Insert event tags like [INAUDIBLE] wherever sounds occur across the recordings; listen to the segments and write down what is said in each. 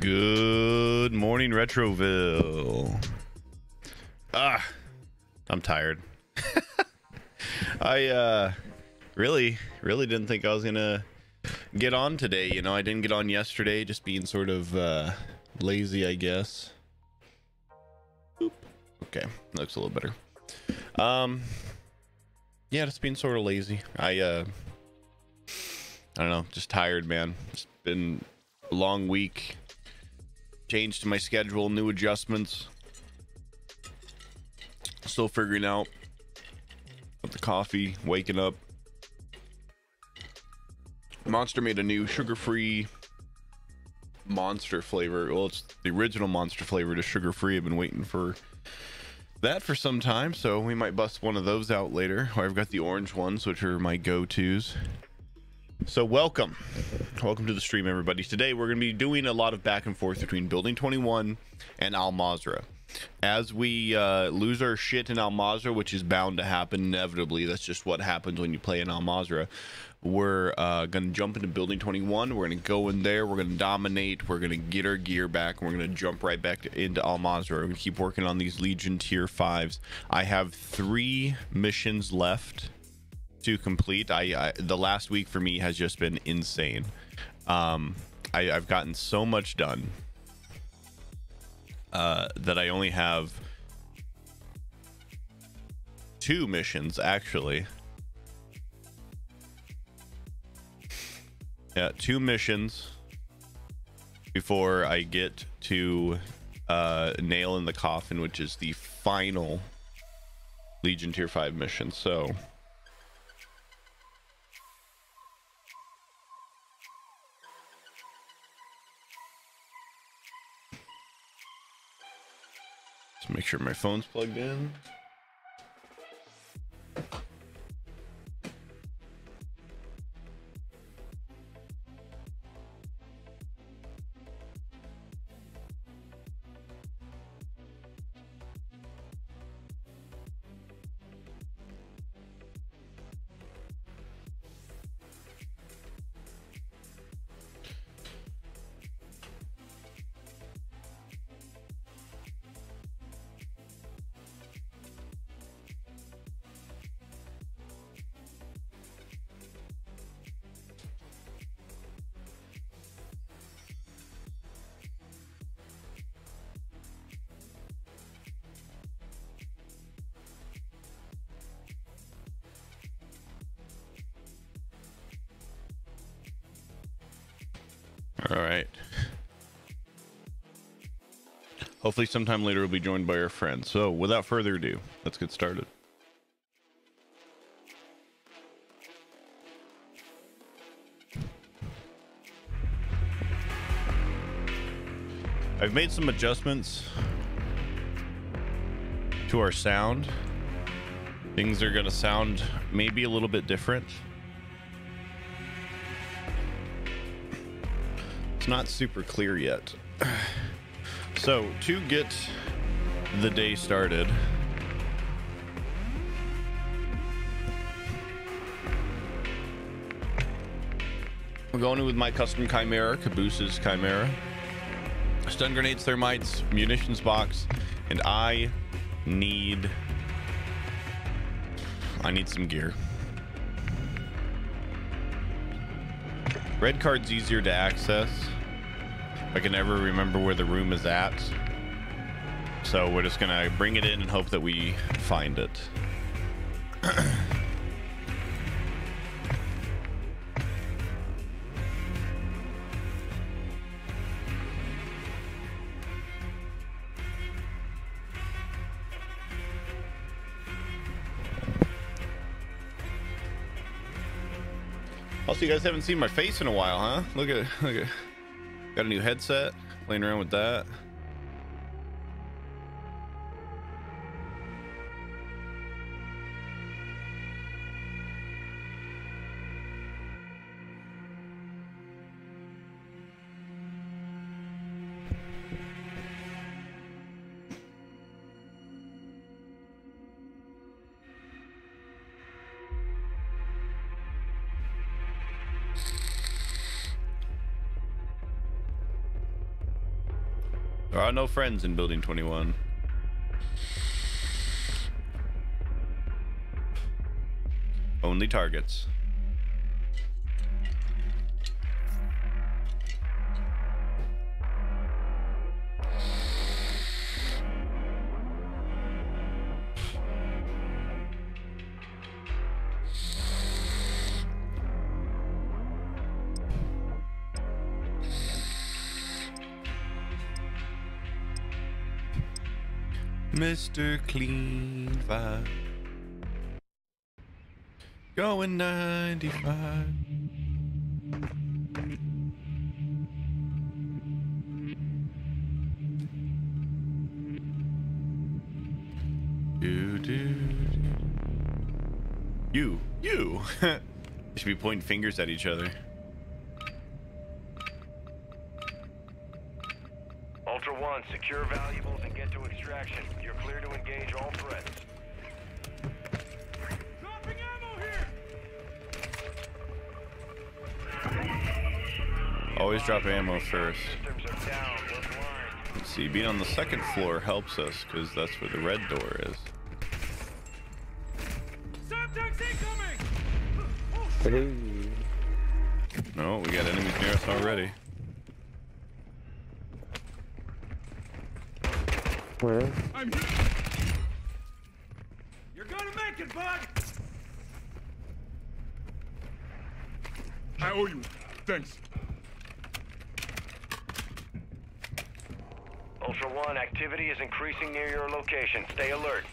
Good morning, Retroville. Ah, I'm tired. [LAUGHS] I uh really, really didn't think I was gonna get on today. You know, I didn't get on yesterday, just being sort of uh lazy, I guess. Oop. Okay, looks a little better. Um, yeah, just being sort of lazy. I uh, I don't know, just tired, man. It's been a long week. Changed my schedule, new adjustments. Still figuring out with the coffee, waking up. Monster made a new sugar-free monster flavor. Well, it's the original monster flavor to sugar-free. I've been waiting for that for some time, so we might bust one of those out later. I've got the orange ones, which are my go-tos. So welcome. Welcome to the stream, everybody. Today we're going to be doing a lot of back and forth between Building 21 and Al Mazrah. As we uh, lose our shit in Al Mazrah, which is bound to happen inevitably, that's just what happens when you play in Al Mazrah. We're uh, going to jump into Building 21. We're going to go in there. We're going to dominate. We're going to get our gear back. And we're going to jump right back to, into Al Mazrah. We're going to keep working on these Legion Tier 5s. I have three missions left to complete. I, I the last week for me has just been insane. Um, I, I've gotten so much done uh, that I only have two missions actually. Yeah, two missions before I get to uh, nail in the coffin, which is the final Legion Tier 5 mission. So make sure my phone's plugged in. Hopefully, sometime later, we'll be joined by our friends. So, without further ado, let's get started. I've made some adjustments to our sound. Things are going to sound maybe a little bit different. It's not super clear yet. So, to get the day started, we're going in with my custom Chimera, Caboose's Chimera. Stun grenades, thermites, munitions box, and I need I need some gear. Red card's easier to access. I can never remember where the room is at. So we're just gonna bring it in and hope that we find it. [CLEARS THROAT] Also, you guys haven't seen my face in a while, huh? Look at, look at, got a new headset, playing around with that. Are no friends in Building 21. Only targets. Mr. Clean Vibe. Going 95. Do, do, do. You, you. [LAUGHS] should be pointing fingers at each other. Ultra One, secure valuables and get to extraction. You're drop ammo first. Systems are down. We're blind. Let's see, being on the second floor helps us because that's where the red door is. Subtext incoming! Oh, no, we got enemies near us already. Where? I'm here! You're gonna make it, bud! I owe you. Thanks. Ultra One, activity is increasing near your location. Stay alert.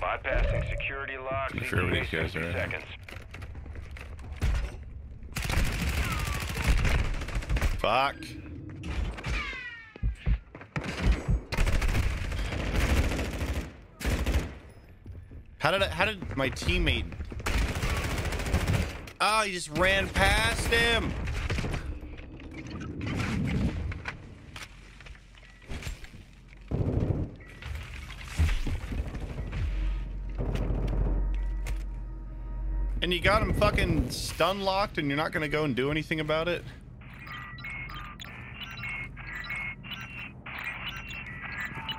Bypassing security locks. Pretty sure where these ETA guys are seconds. Fuck. How did I, how did my teammate? Oh, he just ran past him. And you got him fucking stun locked and you're not gonna go and do anything about it?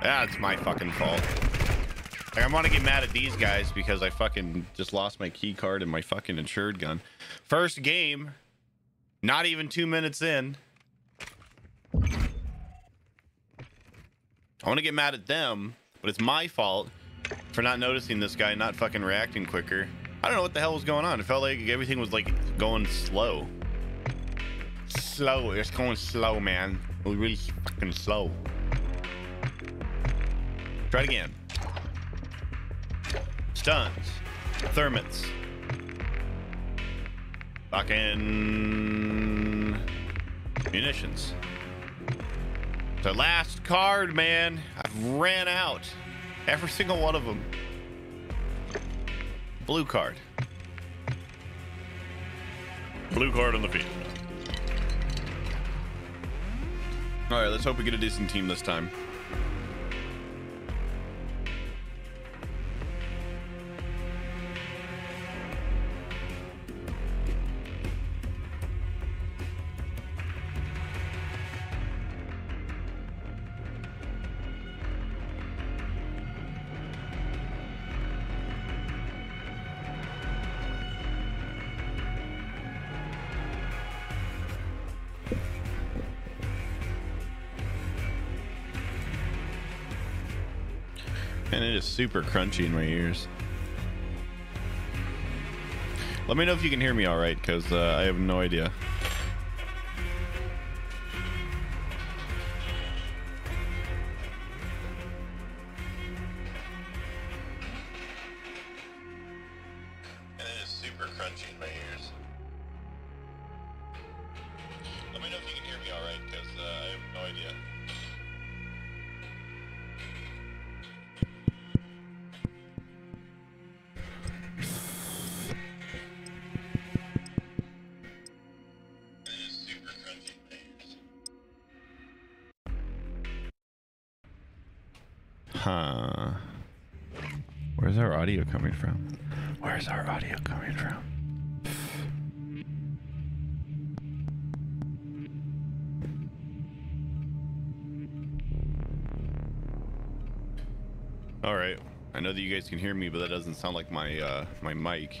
That's my fucking fault. Like, I want to get mad at these guys because I fucking just lost my key card and my fucking insured gun. First game, not even two minutes in. I want to get mad at them, but it's my fault for not noticing this guy not fucking reacting quicker. I don't know what the hell was going on. It felt like everything was like going slow. Slow. It's going slow, man. It was really fucking slow. Try it again. Stuns. Thermites. Fucking munitions. The last card, man. I've ran out. Every single one of them. Blue card. Blue card on the field. All right, let's hope we get a decent team this time. Super crunchy in my ears. Let me know if you can hear me all right, because uh, I have no idea. Where's our audio coming from? All right. I know that you guys can hear me, but that doesn't sound like my uh, my mic.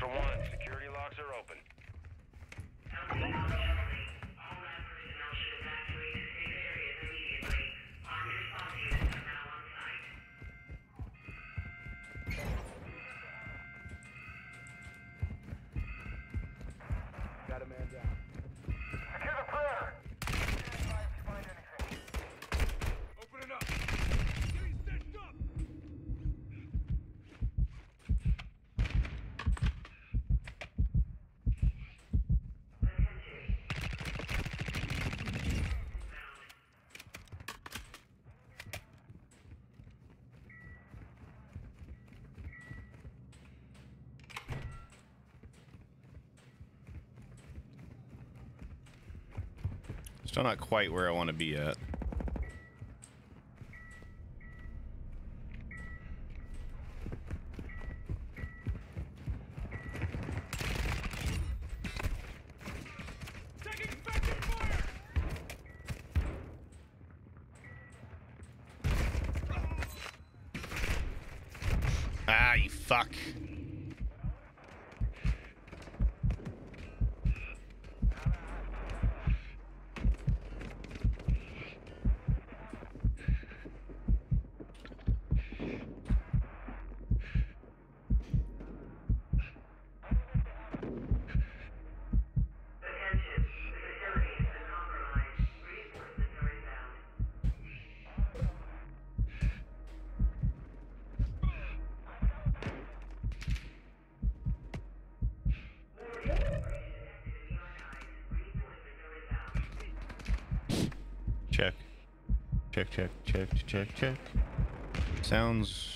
for one. Still not quite where I want to be at. Ah, fuck. check, check, check. Sounds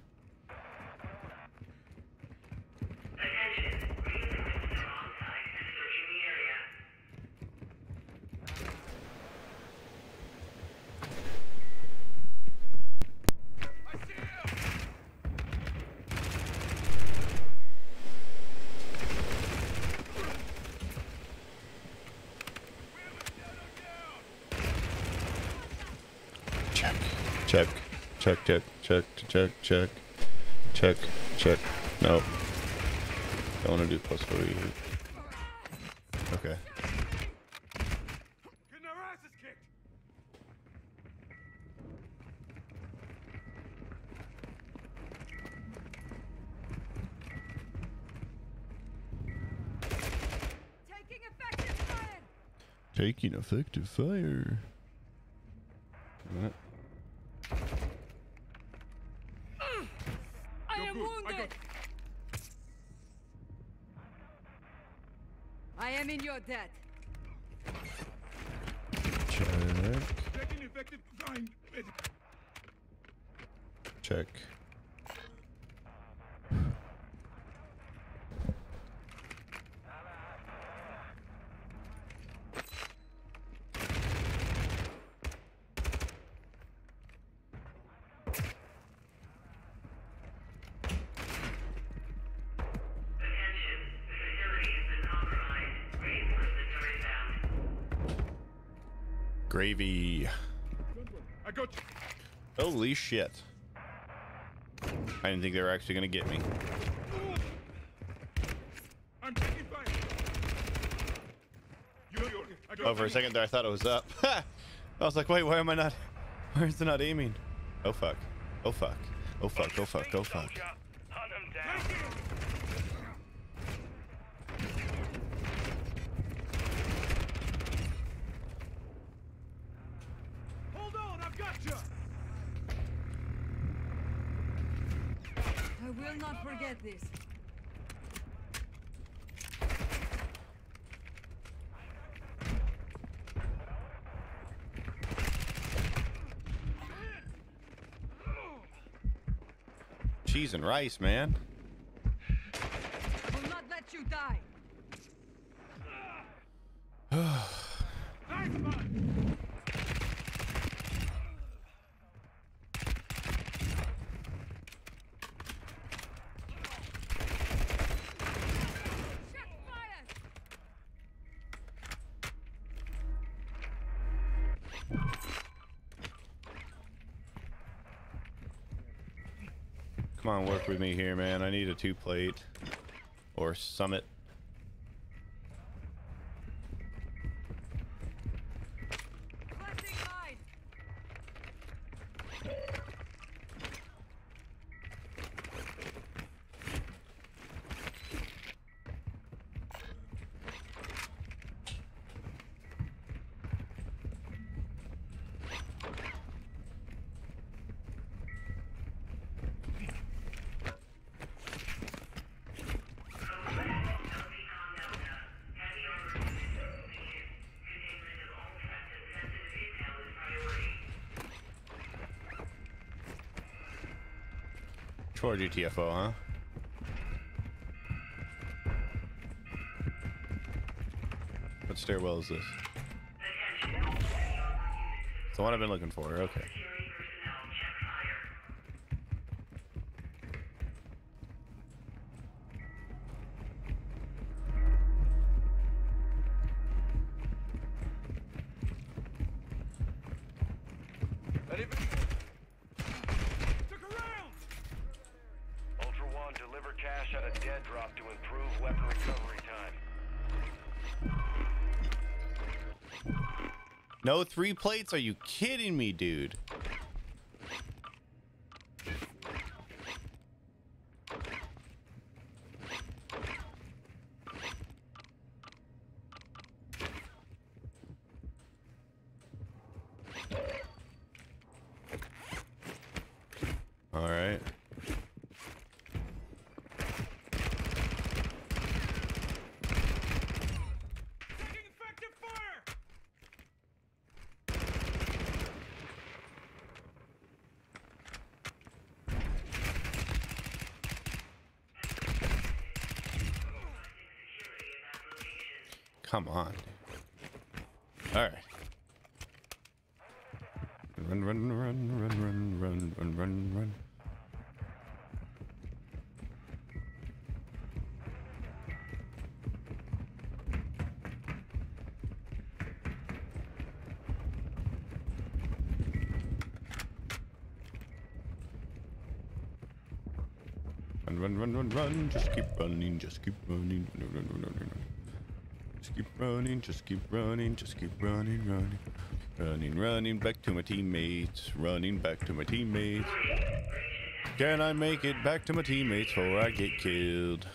Check, check, check, check, check. Check, check. No. Don't want to do plus 40. Okay. Getting our asses kicked. Taking effective fire! that. Gravy. I got. Holy shit. I didn't think they were actually gonna get me. I'm taking fire. Oh, for a second there, I thought it was up. [LAUGHS] I was like, wait, why am I not? [LAUGHS] Why is it not aiming? Oh fuck. Oh fuck. Oh fuck. Oh fuck. Oh fuck. Soldier, Hunt him down. Thank you. Hold on, I've got you. I will not forget this. Cheese and rice, man. I will not let you die. Nice man. Check fire! Come on, work with me here, man. I need a two plate or summit. GTFO, huh? What stairwell is this? It's the one I've been looking for. Okay. Three plates? Are you kidding me, dude? on. All right. Run, run, run, run, run, run, run, run, run. Run, run, run, run, run. just keep running, just keep running, run, run, run, run, run. Keep running. Just keep running. Just keep running, running. Running, running back to my teammates. Running back to my teammates. Can I make it back to my teammates before I get killed?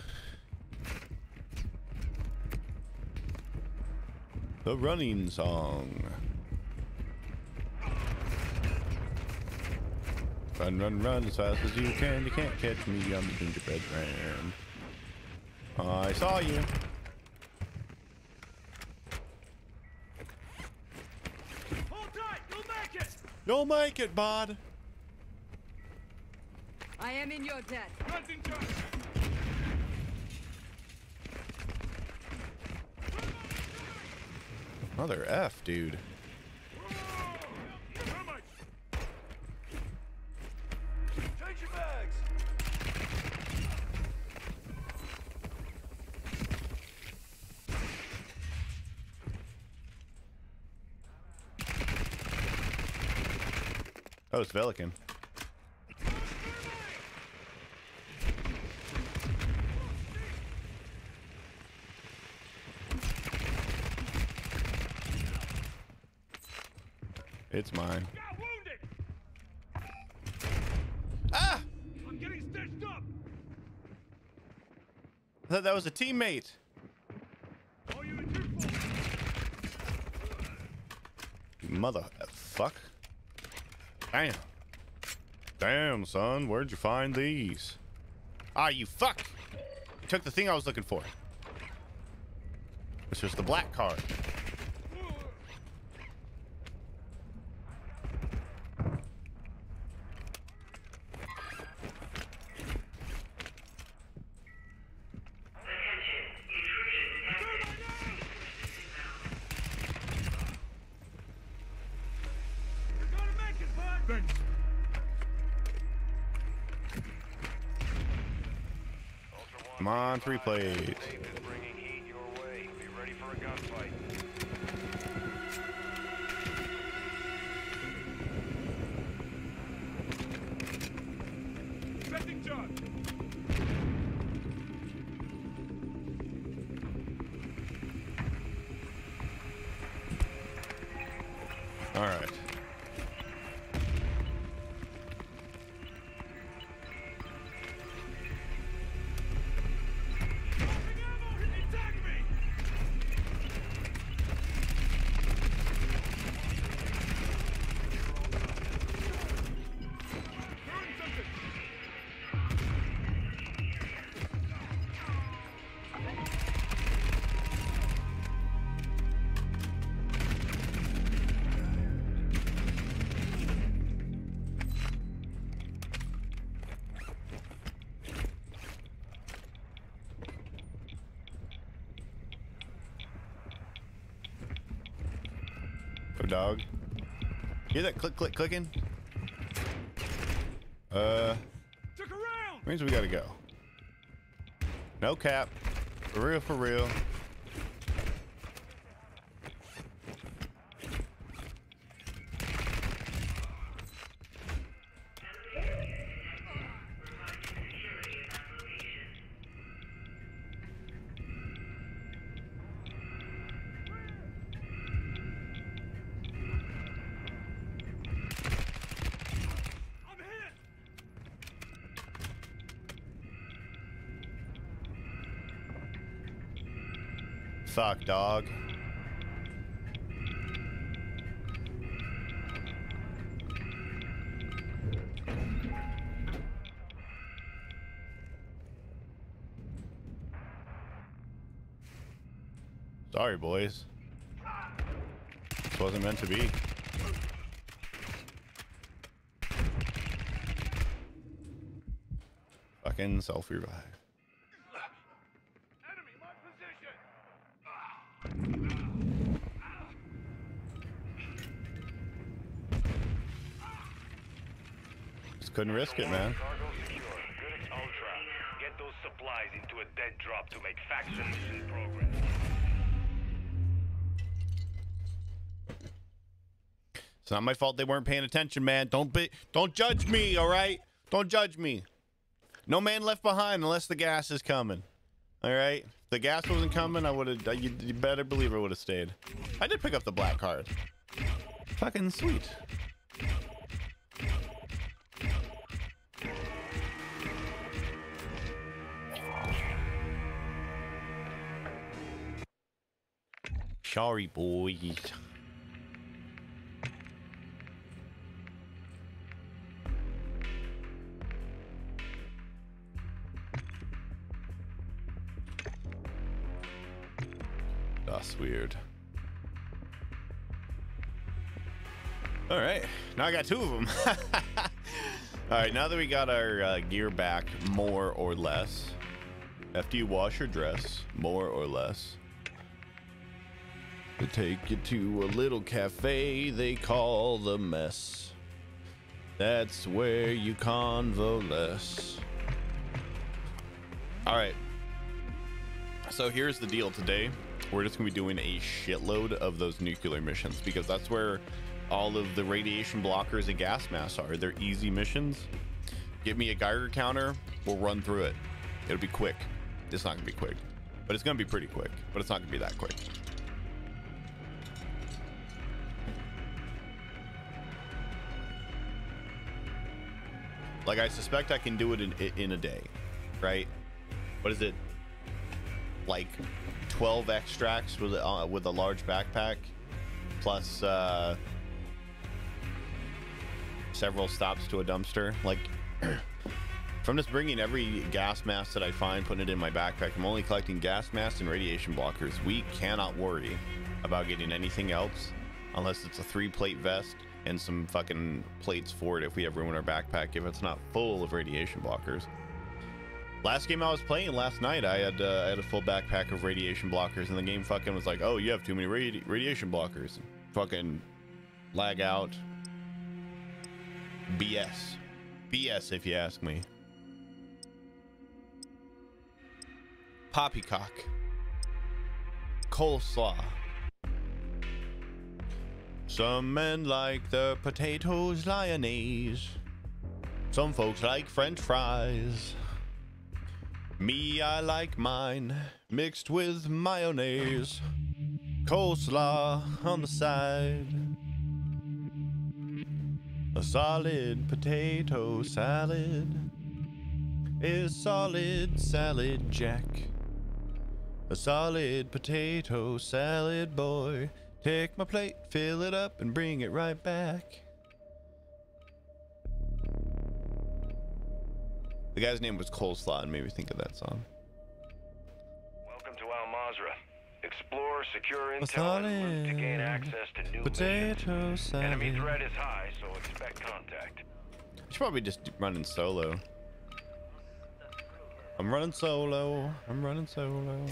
The running song. Run, run, run as fast as you can. You can't catch me I'm the gingerbread man. I saw you. Hold tight! You'll make it! You'll make it, bud. I am in your debt. Planting charge! Mother F, dude. Oh, it's Velican. It's mine. Ah! I'm getting stitched up! I thought that was a teammate. All you in two for? Mother fuck. Damn. Damn, son. Where'd you find these? Ah, you fuck. You took the thing I was looking for. It's just the black card. Setting charge! All right. Dog. Hear that click, click, clicking? Uh, Took a round! means we gotta go. No cap. For real, for real. Fuck, dog. Sorry, boys. This wasn't meant to be. Fucking self revive. Enemy, my position! Just couldn't risk it, man. Cargo secure. Good as Ultra. Get those supplies into a dead drop to make factions in progress. It's not my fault they weren't paying attention, man. Don't be don't judge me, all right? Don't judge me. No man left behind unless the gas is coming. All right. If the gas wasn't coming, I would have. You, you better believe I would have stayed. I did pick up the black card. Fucking sweet. Sorry, boys. That's weird. All right, now I got two of them. [LAUGHS] All right, now that we got our uh, gear back, more or less. After you wash your dress, more or less. Take you to a little cafe they call the mess. That's where you convalesce. All right. So here's the deal today. We're just gonna be doing a shitload of those nuclear missions because that's where all of the radiation blockers and gas masks are. They're easy missions. Give me a Geiger counter, we'll run through it. It'll be quick. It's not gonna be quick, but it's gonna be pretty quick. But it's not gonna be that quick. Like I suspect I can do it in in a day, right? What is it? Like 12 extracts with uh, with a large backpack, plus uh, several stops to a dumpster. Like [CLEARS THROAT] from just bringing every gas mask that I find, putting it in my backpack, I'm only collecting gas masks and radiation blockers. We cannot worry about getting anything else unless it's a three plate vest and some fucking plates for it if we have room in our backpack if it's not full of radiation blockers. Last game I was playing last night, I had uh, I had a full backpack of radiation blockers, and the game fucking was like, "Oh, you have too many radi- radiation blockers." Fucking lag out. BS, BS if you ask me. Poppycock. Coleslaw. Some men like the potatoes lyonnaise. Some folks like french fries. Me, I like mine mixed with mayonnaise. Coleslaw on the side. A solid potato salad is solid salad jack. A solid potato salad boy. Take my plate, fill it up, and bring it right back. The guy's name was Coleslaw and made me think of that song. Welcome to Al Mazrah. Explore, secure intel, and loot to gain access to new Potato missions. Enemy threat is high, so expect contact. I should probably just running solo. I'm running solo. I'm running solo.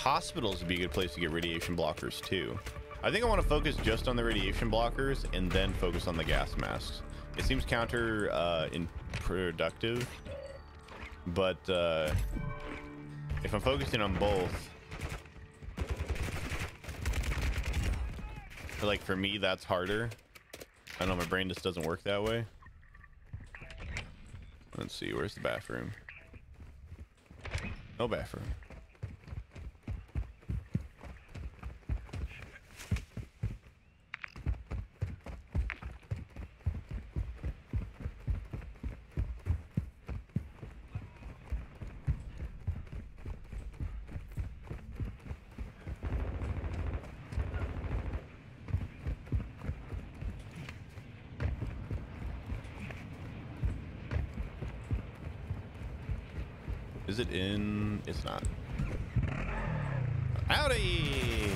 Hospitals would be a good place to get radiation blockers too. I think I want to focus just on the radiation blockers and then focus on the gas masks. It seems counter uh, productive, but uh, if I'm focusing on both, like for me, that's harder. I know, my brain just doesn't work that way. Let's see, where's the bathroom? No bathroom. Is it in? It's not. Howdy!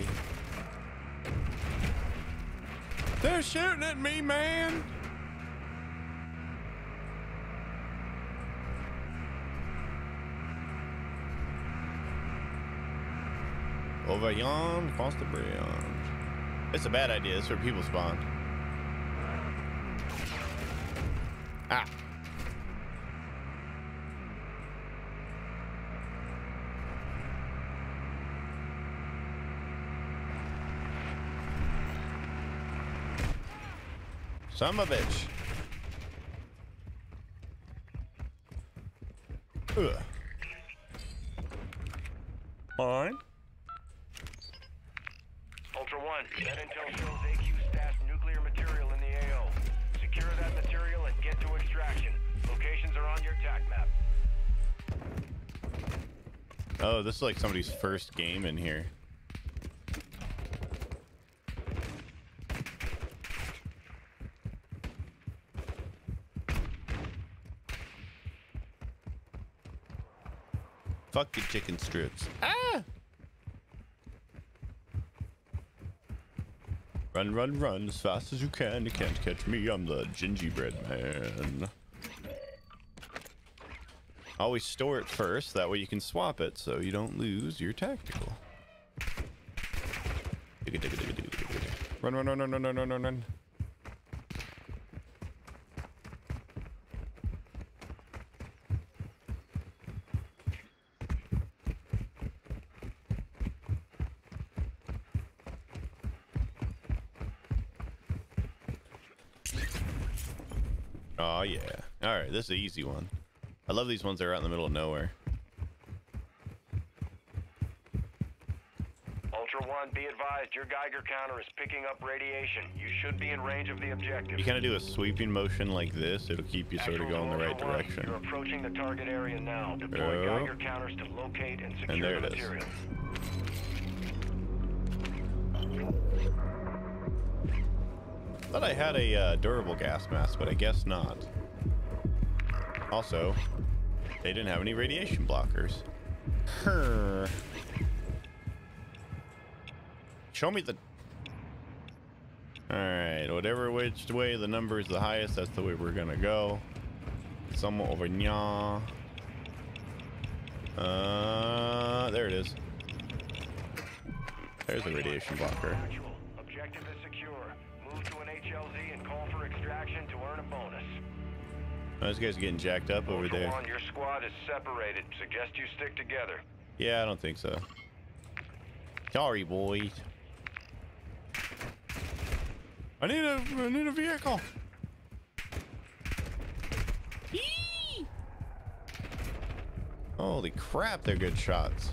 They're shooting at me, man! Over yon, across the bridge. It's a bad idea. That's where people spawn. Ah. Son of a bitch. Ugh. Fine. Ultra One, that intel shows AQ stashed nuclear material in the AO. Secure that material and get to extraction. Locations are on your TAC map. Oh, this is like somebody's first game in here. Fuck your chicken strips. Ah! Run, run, run as fast as you can. You can't catch me. I'm the gingerbread man. Always store it first. That way you can swap it so you don't lose your tactical. Run, run, run, run, run, run, run, run, Oh yeah. All right, this is an easy one. I love these ones that are out in the middle of nowhere. Ultra One, be advised, your Geiger counter is picking up radiation. You should be in range of the objective. You kind of do a sweeping motion like this. It'll keep you sort of going the right direction. You're approaching the target area now. Deploy Oh. Geiger counters to locate and secure and there the it is. Thought I had a uh, durable gas mask, but I guess not. Also, they didn't have any radiation blockers. Her. Show me the. Alright, whatever which way the number is the highest, that's the way we're gonna go. Somewhat over nya. Uh, there it is. There's a radiation blocker. Oh, this guy's getting jacked up over Ultra there. One, your squad is separated. Suggest you stick together. Yeah, I don't think so. Sorry, boys. I need a I need a vehicle. Yee! Holy crap, they're good shots.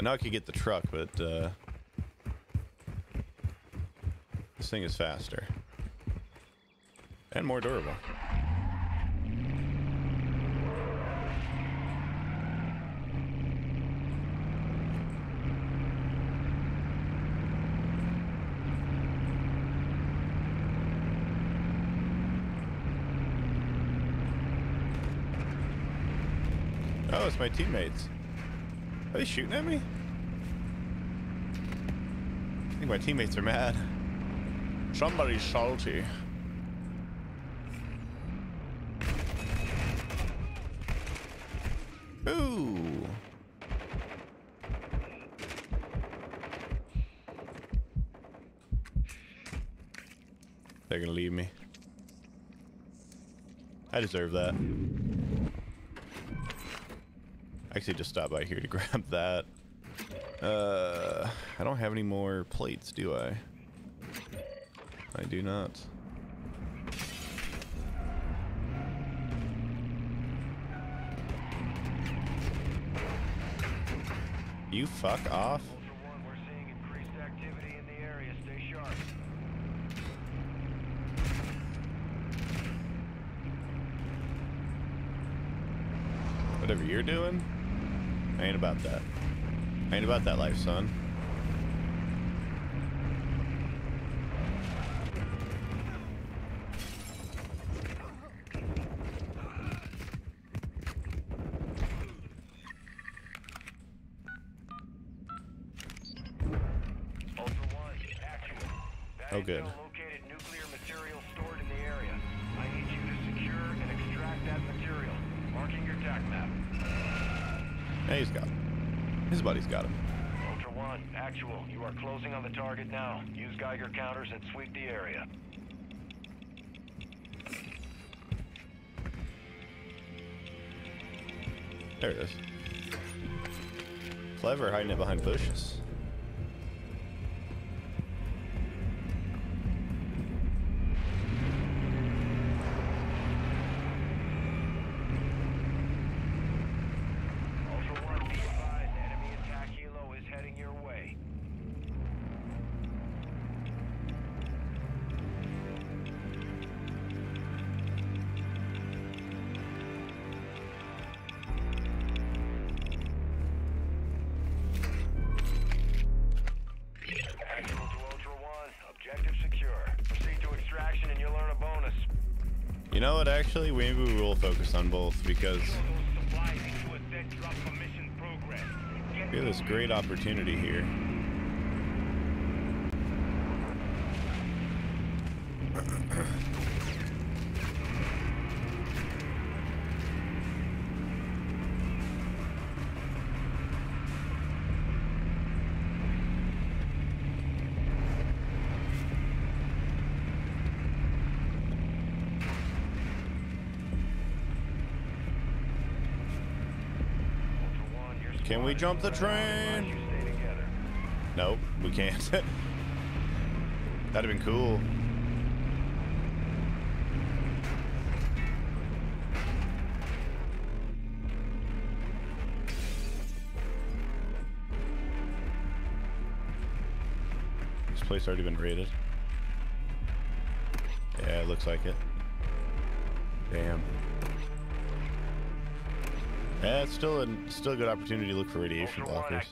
I know I could get the truck, but uh this thing is faster. And more durable. Oh, it's my teammates. Are they shooting at me? I think my teammates are mad. Somebody's salty. Ooh. They're gonna leave me. I deserve that. I actually just stopped by here to [LAUGHS] grab that. Uh, I don't have any more plates, do I? I do not. You fuck off. Whatever you're doing, I ain't about that. I ain't about that life, son. Actually, maybe we will focus on both because we have this great opportunity here. Jump the train? Nope, we can't. [LAUGHS] That'd have been cool. This place already been raided. Yeah, it looks like it. Damn. Yeah, it's still a still a good opportunity to look for radiation blockers.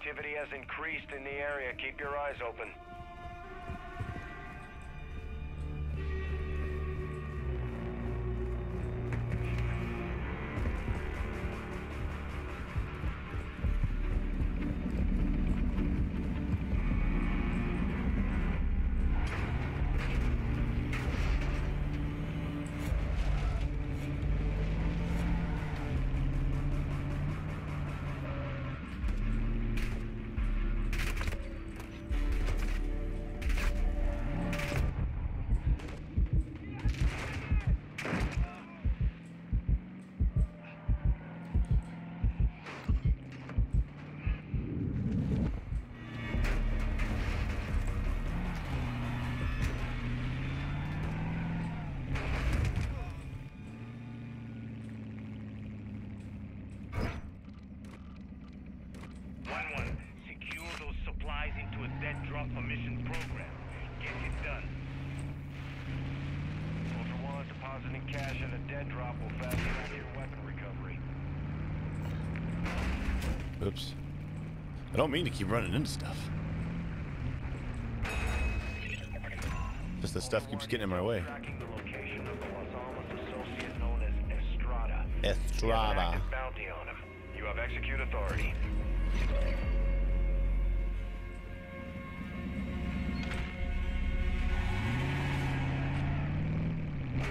Don't mean to keep running into stuff. Just the stuff keeps getting in my way. Tracking the location of the Los Alamos associate known as Estrada. You have an Estrada. active bounty on him. You have execute authority.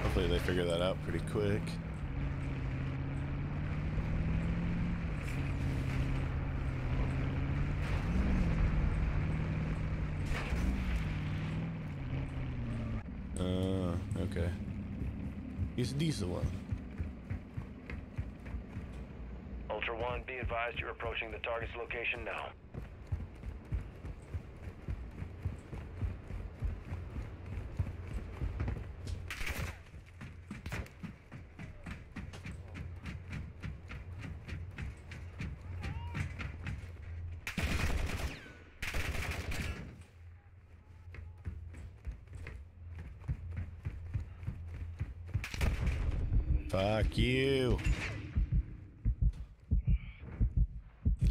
Hopefully they figure that out pretty quick. Uh, okay. Decent one. Ultra One, be advised you're approaching the target's location now. Fuck you.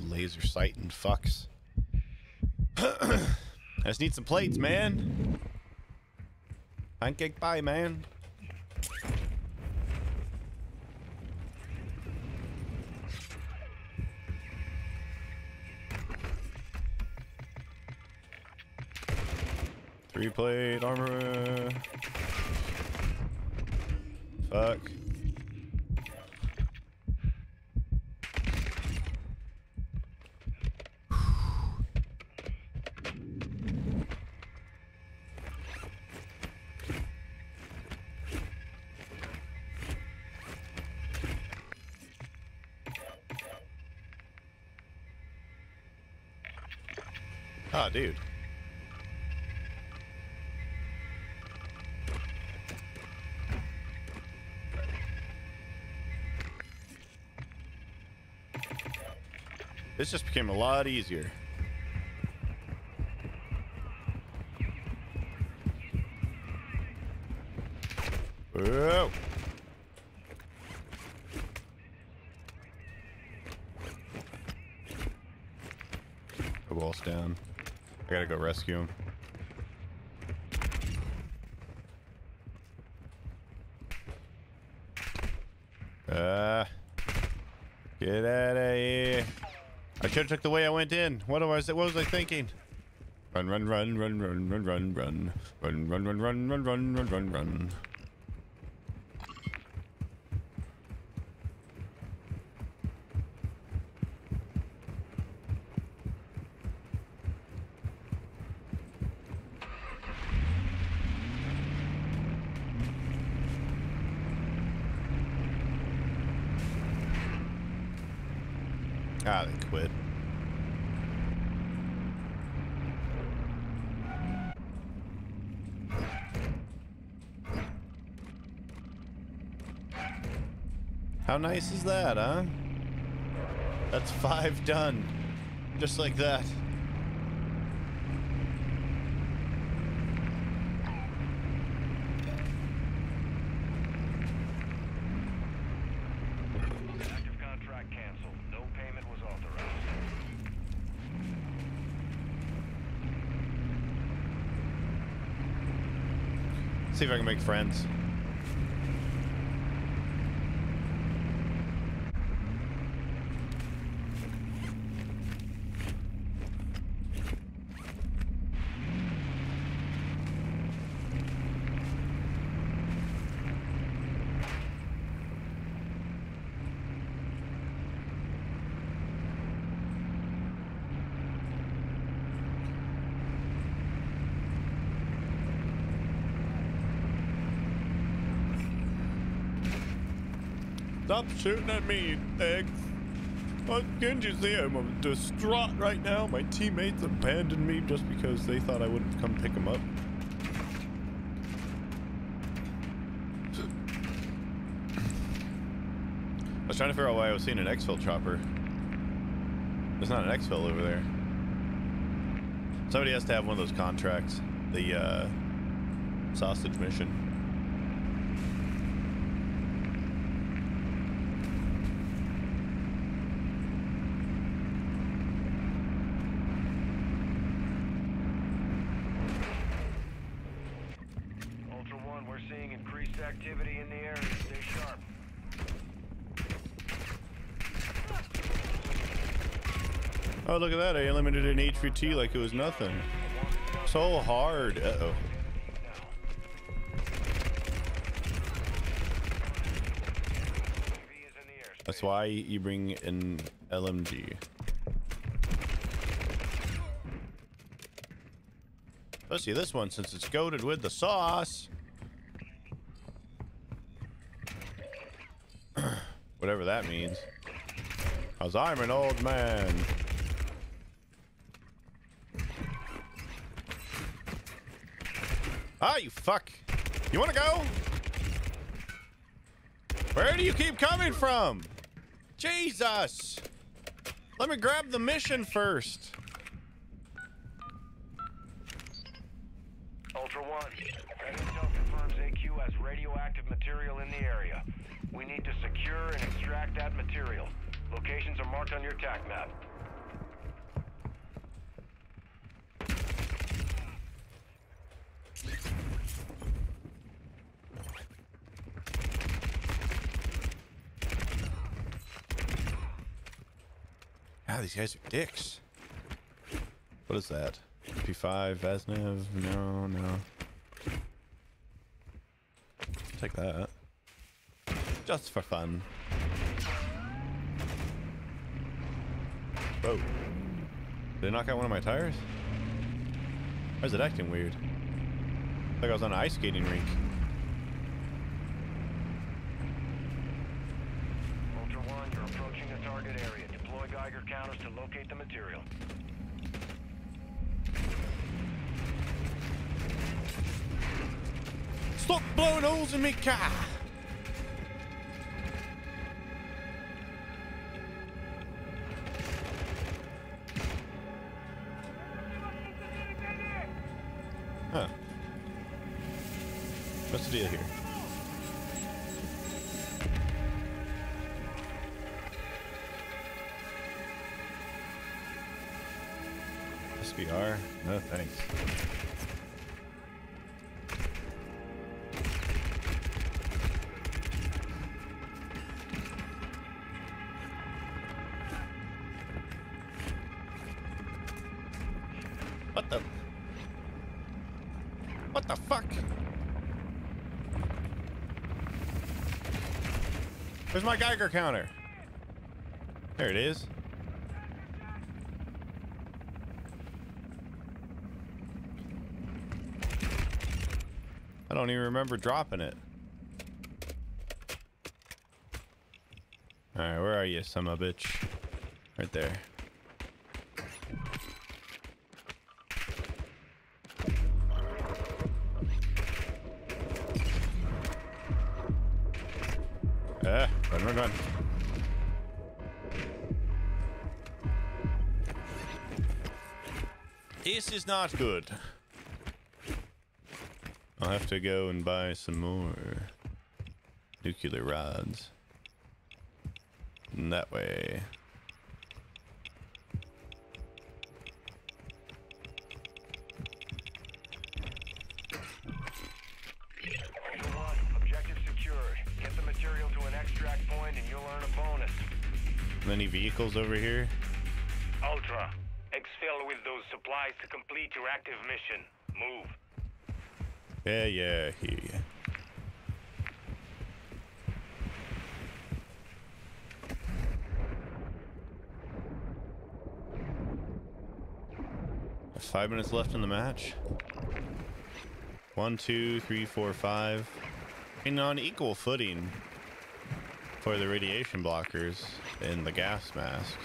Laser sighting fucks. [CLEARS THROAT] I just need some plates, man. Pancake pie, man. Three plate armor. Fuck. Ah, dude. This just became a lot easier. Whoa. The wall's down. I gotta go rescue him. Ah. get out of here. I should have took the way I went in. What was it? What was I thinking? Run, run, run, run, run, run, run, run, run, run, run, run, run, run, run, run, run. Ah, they quit. How nice is that, huh? That's five done. Just like that. Contract canceled. No payment was authorized. See if I can make friends. Stop shooting at me, Eggs. What can't you see? I'm distraught right now. My teammates abandoned me just because they thought I wouldn't come pick them up. I was trying to figure out why I was seeing an exfil chopper. There's not an exfil over there. Somebody has to have one of those contracts. The uh, sausage mission. Ultra One, we're seeing increased activity in the area. Stay sharp. Oh, look at that. I eliminated an HVT like it was nothing. So hard. Uh-oh. That's why you bring an LMG. Let's see this one, since it's coated with the sauce. [CLEARS THROAT] Whatever that means. Cause I'm an old man. Ah, you fuck. You wanna go? Where do you keep coming from? Jesus! Let me grab the mission first. Guys are dicks. What is that? P5, Vesnev? No, no. Take that. Just for fun. Whoa. Did they knock out one of my tires? Why is it acting weird? Like I was on an ice skating rink. locate the material. Stop blowing holes in my car! My Geiger counter? There it is. I don't even remember dropping it. Alright, where are you, son of a bitch? Right there. Is not good. I'll have to go and buy some more nuclear rods. And that way. Ultra One, objective secured. Get the material to an extract point and you'll earn a bonus. Any vehicles over here? Active mission. Move. Yeah, yeah, hear ya. Five minutes left in the match. One, two, three, four, five. And on equal footing for the radiation blockers and the gas masks.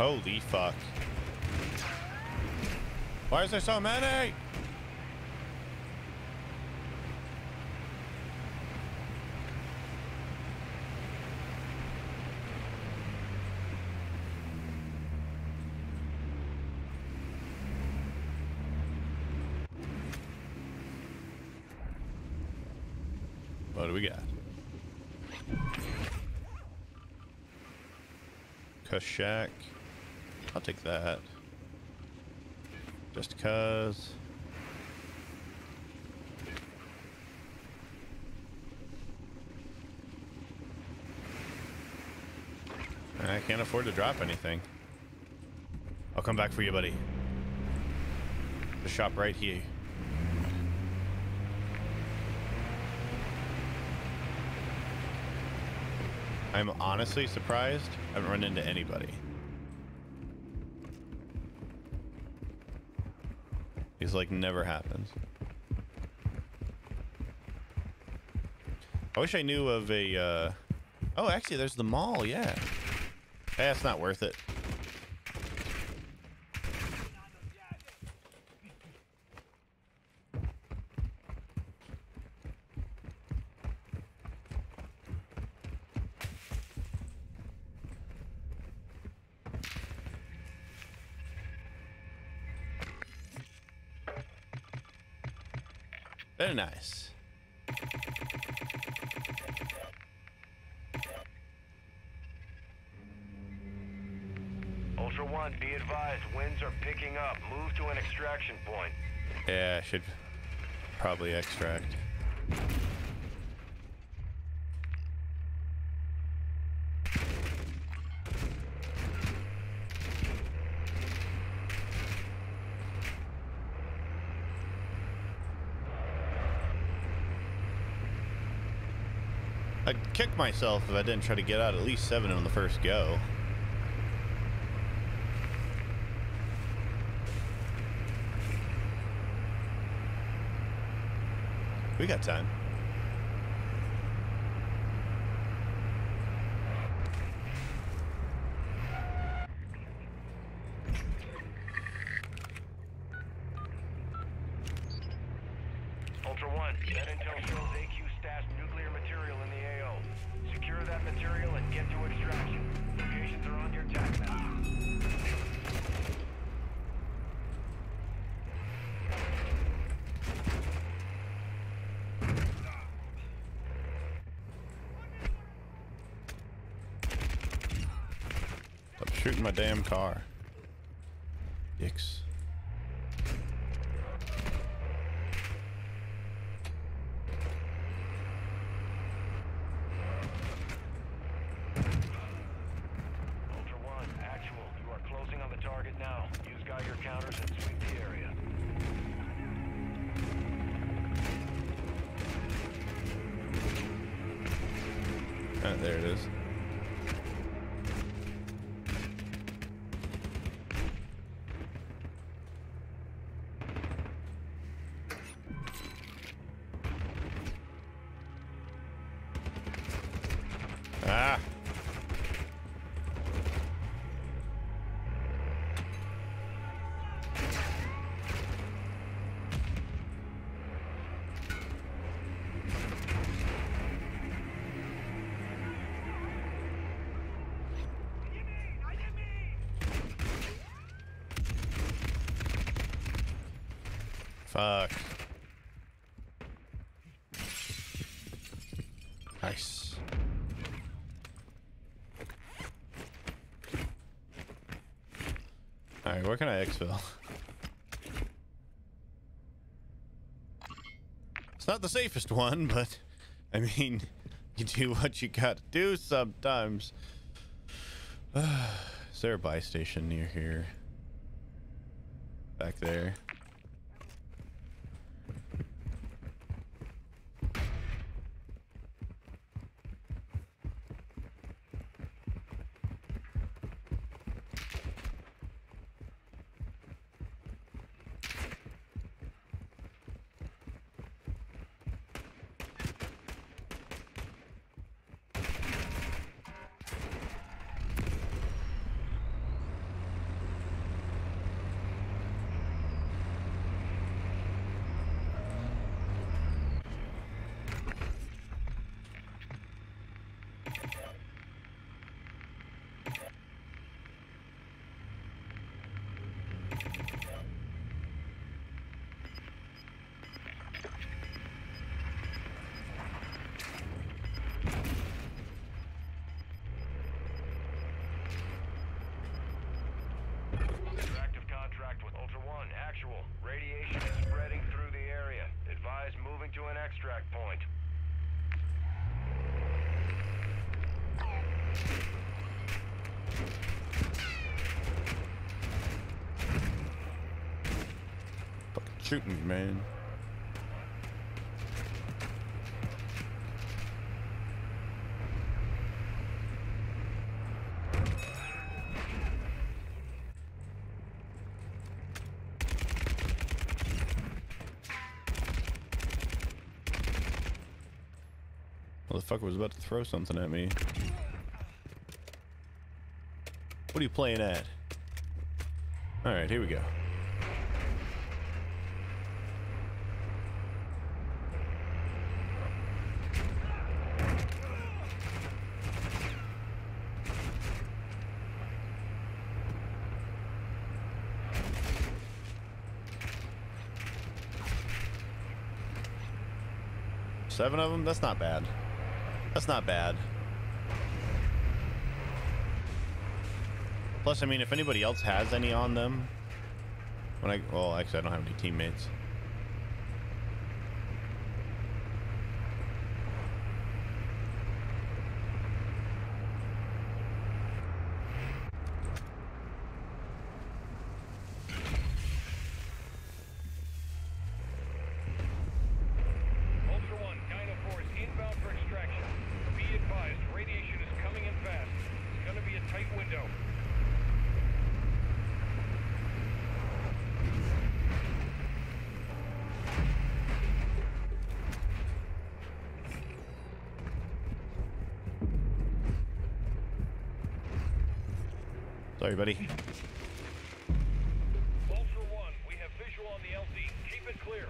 Holy fuck. Why is there so many? What do we got? Kushak. I'll take that. Just cuz. I can't afford to drop anything. I'll come back for you, buddy. The shop right here. I'm honestly surprised I haven't run into anybody. It's like never happens. I wish I knew of a, uh... Oh, actually, there's the mall, yeah. That's not worth it. Very nice. Ultra One, be advised, winds are picking up. Move to an extraction point. Yeah, I should probably extract. I'd kick myself if I didn't try to get out at least seven on the first go. We got time. My damn car. Can I exfil? It's not the safest one, but I mean, you do what you gotta do sometimes. [SIGHS] Is there a buy station near here? Back there. Interactive contract with Ultra One. Actual. Radiation is spreading through the area. Advise moving to an extract point. Fucking shooting me, man. Motherfucker was about to throw something at me. What are you playing at? Alright, here we go. Seven of them? That's not bad. That's not bad. Plus, I mean, if anybody else has any on them, when I well, actually, I don't have any teammates. Ultra One, Dino 4 inbound for extraction. Be advised, radiation is coming in fast. It's gonna be a tight window. Buddy. Ultra One, we have visual on the LZ. Keep it clear.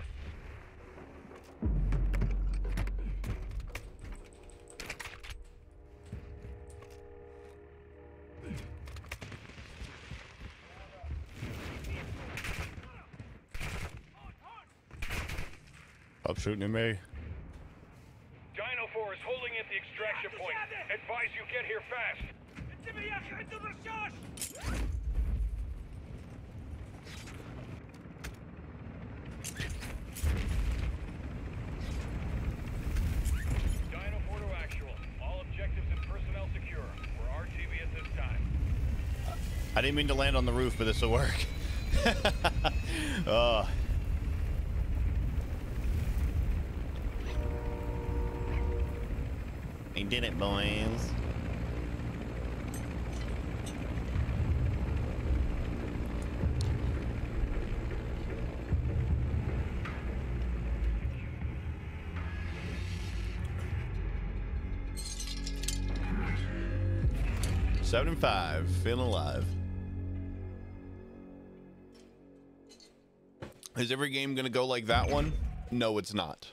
Stop shooting at me. Dino 4 is holding at the extraction point. Advise you get here fast. Dino 4 to actual. All objectives and personnel secure. We're RTB at this time. I didn't mean to land on the roof, but this will work. [LAUGHS] Uh. oh. He did it, boys. Seven and five, feeling alive. Is every game gonna go like that one? No, it's not.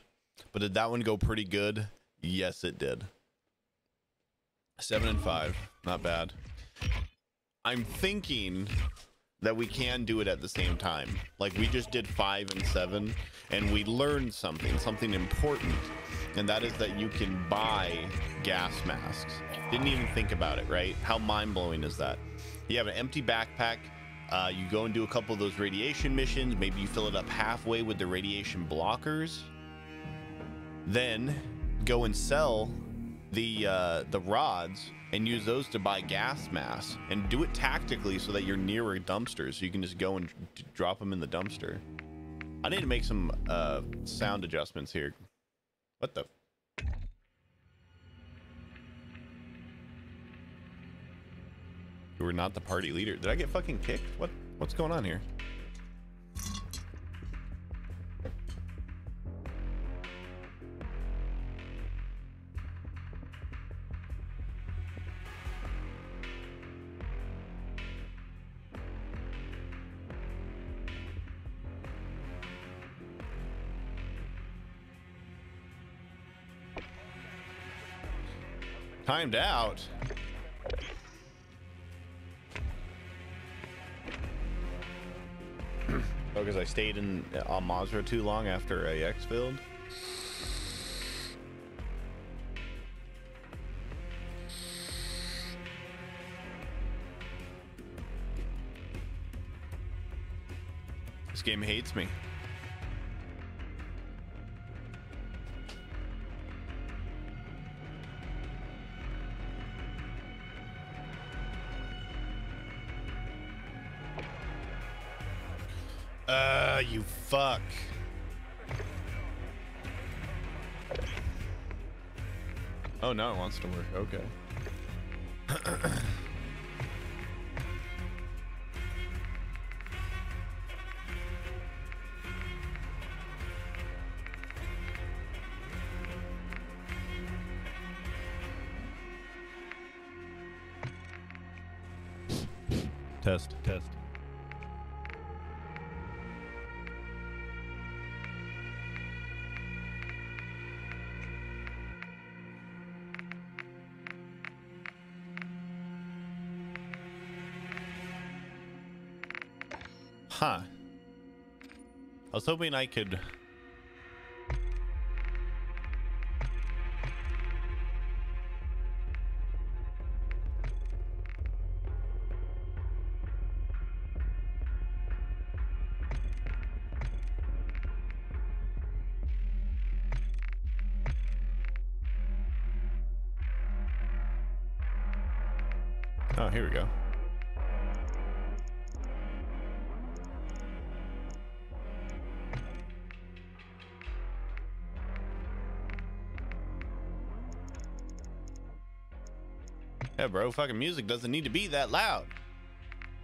But did that one go pretty good? Yes, it did. Seven and five, not bad. I'm thinking that we can do it at the same time. Like we just did five and seven, and we learned something, something important, and that is that you can buy gas masks. Didn't even think about it, right? How mind blowing is that? You have an empty backpack. Uh, you go and do a couple of those radiation missions. Maybe you fill it up halfway with the radiation blockers. Then go and sell the uh, the rods and use those to buy gas masks and do it tactically so that you're nearer a dumpster so you can just go and drop them in the dumpster. I need to make some uh, sound adjustments here. What the? You were not the party leader. Did I get fucking kicked? What? What's going on here? Timed out. Oh, because I stayed in uh, Al Mazrah too long after exfilled. This game hates me. Uh, you fuck. Oh, now it wants to work. Okay. [CLEARS THROAT] hoping I could. Yeah, bro, fucking music doesn't need to be that loud.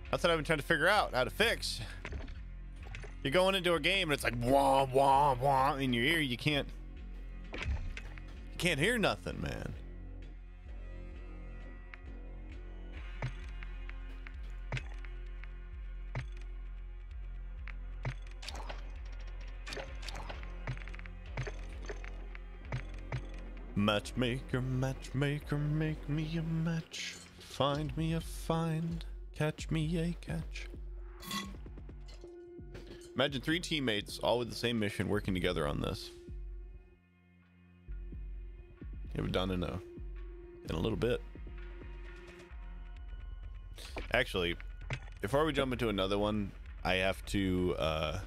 That's what I've been trying to figure out how to fix. You're going into a game and it's like wah wah wah in your ear. You can't. You can't hear nothing, man. Matchmaker, matchmaker, make me a match. Find me a find, catch me a catch. Imagine three teammates, all with the same mission, working together on this. It was done in a in a little bit. Actually, before we jump into another one, I have to uh,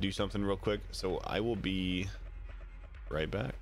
do something real quick. So I will be right back.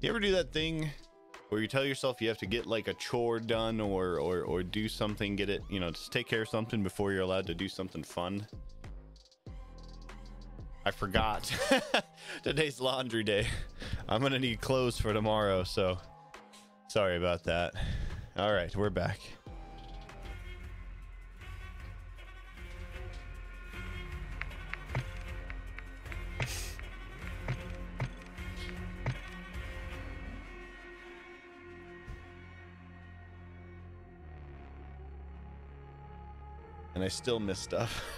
You ever do that thing where you tell yourself you have to get like a chore done or or or do something, get it, you know, just take care of something before you're allowed to do something fun? I forgot. [LAUGHS] Today's laundry day. I'm gonna need clothes for tomorrow, so sorry about that. All right, we're back. Still miss stuff.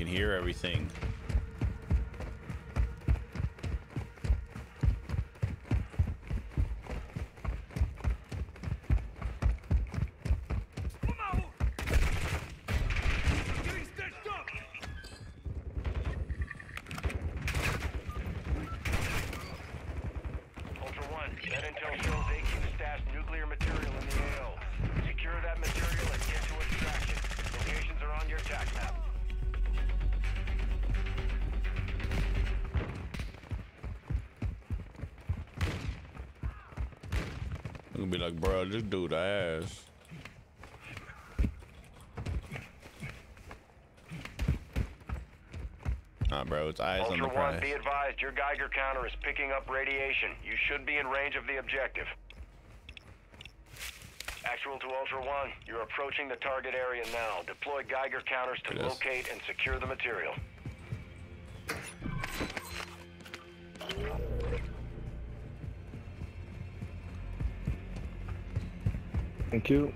Can hear everything. Just do the ass. Nah, bro, it's eyes on Ultra the One, be advised, your Geiger counter is picking up radiation. You should be in range of the objective. Actual to Ultra One, you're approaching the target area now. Deploy Geiger counters to locate and secure the material. Thank you.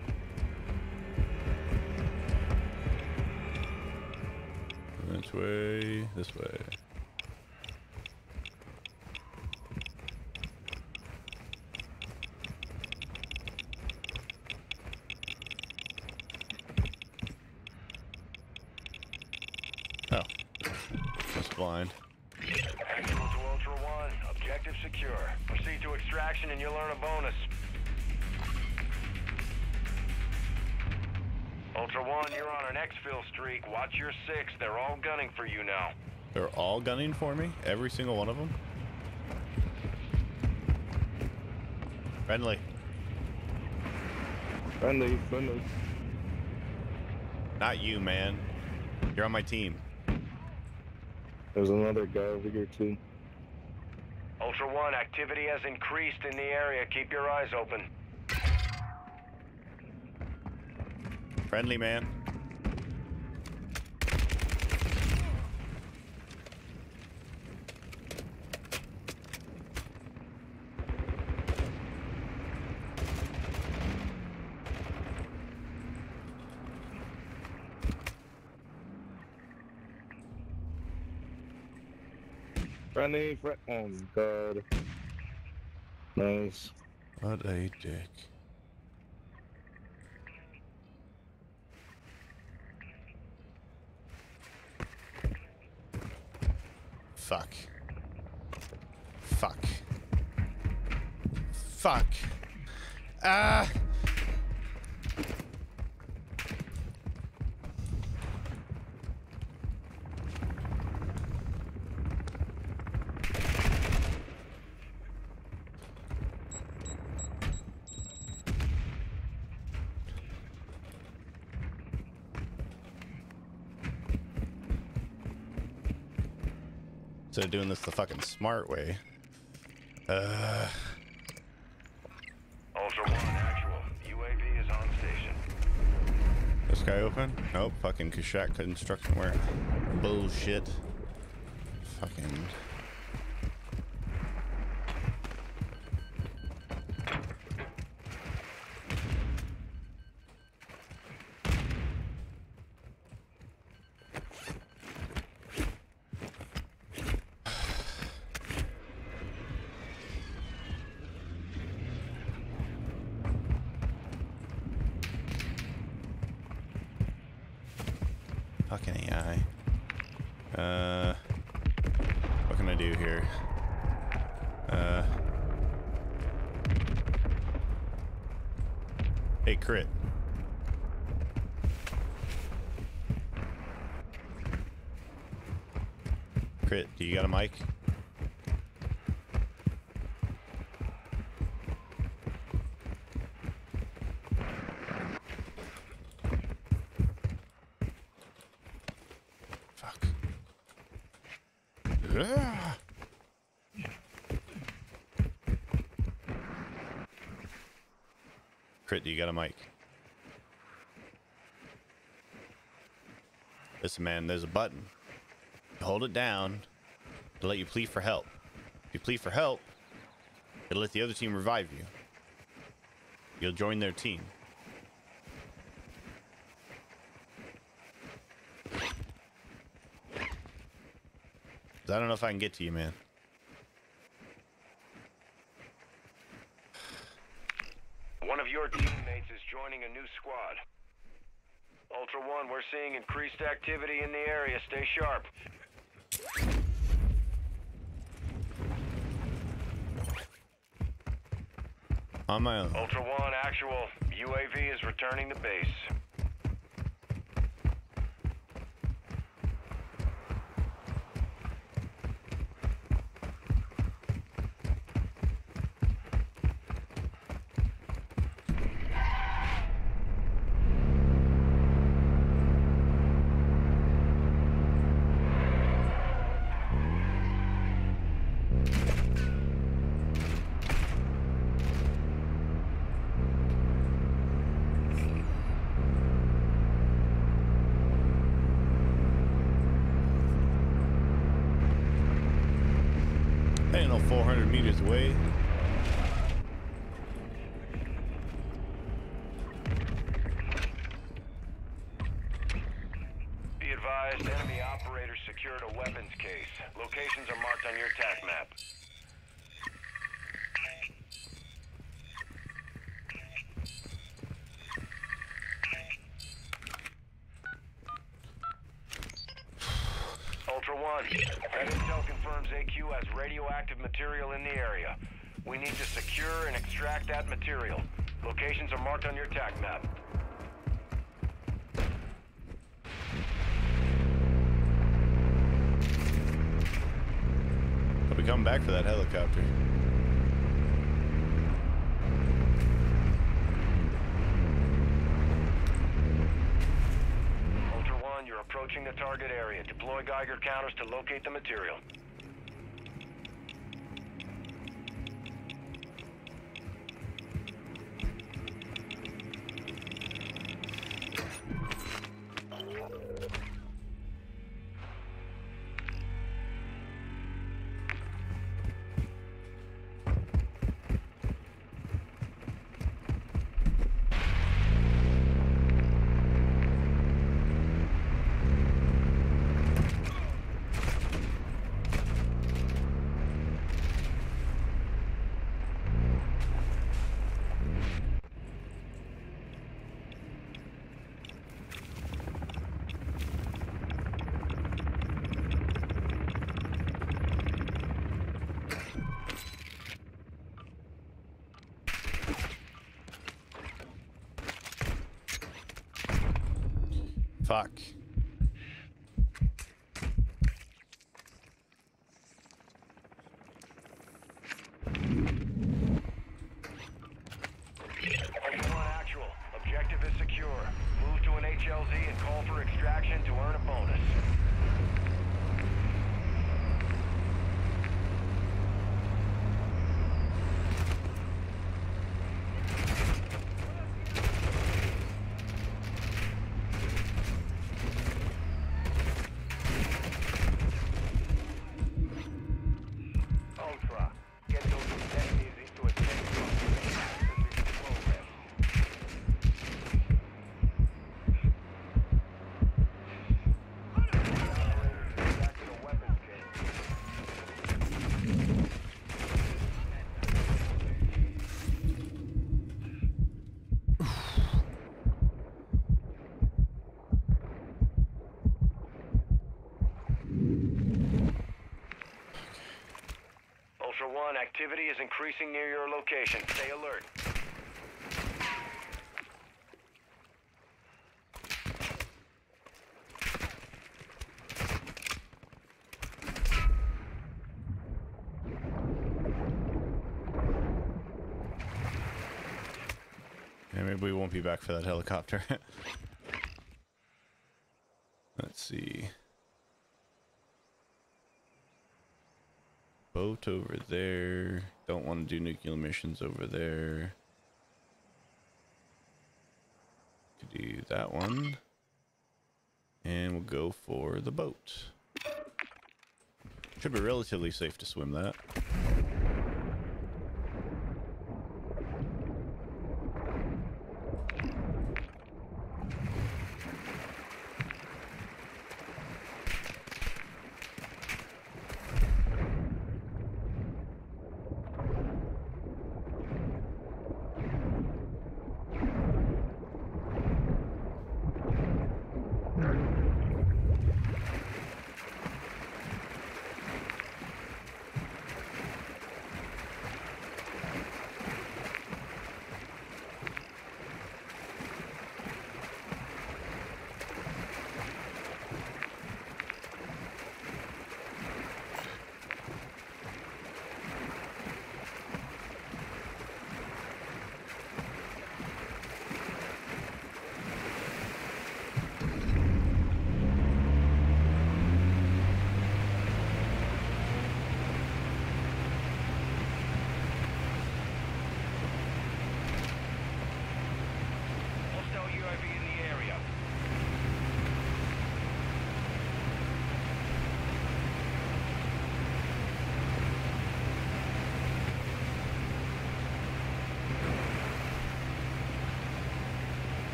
Which way? This way. Single one of them? Friendly. Friendly, friendly. Not you, man. You're on my team. There's another guy over here too. Ultra One, activity has increased in the area. Keep your eyes open. Friendly, man. Friendly, friend. Oh, God. Nice. What a dick. Fuck. Fuck. Fuck. Ah! Instead of doing this the fucking smart way. Uh, Ultra One, actual. UAV is on station. this guy open? Nope. Fucking Kushak construction work. Bullshit. Fucking mic? Fuck. Ah. Crit, do you got a mic? Listen, man, there's a button. You hold it down to let you plead for help. If you plead for help, it'll let the other team revive you. You'll join their team. I don't know if I can get to you, man. One of your teammates is joining a new squad. Ultra One, we're seeing increased activity in the area. Stay sharp. On my own. Ultra One, actual. UAV is returning to base. Activity is increasing near your location. Stay alert. Maybe we won't be back for that helicopter. [LAUGHS] Let's see. Boat over there. Don't want to do nuclear missions over there. Could do that one. And we'll go for the boat. Should be relatively safe to swim that.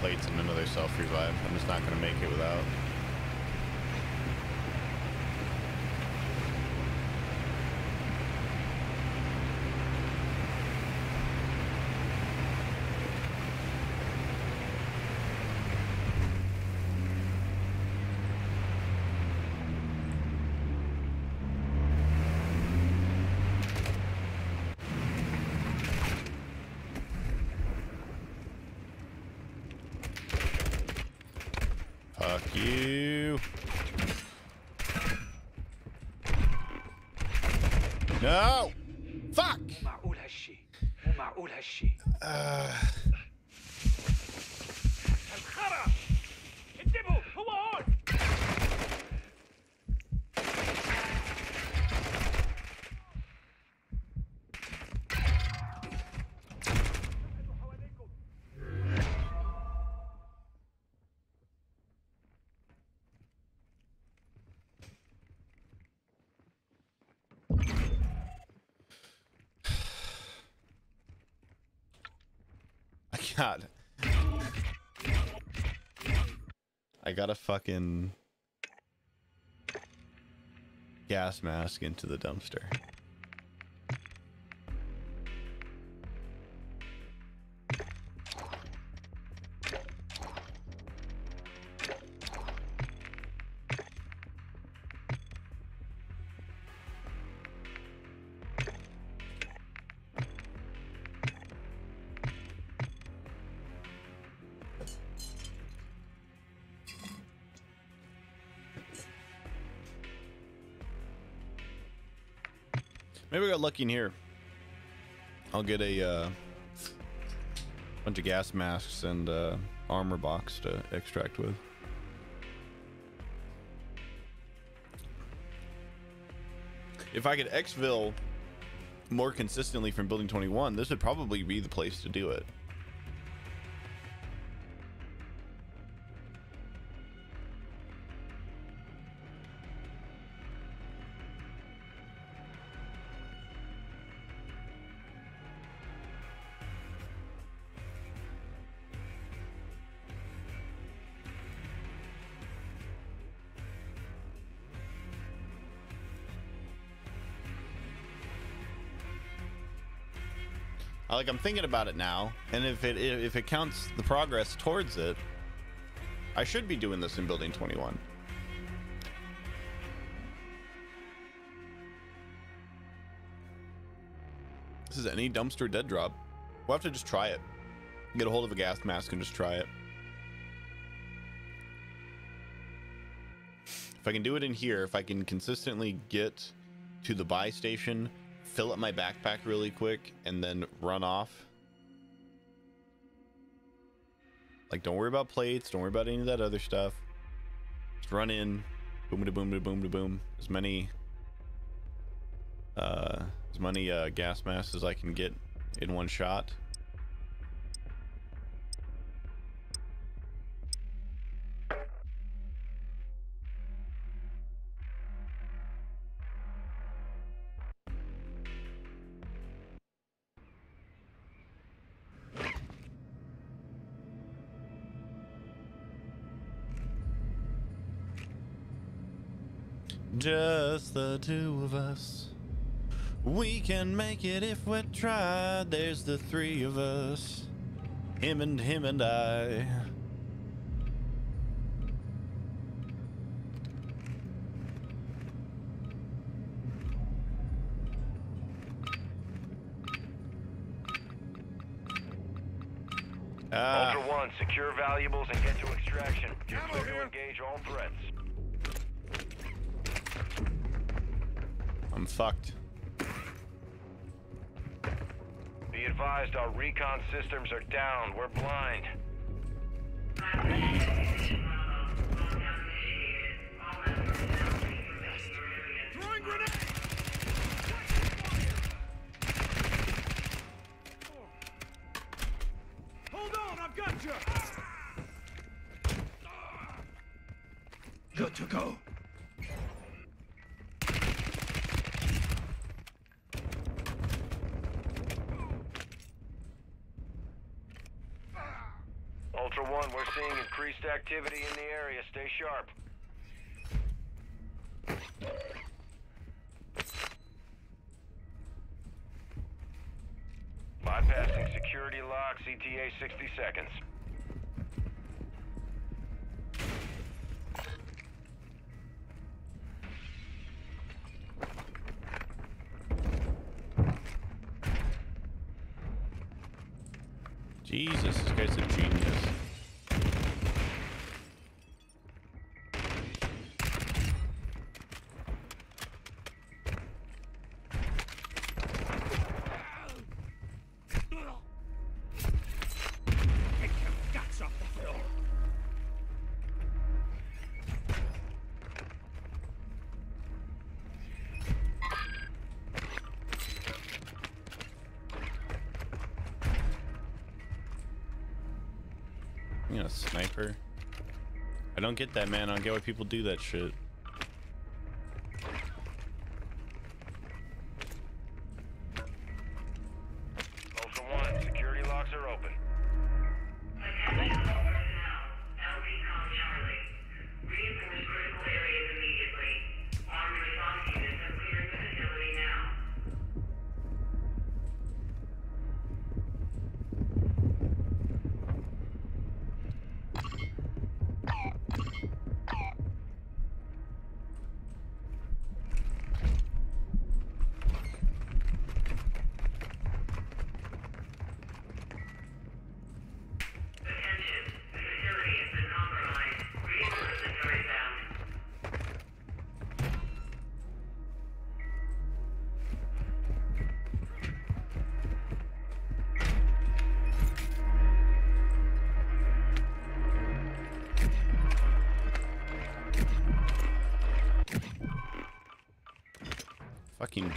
Plates and another self revive. I'm just not gonna make it without. how's she? Uh, I got. I got a fucking gas mask into the dumpster. Got lucky in here. I'll get a uh, bunch of gas masks and uh, armor box to extract with. If I could exfil more consistently from building 21, this would probably be the place to do it. Like I'm thinking about it now, and if it if it counts the progress towards it, I should be doing this in building 21. This is any dumpster dead drop. We'll have to just try it. Get a hold of a gas mask and just try it. If I can do it in here, if I can consistently get to the buy station, fill up my backpack really quick, and then run off. Like, don't worry about plates. Don't worry about any of that other stuff. Just run in, boom to boom to boom to boom. As many, uh, as many uh, gas masks as I can get in one shot. The two of us. We can make it if we try. There's the three of us. Him and him and I. Ah, Ultra One, secure valuables and get to extraction. You're clear to engage all threats. Fucked. Be advised, our recon systems are down. We're blind. Activity in the area. Stay sharp. Bypassing security locks, ETA 60 seconds. Jesus, this guy's a genius. Know, sniper. I don't get that, man. I don't get why people do that shit.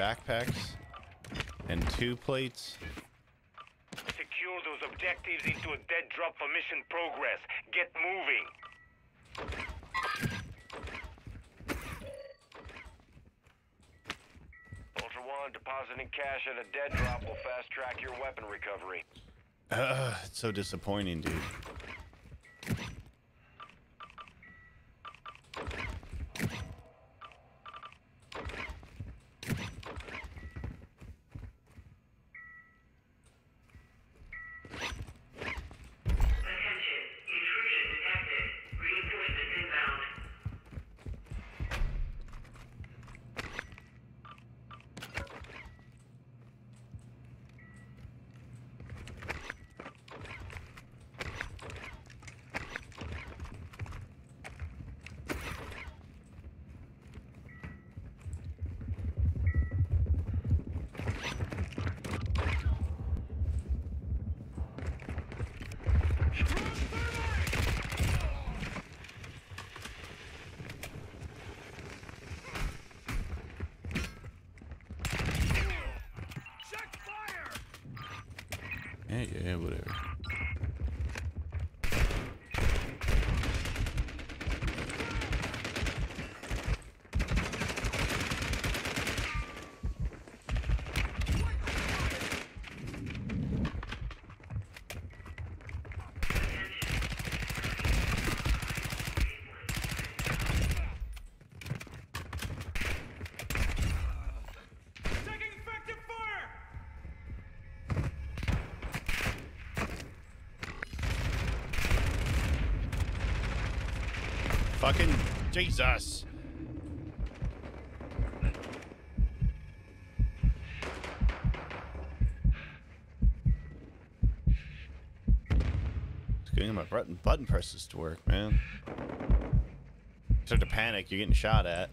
Backpacks. And two plates. Secure those objectives into a dead drop for mission progress. Get moving. Ultra One, depositing cash at a dead drop will fast track your weapon recovery. Ugh, it's so disappointing, dude. Attention. Intrusion detected. Reinforcements inbound. Check fire! Yeah, yeah, whatever. Taking effective fire! Fucking Jesus. It's getting my button button presses to work, man. Start to panic, you're getting shot at.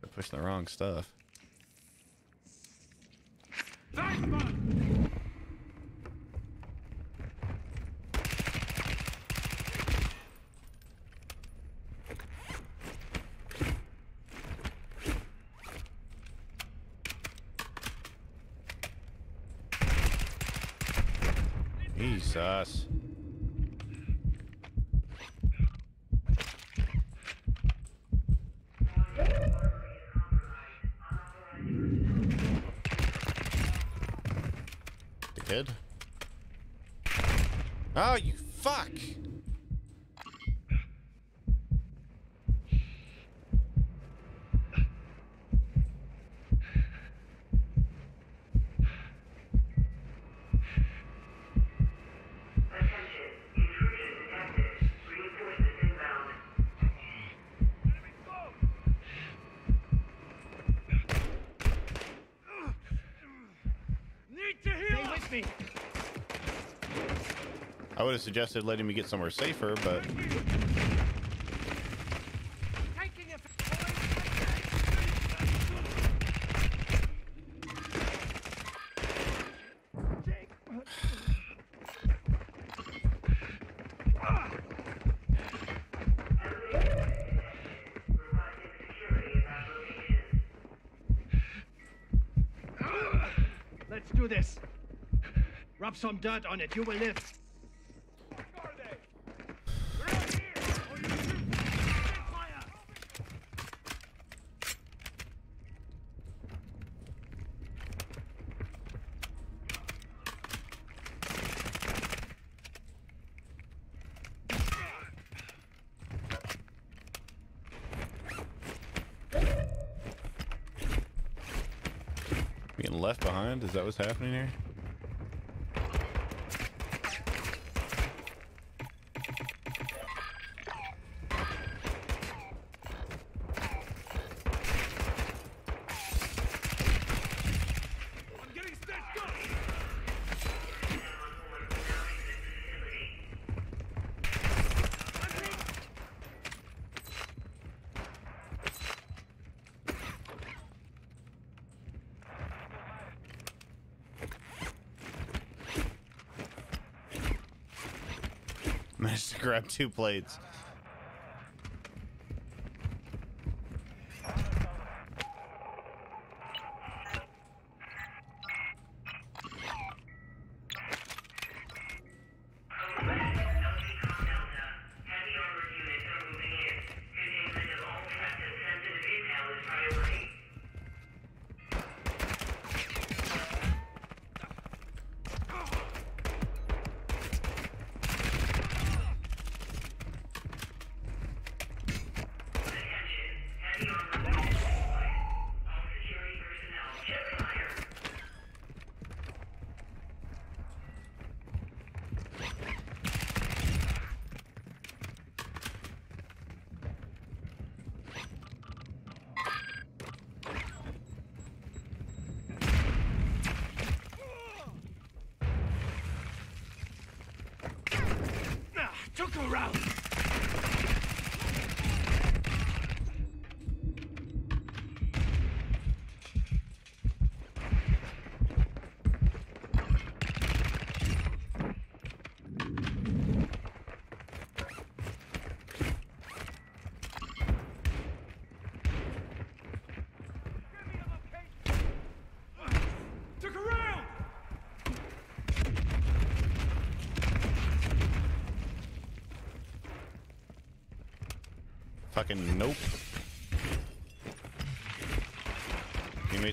They're pushing the wrong stuff. Thanks, bud! Jesus. The kid? Oh, you fuck! Attention. Intrusion detected. Reinforcements inbound. Need to heal Stay with me! I would have suggested letting me get somewhere safer, but. Let's do this. Rub some dirt on it. You will live. Are they? They're out here! Or you shoot! Fire! being left behind, is that what's happening here? Grab two plates.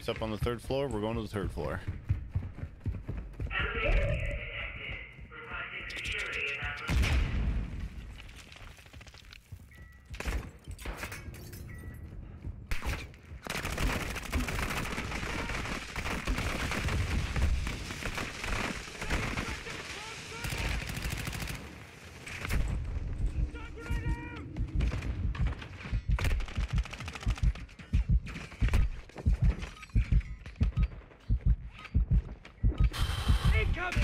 Up on the third floor. We're going to the third floor. Requesting security evacuation. Incoming.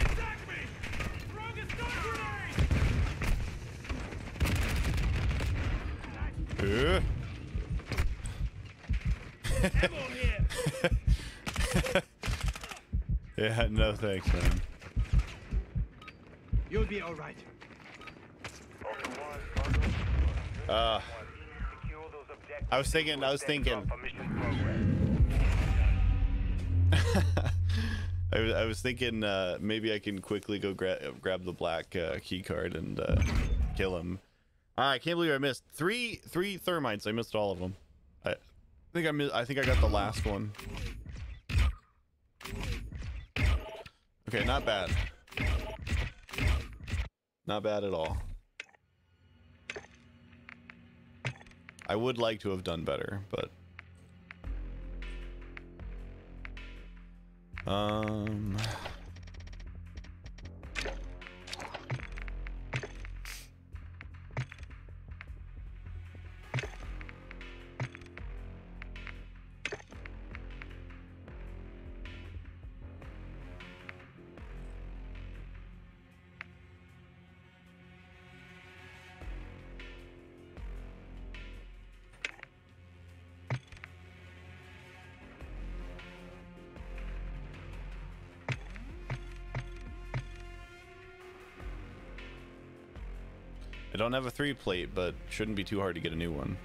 Attack me! Throwing a stun grenade! Uh. Ammo here! Yeah, [LAUGHS] no thanks, man. You'll be all right. Ultra One, cargo secure. Uh, Secure those objectives I was thinking- I was thinking- off a mission program. I was, I was thinking uh, maybe I can quickly go gra- grab the black uh, key card and uh, kill him. Ah, I can't believe I missed three three thermites. I missed all of them. I think I mi- I think I got the last one. Okay, not bad. Not bad at all. I would like to have done better, but don't have a three plate, but shouldn't be too hard to get a new one.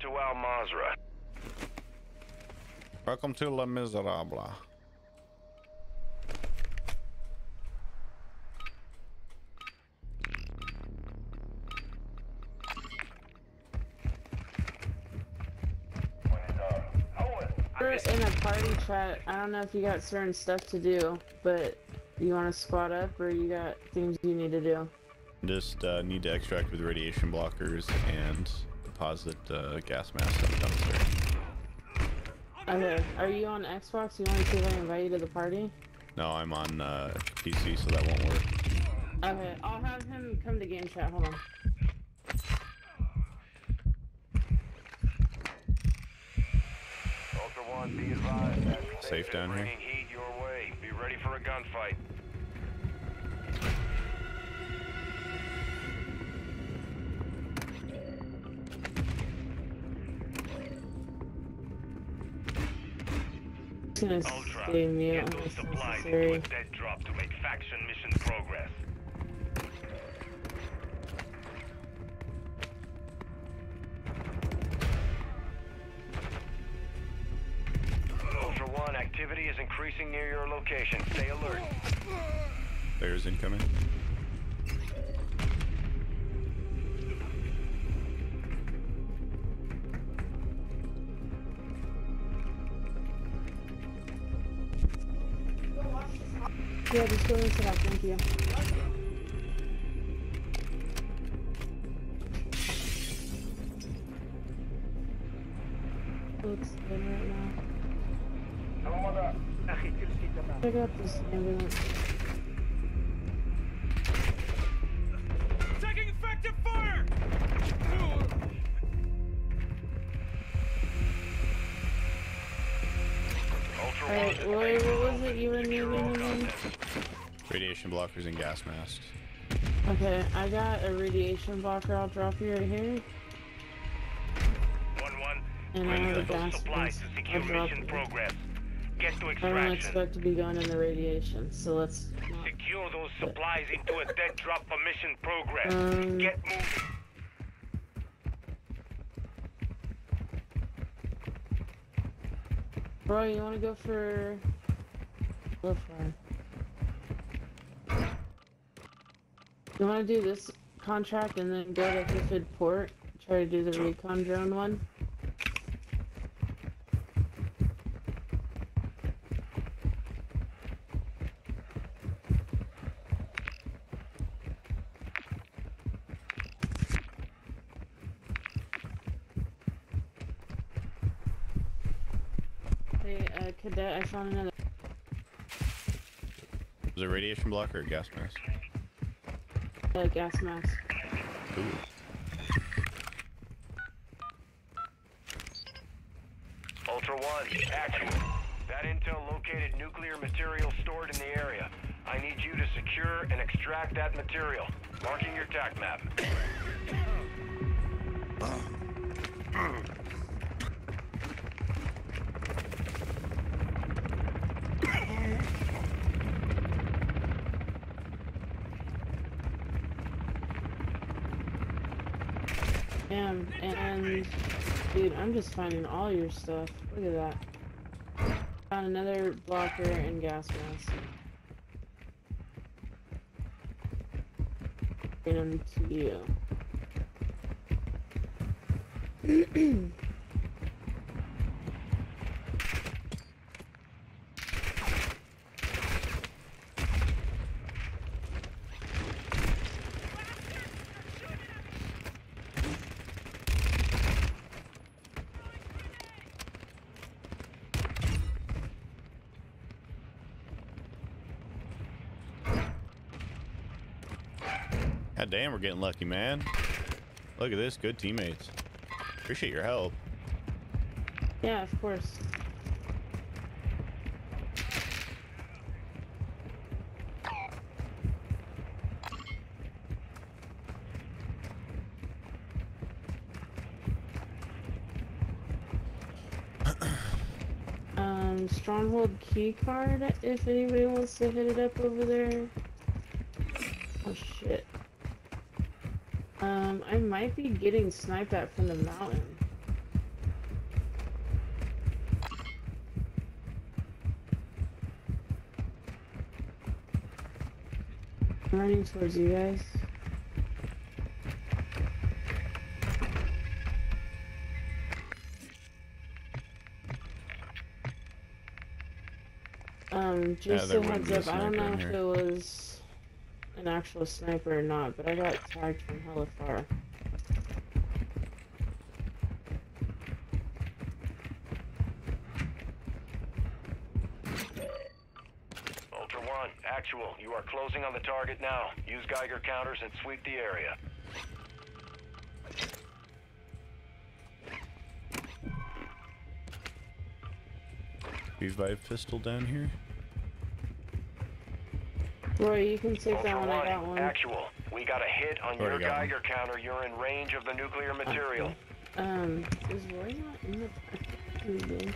To Al Mazrah. Welcome to La Miserable. We're in a party chat. I don't know if you got certain stuff to do, but you want to squat up or you got things you need to do. Just uh, need to extract with radiation blockers and deposit uh, gas mask up downstairs. Okay. Are you on Xbox? You want to see if I invite you to the party? No, I'm on uh, PC, so that won't work. Okay. I'll have him come to game chat. Hold on. Ultra One, be advised. Safe down here? heat your way. Be ready for a gunfight. Gonna Ultra, stay mute get those unless supplies into a dead drop to make faction mission progress. Ultra One, activity is increasing near your location. Stay alert. There's incoming. Yeah, just go and sit up. Thank you. Looks good right now. Pick up this ambulance. A blocker. I'll drop you right here. One One, And I have a gas supplies to secure mission progress. Get to I don't expect to be going in the radiation, so let's not. Secure those supplies into a dead drop for mission progress. Um, Get moving. Bro, you wanna go for. Go for. You wanna do this contract and then go to Hafid Port? Try to do the recon drone one? Hey, uh, cadet, I found another. Was it radiation blocker or gas mask? Uh, gas mask. Ooh. Ultra One, action. That intel located nuclear material stored in the area. I need you to secure and extract that material. Marking your TAC map. And dude, I'm just finding all your stuff. Look at that. Found another blocker and gas mask. Bring them to you. [CLEARS THROAT] damn, we're getting lucky, man. Look at this, good teammates. Appreciate your help. Yeah, of course. [CLEARS THROAT] um, Stronghold key card, if anybody wants to hit it up over there. Oh shit. I might be getting sniped at from the mountain. I'm running towards you guys. Um, just yeah, a heads up, I don't know if it was an actual sniper or not, but I got tagged from hella far. Closing on the target now. Use Geiger counters and sweep the area. Revive pistol down here. Roy, you can take that one, I One, got one. actual. We got a hit on Already your got one. Geiger counter. You're in range of the nuclear material. Um, is Roy not in the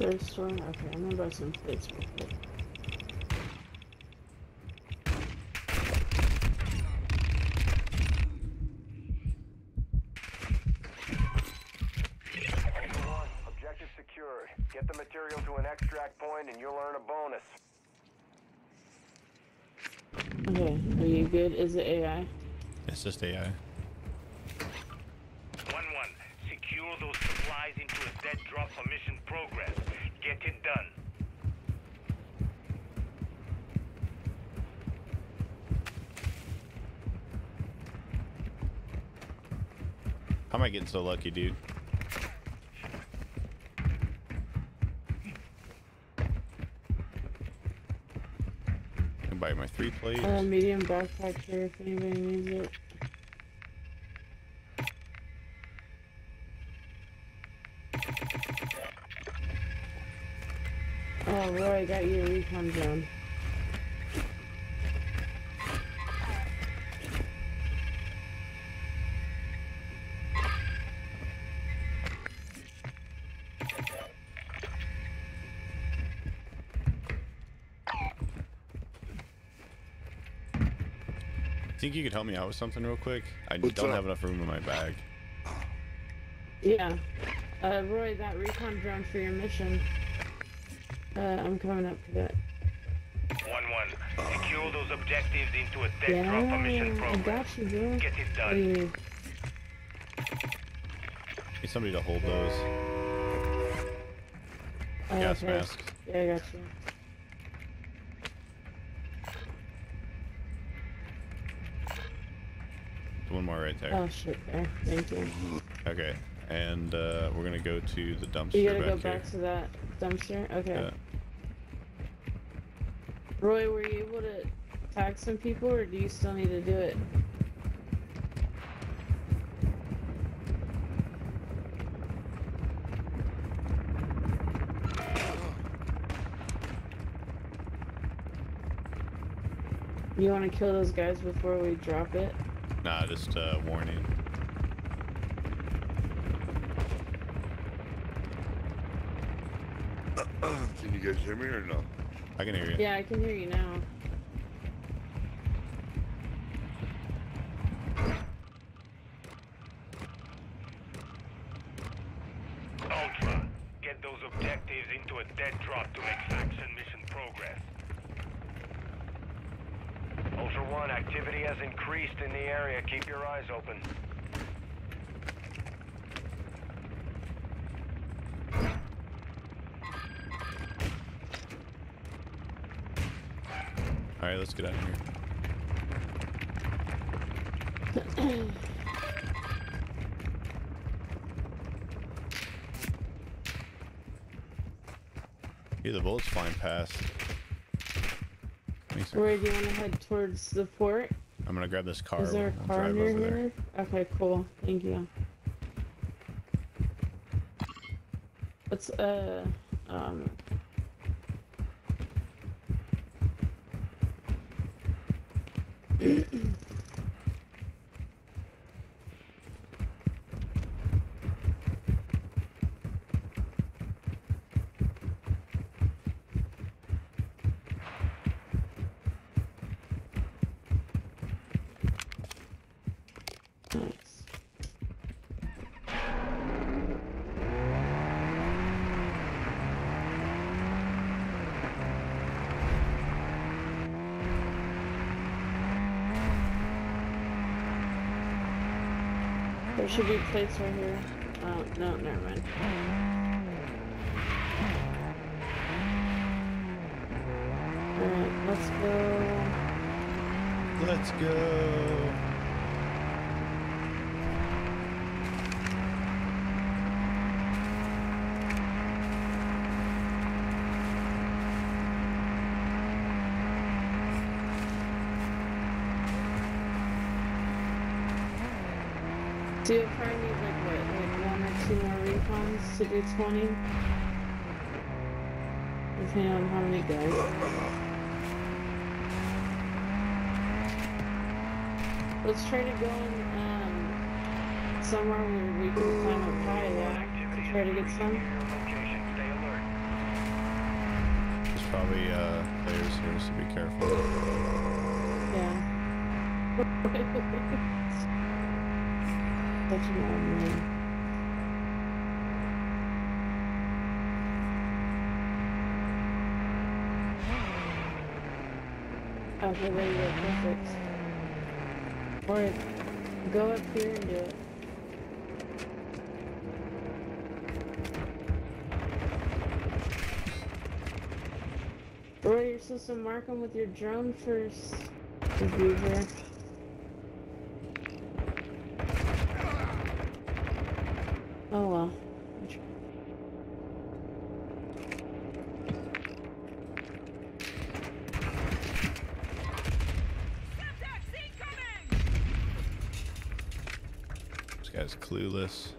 in the game? Third store? Okay, I'm gonna buy some plates real quick. Objective secured. Get the material to an extract point and you'll earn a bonus. Okay, are you good? Is it AI? It's just AI. 1-1, secure those supplies into a dead drop for mission progress. Get it done. How am I getting so lucky, dude? Can buy my three plates. Uh, medium backpack here if anybody needs it. Oh, Roy, I got you a recon drone. Think you could help me out with something real quick? I What's don't up? have enough room in my bag. Yeah. Uh, Roy, that recon drone for your mission. Uh, I'm coming up to that. 1-1, secure those objectives into a dead drop for Yeah, mission I got you, bro. Get it done. you need? Need somebody to hold those. Oh, Gas okay. masks. Yeah, I got you. Right there. Oh shit, there. Thank you. Okay. And uh, we're gonna go to the dumpster You gotta back go here. back to that dumpster? Okay. Yeah. Roy, were you able to tag some people or do you still need to do it? You want to kill those guys before we drop it? Nah, just uh, warning. [CLEARS THROAT] Can you guys hear me or no? I can hear you. Yeah, I can hear you now. Ultra, get those objectives into a dead drop to make faction mission progress. Ultra One, activity has increased in the area. Keep your eyes open. All right, let's get out of here. [COUGHS] Yeah, the bullets flying past. Where do you want to head towards the port? I'm gonna grab this car. Is there We'll a car near over there. Okay, cool. Thank you. What's Let's uh um Nice. There should be plates right here. Oh, no, never mind. Alright, let's go. Let's go. Do you probably need like what, like one or two more refunds to do 20? Depending on how many guys. Let's try to go in um, somewhere where we can climb up high, yeah? To try to get some. Location. Stay alert. There's probably uh, players here, so be careful. Yeah. [LAUGHS] Such an old man. Okay, there you go, perfect. Or go up here and do it. Or you're supposed to mark them with your drone first. Oh well. This guy's clueless.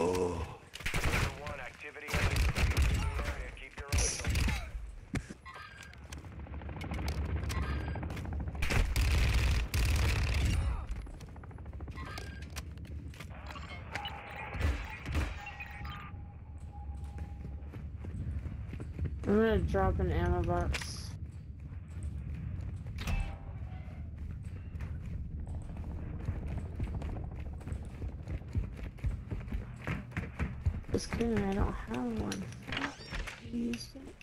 Oh. Number one, activity in the area. Keep your eyes open. I'm gonna drop an ammo box. Just kidding, I don't have one. I used it.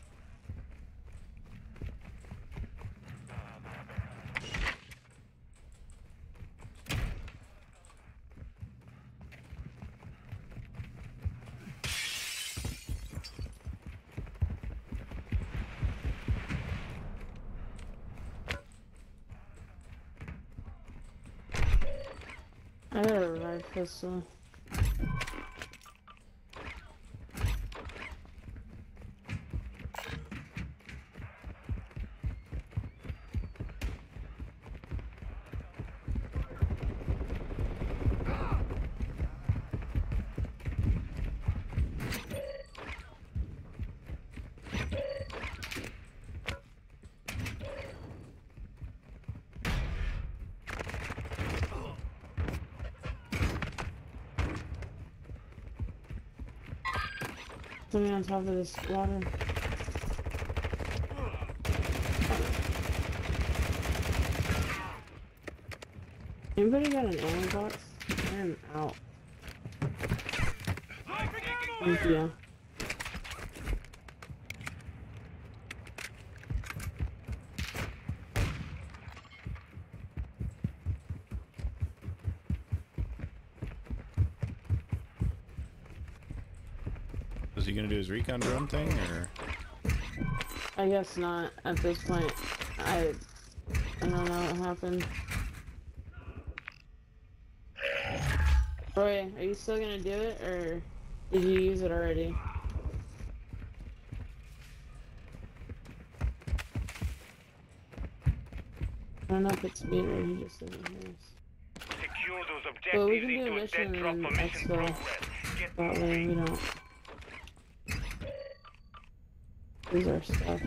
I got a Something on top of this water. Anybody got an ammo box? I'm out. Thank you. Was he gonna do his recon drone thing, or? I guess not at this point. I I don't know what happened. Roy, are you still gonna do it or did you use it already? I don't know if it's me or he just doesn't hear us. Secure those Well, we can do a mission dead drop in for mission Expo. That way we don't lose our stuff.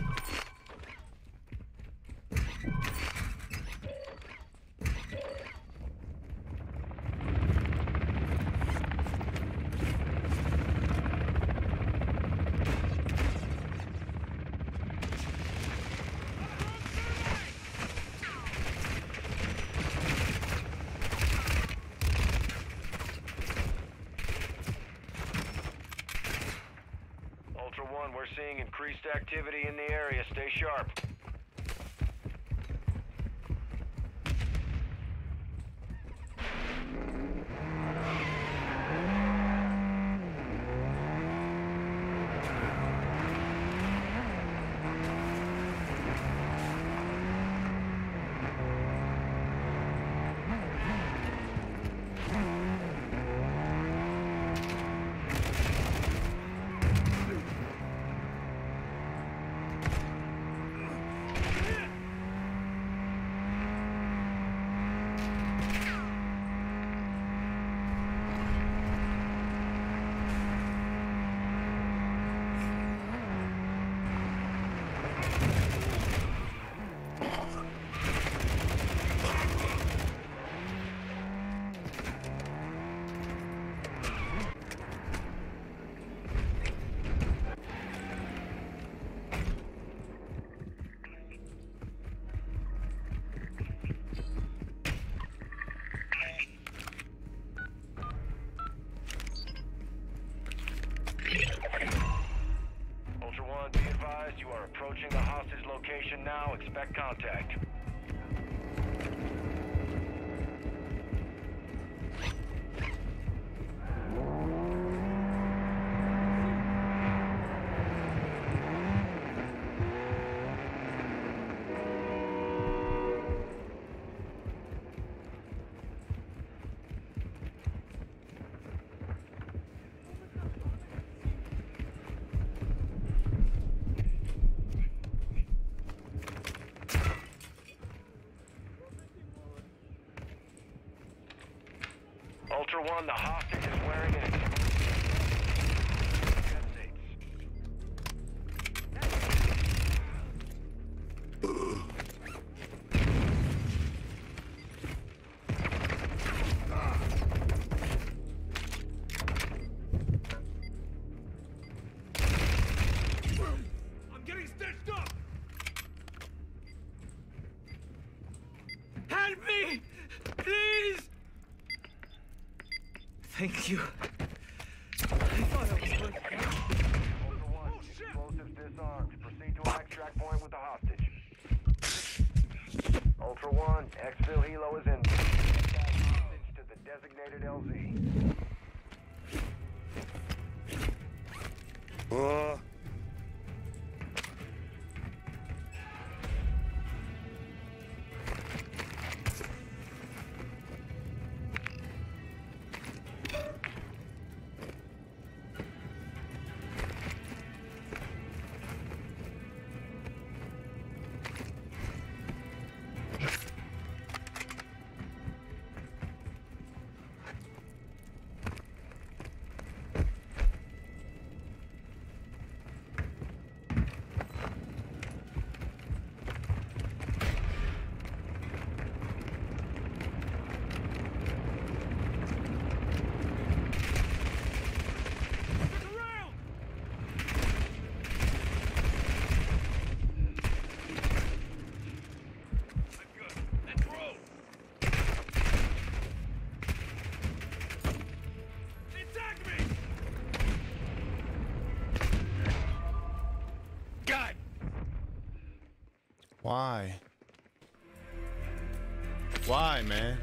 Why, man?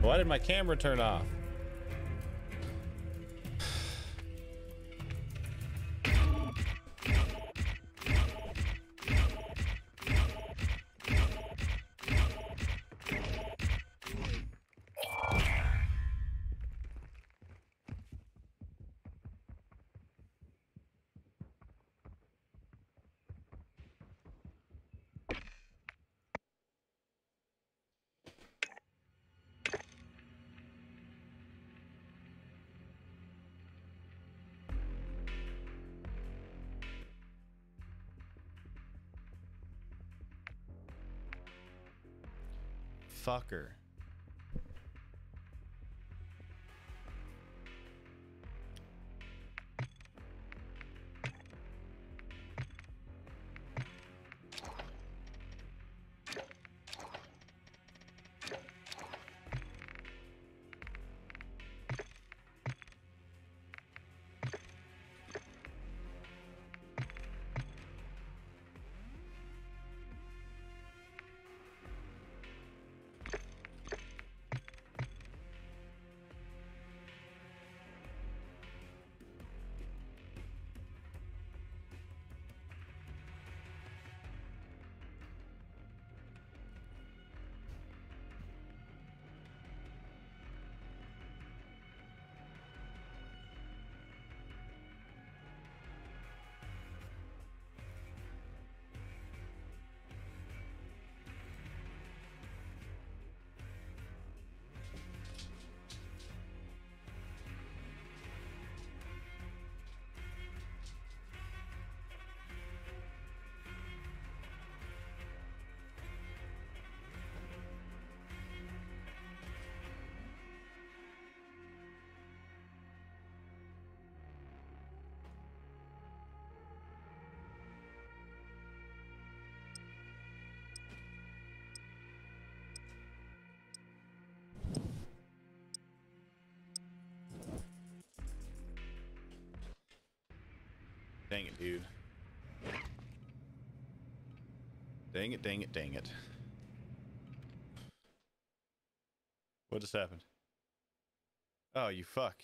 Why did my camera turn off? Motherfucker. Dang it, dude. Dang it, dang it, dang it. What just happened? Oh, you fuck.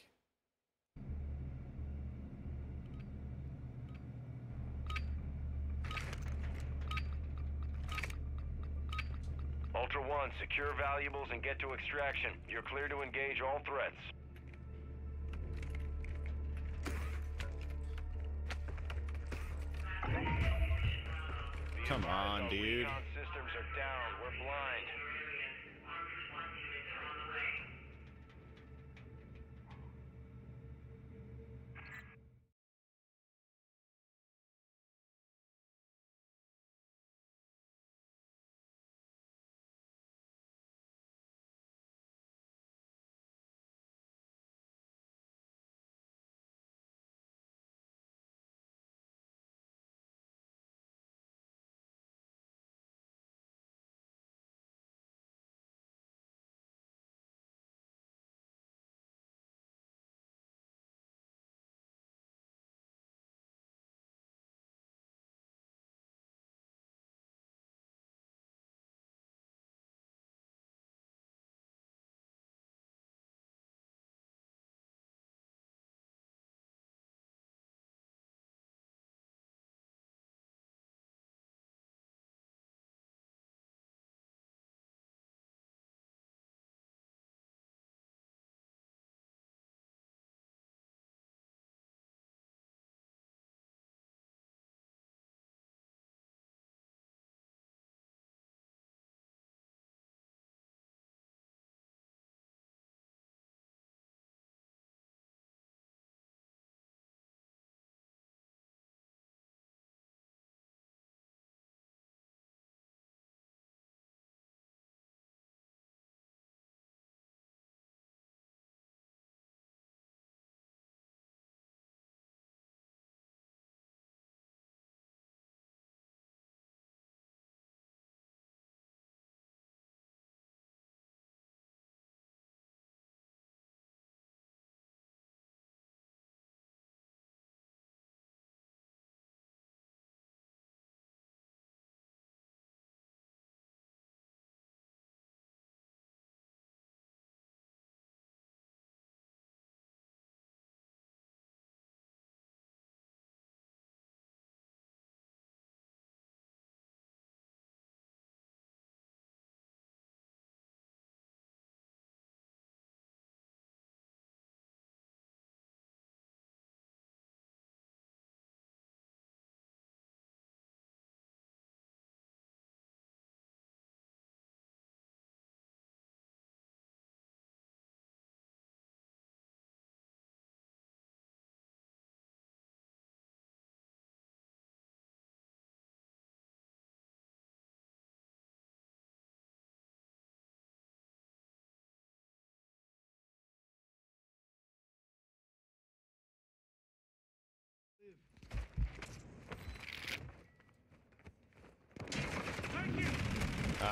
Ultra One, secure valuables and get to extraction. You're clear to engage all threats. Dude.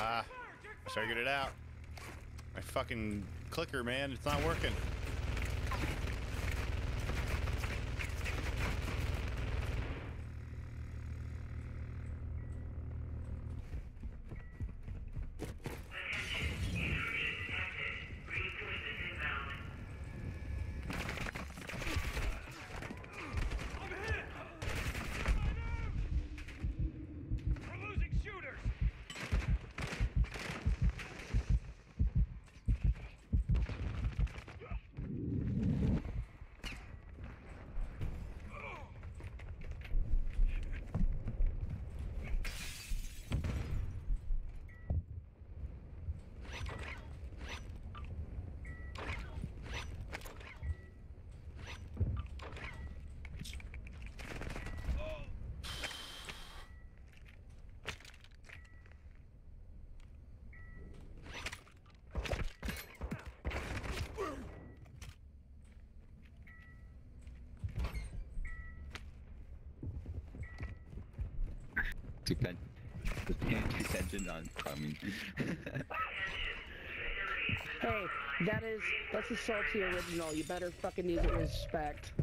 Ah, I figured it out. My fucking clicker, man, it's not working. We're losing shooters. Depend. Detention on coming. Hey, that is that's a salty original. You better fucking use it with respect.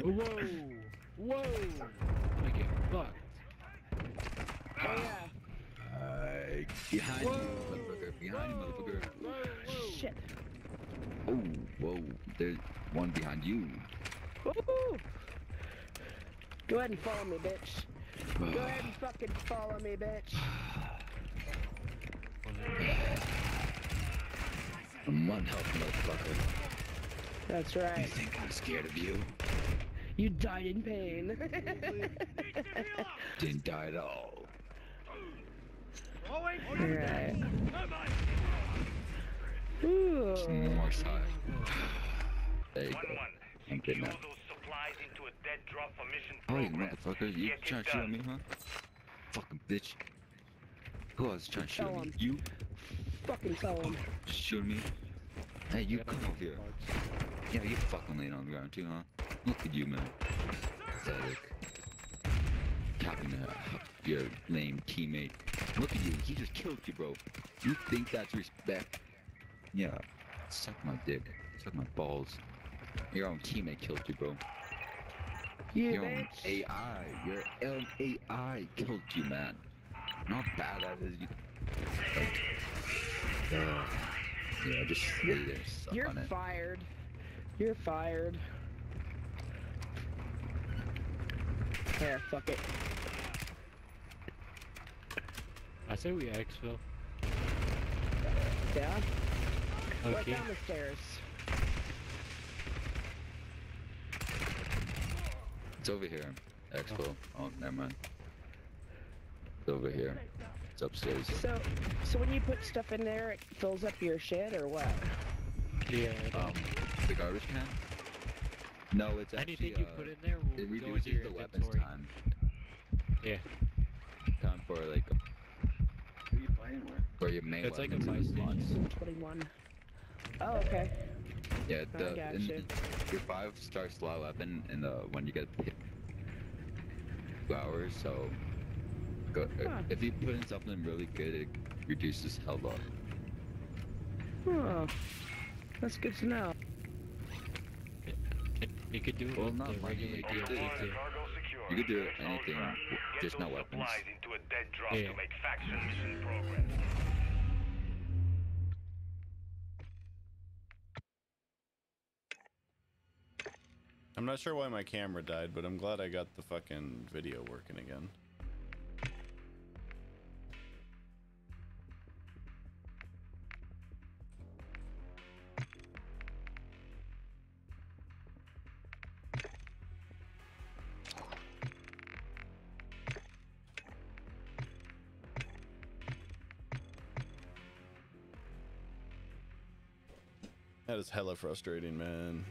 Whoa! Whoa! I get fucked. Oh yeah. Uh, behind you, motherfucker. Behind you, motherfucker. Shit. Oh, whoa. There's one behind you. Woo! Go ahead and follow me, bitch. Go ahead and fucking follow me, bitch. [SIGHS] [SIGHS] I'm one health, motherfucker. That's right. You think I'm scared of you? You died in pain. [LAUGHS] Didn't die at all. Alright. Alright. Ooh. One more side. There you go. One one. I'm good Secure now. those supplies into a dead drop for mission Oh, you motherfucker. You Get trying to shoot done. me, huh? Fucking bitch. Who else trying to shoot me? You Fucking tell him. shoot me? Hey, you come over here. Yeah, you fucking laying on the ground too, huh? Look at you, man. Pathetic. Capping uh, your lame teammate. Look at you. He just killed you, bro. You think that's respect? Yeah. Suck my dick. Suck my balls. Your own teammate killed you, bro. You Your own. AI. Your own AI killed you, man. Not bad at it. You, like, uh, yeah, just stay there. Suck You're on it. fired. You're fired. There, fuck it. I say we exfil. Yeah? Right Okay. down the stairs. It's over here. Expo. Oh, never mind. It's over here. It's upstairs. So, so when you put stuff in there, it fills up your shed or what? Yeah. Um, the garbage can? No, it's actually, Anything you uh, put in there will it go into your the weapons inventory. time. Yeah. Time for like, who you playing with? For your main It's like a weapons buy station. slots. 21. Oh, okay. Yeah, I the got in, you. your five star slot weapon and the one you get hit two hours. So, go, uh, Huh. if you put in something really good, it reduces health loss. Oh, that's good to know. You could do it Well, not the money, you could do it. too. You could do anything, Ultra. Get just not weapons. into a dead drop Yeah. to make faction mission progress. I'm not sure why my camera died, but I'm glad I got the fucking video working again. That is hella frustrating, man.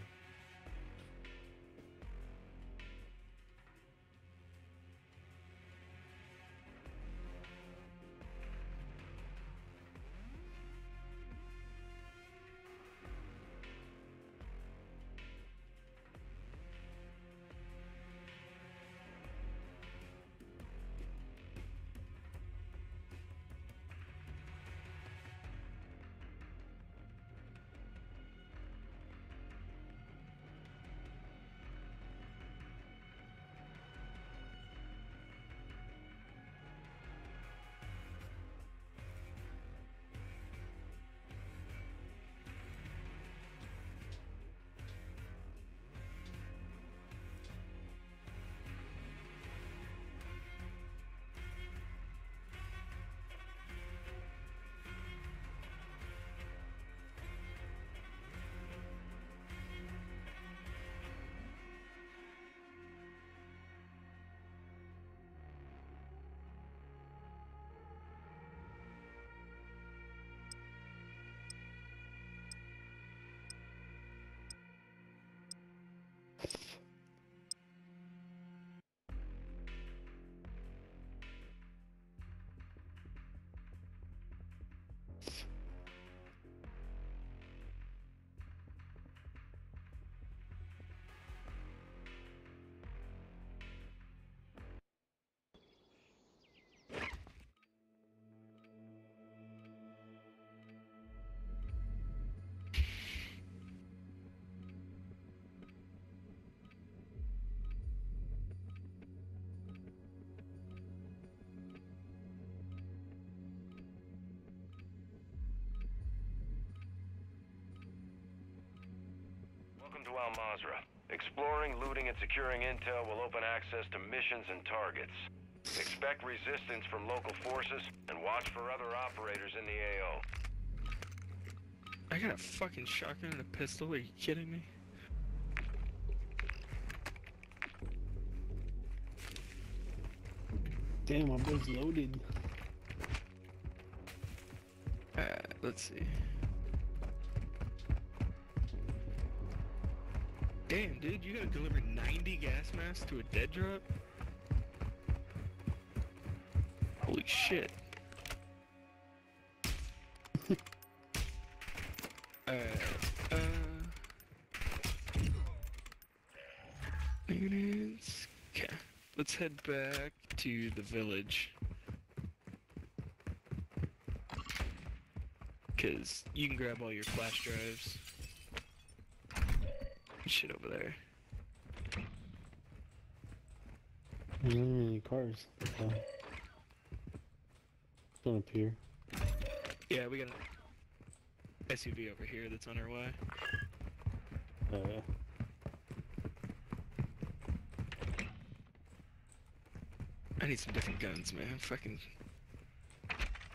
To Al Mazrah. Exploring, looting, and securing intel will open access to missions and targets. Expect resistance from local forces and watch for other operators in the AO. I got a fucking shotgun and a pistol. Are you kidding me? Damn, my boy's loaded. Uh, let's see. Damn, dude, you gotta deliver 90 gas masks to a dead drop? Holy shit. [LAUGHS] Uh... Okay, let's head back to the village. Cause you can grab all your flash drives. Shit over there. There's not many cars. So. Don't appear. Yeah, we got an SUV over here that's on our way. Uh, yeah. I need some different guns, man. I'm fucking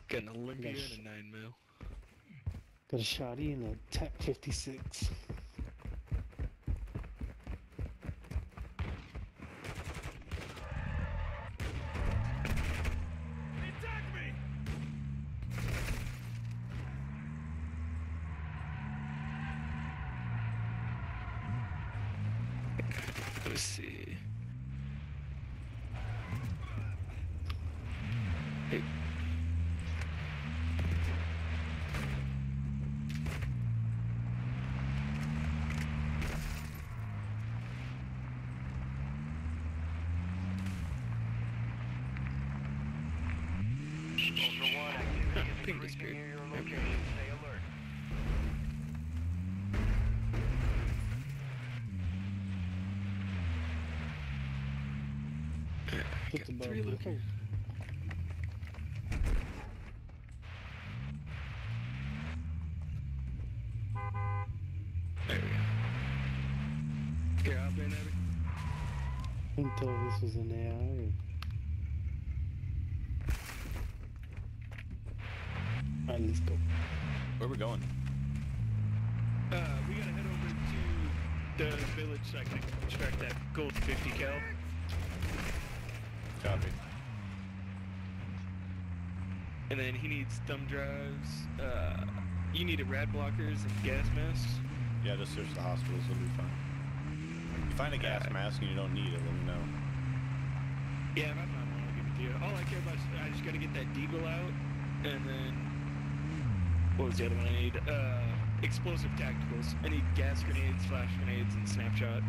got an Olympia and a 9 mil. Got a shotty and a TAQ 56. Let's see. Hey. Ultra One, activity is Ping increasing disappeared. near your Okay. location. Stay alert. Put the got three bell. looking. There we go. Here, hop in, Abby. Couldn't tell if this was an AI or... Alright, let's go. Where we going? Uh, we gotta head over to the village so I can extract that gold 50 cal. Copy. And then he needs thumb drives. Uh, you need rad blockers and gas masks. Yeah, just search the hospitals, it'll be fine. If you find a gas mask and you don't need it, let me know. Yeah, if I find one, I'll give it to you. All I care about is I just gotta get that deagle out, and then what was the other one I need? Uh, explosive tacticals. I need gas grenades, flash grenades, and snapshot.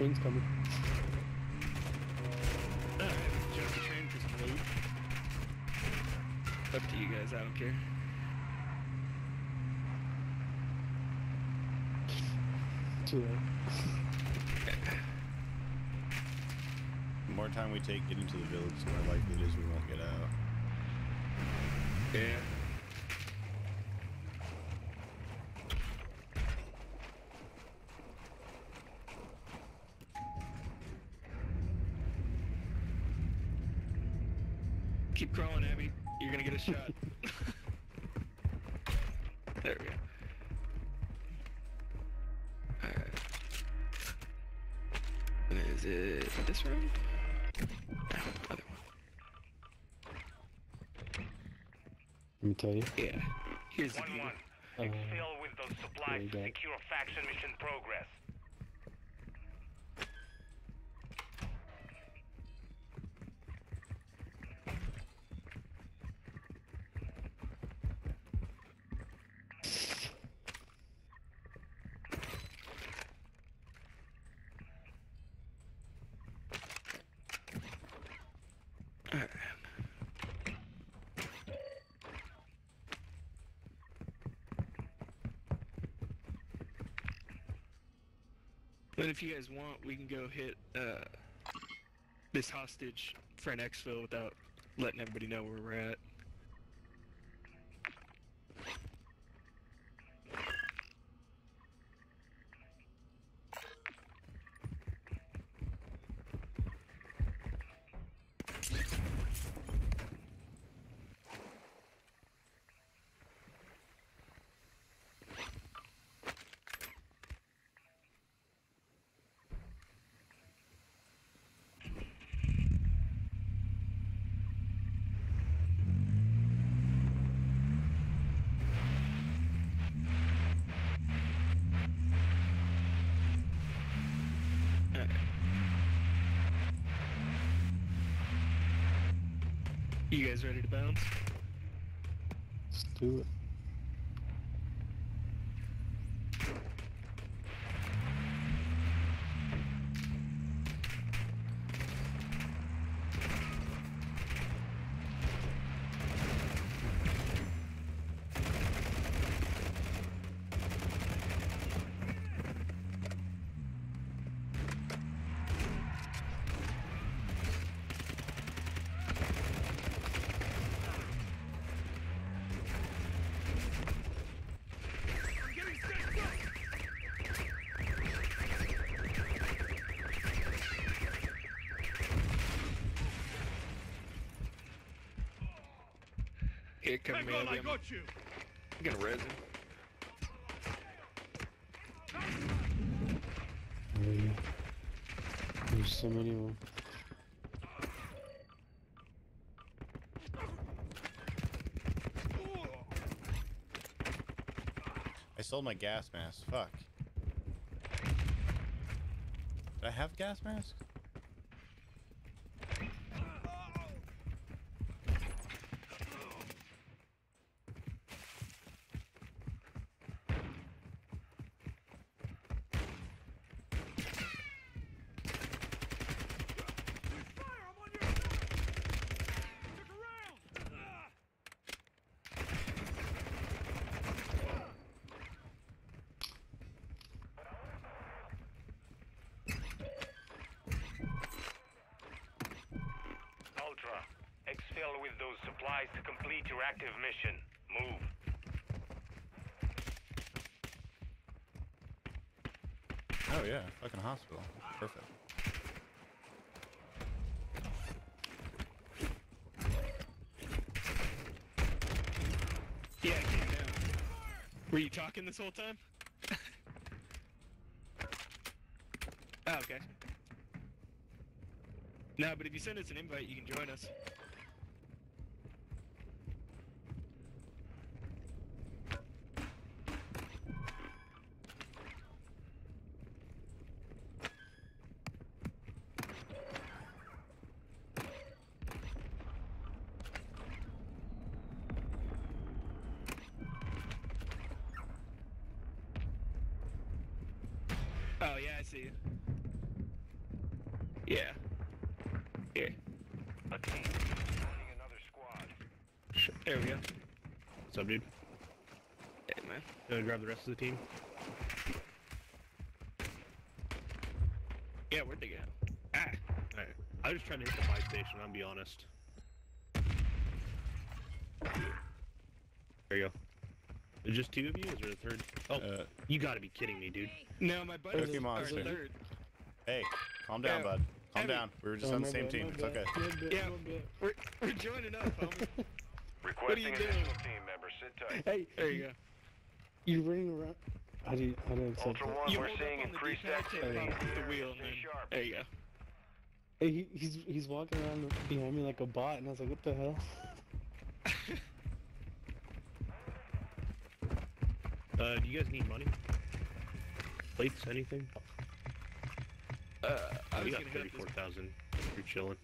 train's coming. Up to you guys, I don't care. Too late. the more time we take getting to the village, the more likely it is we won't get out. Yeah. Keep crawling, Abby. You're gonna get a shot. [LAUGHS] there we go. Alright. Is it this room? No, other Let me tell you. Yeah. Here's the One deal. one. Uh, Exfil with those supplies to there you go. secure faction mission progress. If you guys want, we can go hit uh, this hostage for an exfil without letting everybody know where we're at. You guys ready to bounce? Let's do it. Here, come Hang here. On, I I'm got you. gonna res him. Oh, yeah. There's so many of them. I sold my gas mask. Fuck. Did I have gas mask? Ultra, exfil with those supplies to complete your active mission. Move. Oh yeah, fucking hospital. Perfect. Yeah, I came down. Were you talking this whole time? [LAUGHS] oh, okay. No, but if you send us an invite, you can join us. Oh yeah, I see you. Yeah. Here. A team joining another squad. Sh- There we go. What's up, dude? Hey man. Gonna grab the rest of the team. Yeah, where'd they go? Ah, alright. I was just trying to hit the buy station. I'll be honest. There you go. There's just two of you? Is there a third? Oh, Uh, you gotta be kidding me, dude. No, my buddy's Cookie our Monster. third. Hey, calm down, Yeah. bud. Calm Abby. down. We were just Oh, on the same bad, team. It's okay. Little bit, Yeah. We're, we're joining up, homie. Requesting you doing? additional team members. Sit tight. Hey, There you go. You running around. How do you, how do I accept Ultra that? One, You we're hold seeing up on the increased activity. take in the the wheel, Stay man. sharp. There you go. Hey, he, he's he's walking around behind me like a bot, and I was like, what the hell? [LAUGHS] Uh, do you guys need money? Plates, anything? Uh, I we got gonna hit this 34,000. You're chilling.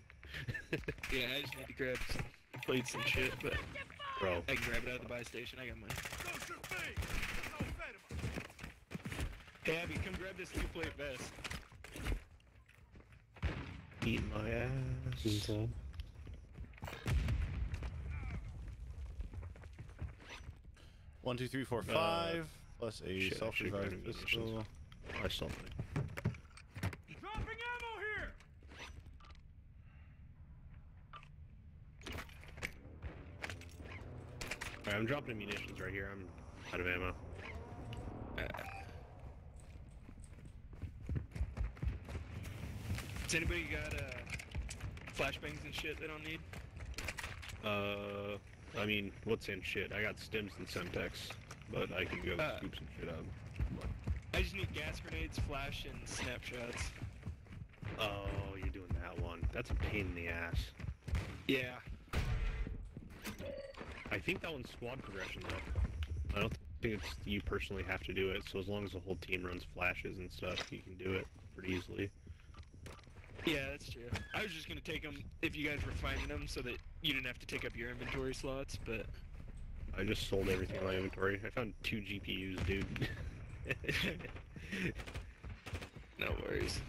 [LAUGHS] Yeah, I just need to grab some plates and shit, but [LAUGHS] Bro, I can grab it out of the buy station. I got mine. Hey, Abby, come grab this two plate vest. eat my ass. Inside. One, two, three, four, Uh, plus a shit, self-revived grabbed pistol. ammunition. I saw money. Dropping ammo here! Alright, I'm dropping munitions right here. I'm out of ammo. Anybody got uh, flashbangs and shit they don't need? Uh, I mean, what's in shit? I got stims and semtex, but I can go Uh, scoop some shit out. I just need gas grenades, flash, and snapshots. Oh, you're doing that one. That's a pain in the ass. Yeah. I think that one's squad progression though. I don't think it's you personally have to do it. So as long as the whole team runs flashes and stuff, you can do it pretty easily. Yeah, that's true. I was just gonna take them if you guys were finding them so that you didn't have to take up your inventory slots, but I just sold everything in my inventory. I found two GPUs, dude. [LAUGHS] no worries.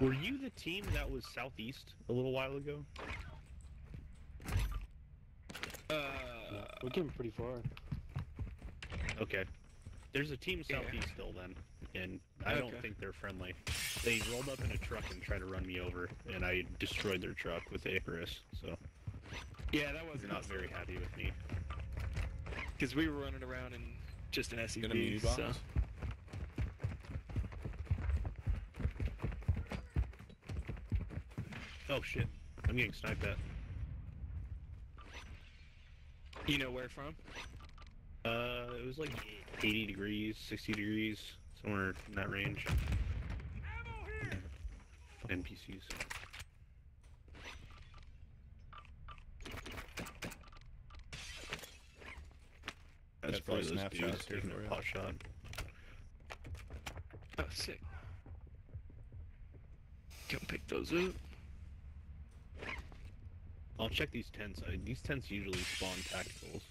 Were you the team that was southeast a little while ago? Uh, we came pretty far. Okay. There's a team Yeah. southeast still then, and I don't think they're friendly. They rolled up in a truck and tried to run me over, and I destroyed their truck with Icarus, so yeah, that wasn't very happy with me. because we were running around in just an Gonna be SUV. So. Oh shit. I'm getting sniped at. You know where from? Uh, it was like 80 degrees, 60 degrees, somewhere in that range. Fucking NPCs. That's probably three those snapshots dudes here taking a pot shot. Oh, sick. Come pick those up. I'll check these tents. Uh, these tents usually spawn tacticals.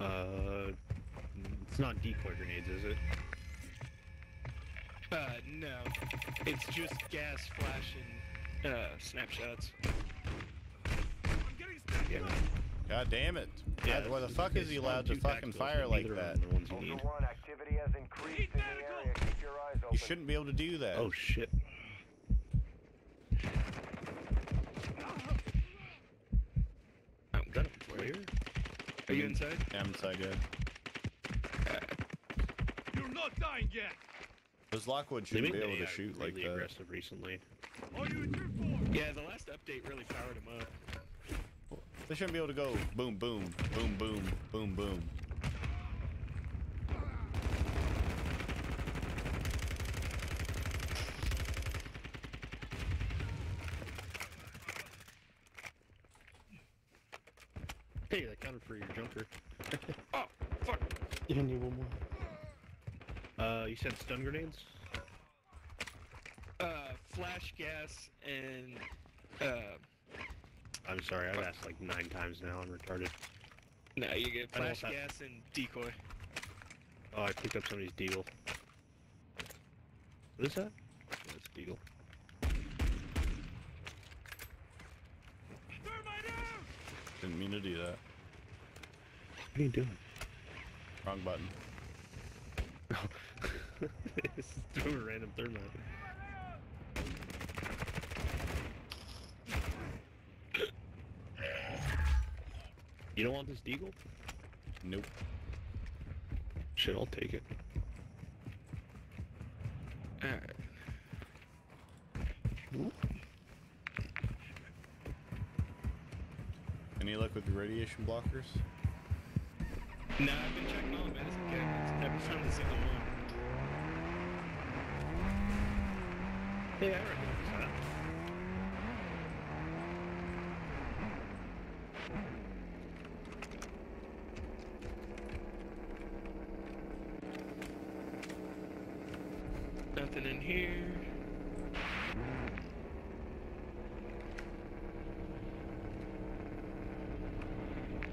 Uh, it's not decoy grenades, is it? Uh, no. It's just gas, flashing uh, snapshots. Yeah. God damn it. Yeah, Yeah, why the fuck is he allowed to fucking fire like that? of them are the ones you One, activity has increased in the area. Keep your eyes open. You shouldn't be able to do that. Oh shit. I'm gonna play. Are you inside? Yeah, I'm inside, yeah. You're not yet! Those Lockwood They shouldn't be able the to AI shoot like that. aggressive recently. Are you in? Yeah, the last update really powered him up. They shouldn't be able to go boom, boom, boom, boom, boom, boom. Hey, that counted for your junker. Oh, fuck. You need one more. You said stun grenades? Uh, flash, gas, and uh, I'm sorry, I've asked like nine times now. I'm retarded. no, you get flash, gas, and decoy. Oh, I picked up somebody's deagle. What is that? Yeah, it's deagle. Didn't mean to do that. What are you doing? Wrong button. [LAUGHS] Just threw a random thermite. You don't want this deagle? Nope. Shit, I'll take it. Alright. Any luck with the radiation blockers? Nah, I've been checking all the medicine cabinets. Never found a single one. Hey, I recognize that. Nothing in here.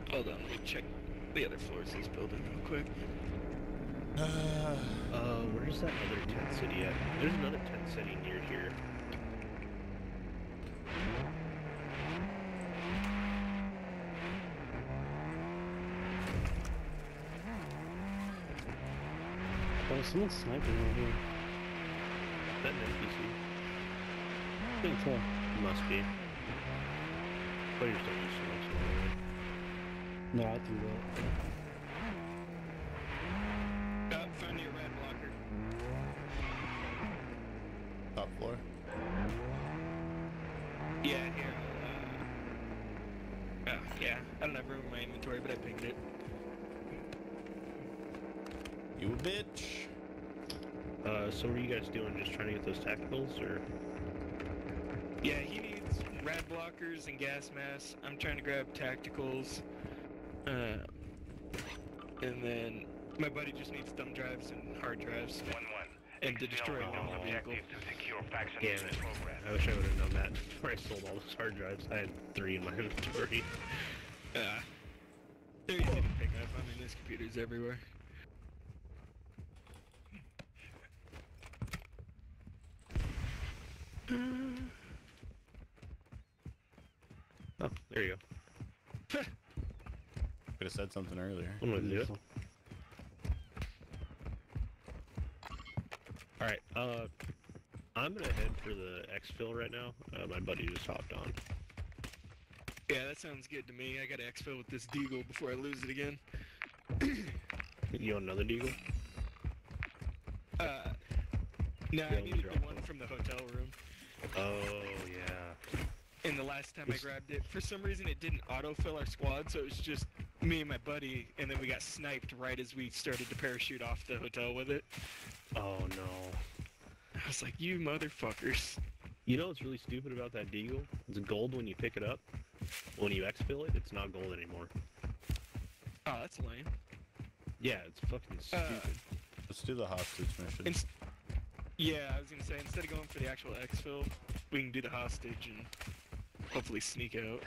Hold on, let me check the other floors of this building real quick. Uh, where's that other tent city at? There's another tent city near here. Oh, someone's sniping over here. That an NPC? think so. Must be. Players don't use anymore. No, I threw that. Oh, found your rad blocker. Top floor. Yeah, here. Uh, oh, yeah. I don't have room in my inventory, but I pinged it. You a bitch. Uh, so what are you guys doing? Just trying to get those tacticals, or? Yeah, he needs rad blockers and gas masks. I'm trying to grab tacticals. Uh, and then my buddy just needs thumb drives and hard drives. And to destroy a normal vehicle. Yeah, I wish I would have known that before I sold all those hard drives. I had three in my [LAUGHS] inventory. Yeah. They're easy to pick up. I mean, there's computers everywhere. Oh, there you go. [LAUGHS] Could have said something earlier. I'm gonna do it. Alright, uh, I'm gonna head for the exfil right now. Uh, my buddy just hopped on. Yeah, that sounds good to me. I gotta exfil with this deagle before I lose it again. [CLEARS THROAT] You want another deagle? Uh, no, Yeah, I let me needed the one from the hotel room. Oh, yeah. And the last time I grabbed it, for some reason it didn't autofill our squad, so it was just me and my buddy, and then we got sniped right as we started to parachute off the hotel with it. Oh, no. I was like, you motherfuckers. You know what's really stupid about that deagle? It's gold when you pick it up. When you exfil it, it's not gold anymore. Oh, that's lame. Yeah, it's fucking uh, stupid. Let's do the hostage mission. Inst- yeah, I was gonna say, instead of going for the actual exfil, we can do the hostage and hopefully sneak out.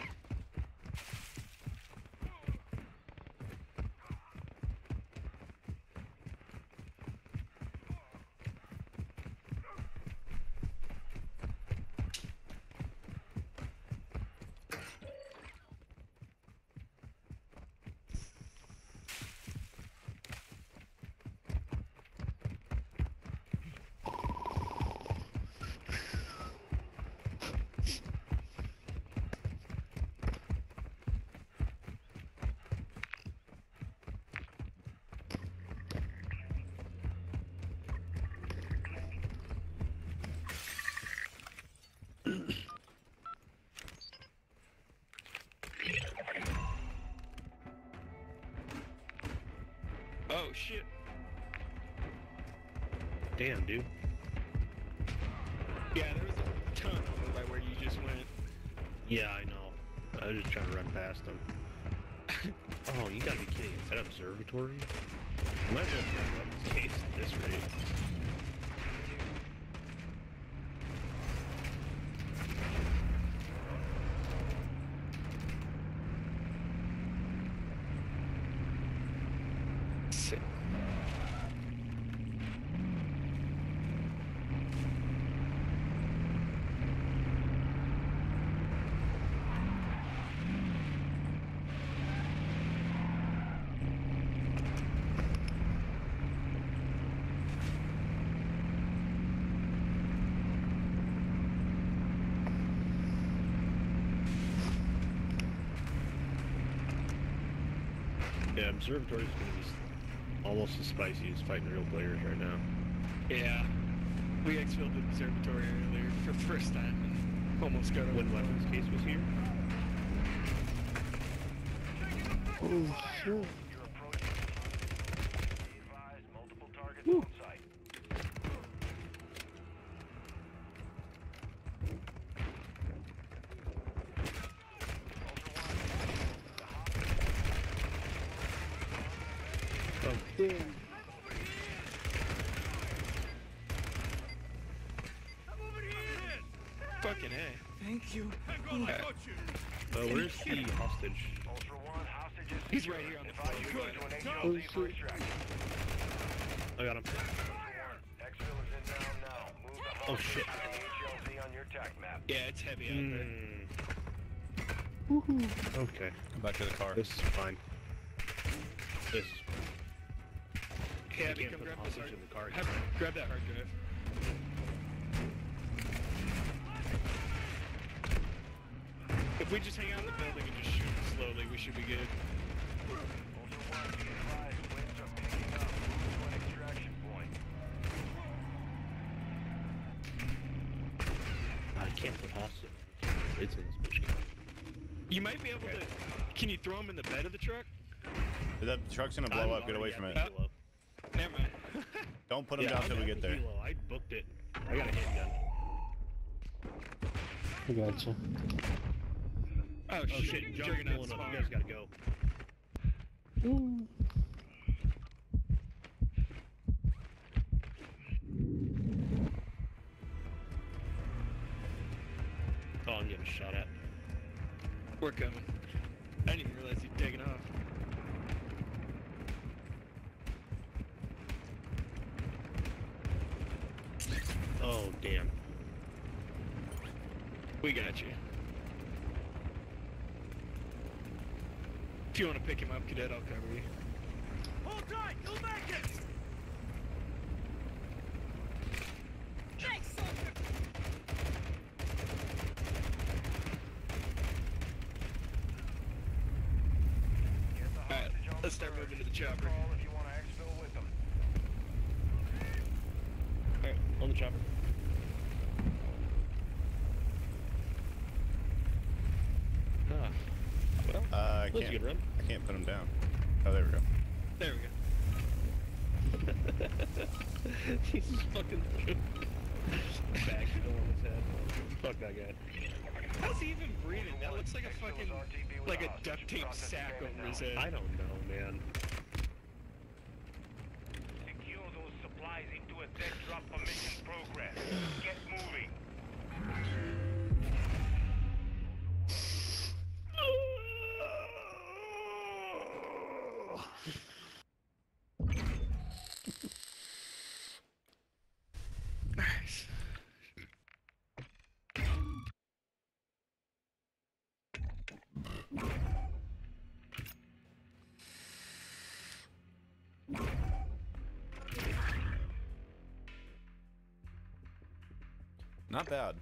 Drive this case at this rate. Sick. Yeah, Observatory's gonna be almost as spicy as fighting real players right now. Yeah. We exfilled the observatory earlier for the first time and almost got When weapons case was here. Oh shit. Multiple targets on site. Oh, Damn. Fucking A. Thank you. Uh, where's the hostage? Ultra One, hostages. He's right here on the floor. Advise you to an Oh, HLZ shit. I got him. Exfil is inbound now. Move the Oh, shit. to the HLZ on your tac map. Yeah, it's heavy out there. Mm. Okay. Come back to the car. This is fine. This is Yeah, I Abby, come grab the this hard, in the car. have- grab that hard drive. We just hang out in the building and just shoot slowly, we should be good. Ultra One, be advised. Winds are picking up. Move to an extraction point. I can't put hostage. It's in this bitch. You might be able to. Can you throw him in the bed of the truck? That truck's gonna blow up. Get away from it. Uh, Never mind. [LAUGHS] Don't put him Yeah, down I till we get there. helo. I booked it. I got a handgun. I gotcha. Oh, Oh shit, shit, John's Juggernaut's up. You guys gotta go. Oh, pick him up, cadet, I'll cover you. Hold tight. You'll make it. Thanks, soldier. Alright, let's start moving to the chopper. If you want to with them. Alright, on the chopper. Ah. Well, Uh, I That's a can't. good run. I can't put him down. Oh, there we go. There we go. [LAUGHS] [LAUGHS] He's fucking back on his head. Fuck that guy. How's he even breathing? That looks like a fucking, like a duct tape sack over his head. I don't know, man. Not bad.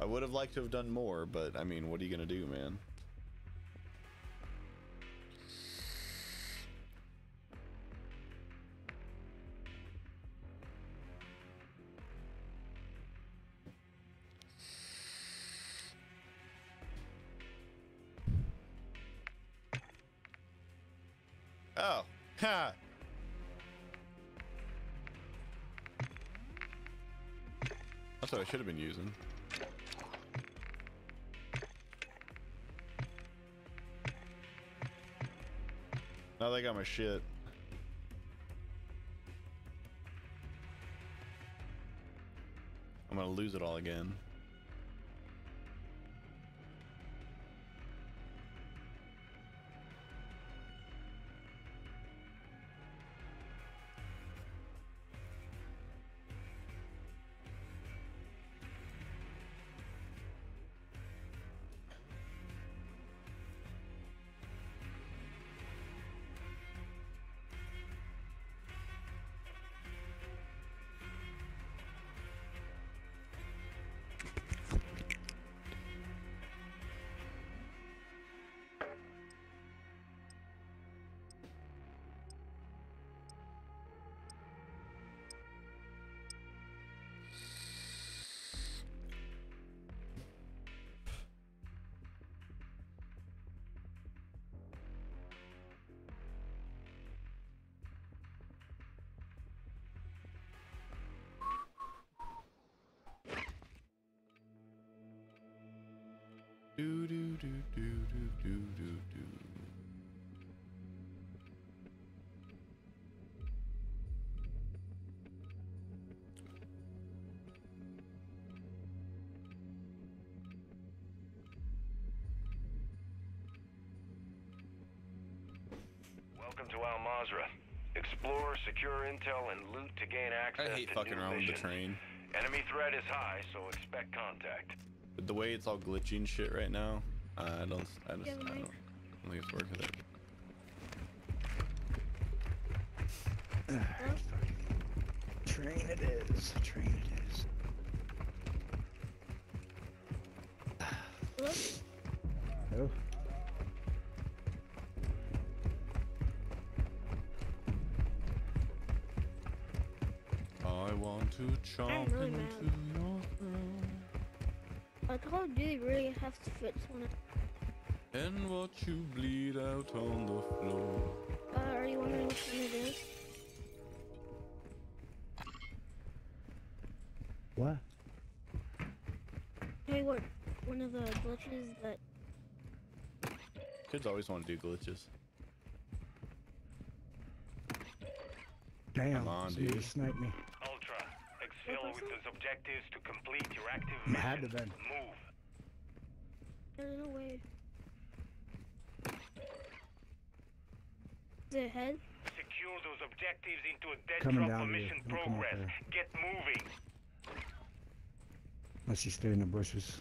I would have liked to have done more, but I mean, what are you gonna do, man? Oh, [LAUGHS] ha! That's what I should have been using. Now they got my shit. I'm gonna lose it all again. Do do do do do do do do. Welcome to Al Mazrah. Explore, secure intel, and loot to gain access I hate to fucking new around with the train. Enemy threat is high, so expect contact. But the way it's all glitchy and shit right now, I don't, I just, Yeah, I don't, I don't think it's worth it. [SIGHS] Train it is. Train it is. Like Call of Duty really has to fix one. of- and watch you bleed out on the floor. Uh, are you wondering which one it is? What? Hey, what? One of the glitches that Kids always want to do glitches. Damn. Come on, somebody dude. sniped me. Ultra, exfil with those objectives to complete your active I had to then. Move. there's no way. Is it ahead? Secure those objectives into a dead Coming drop down of here. mission I'm coming up progress. there. Get moving. Unless you stay in the bushes.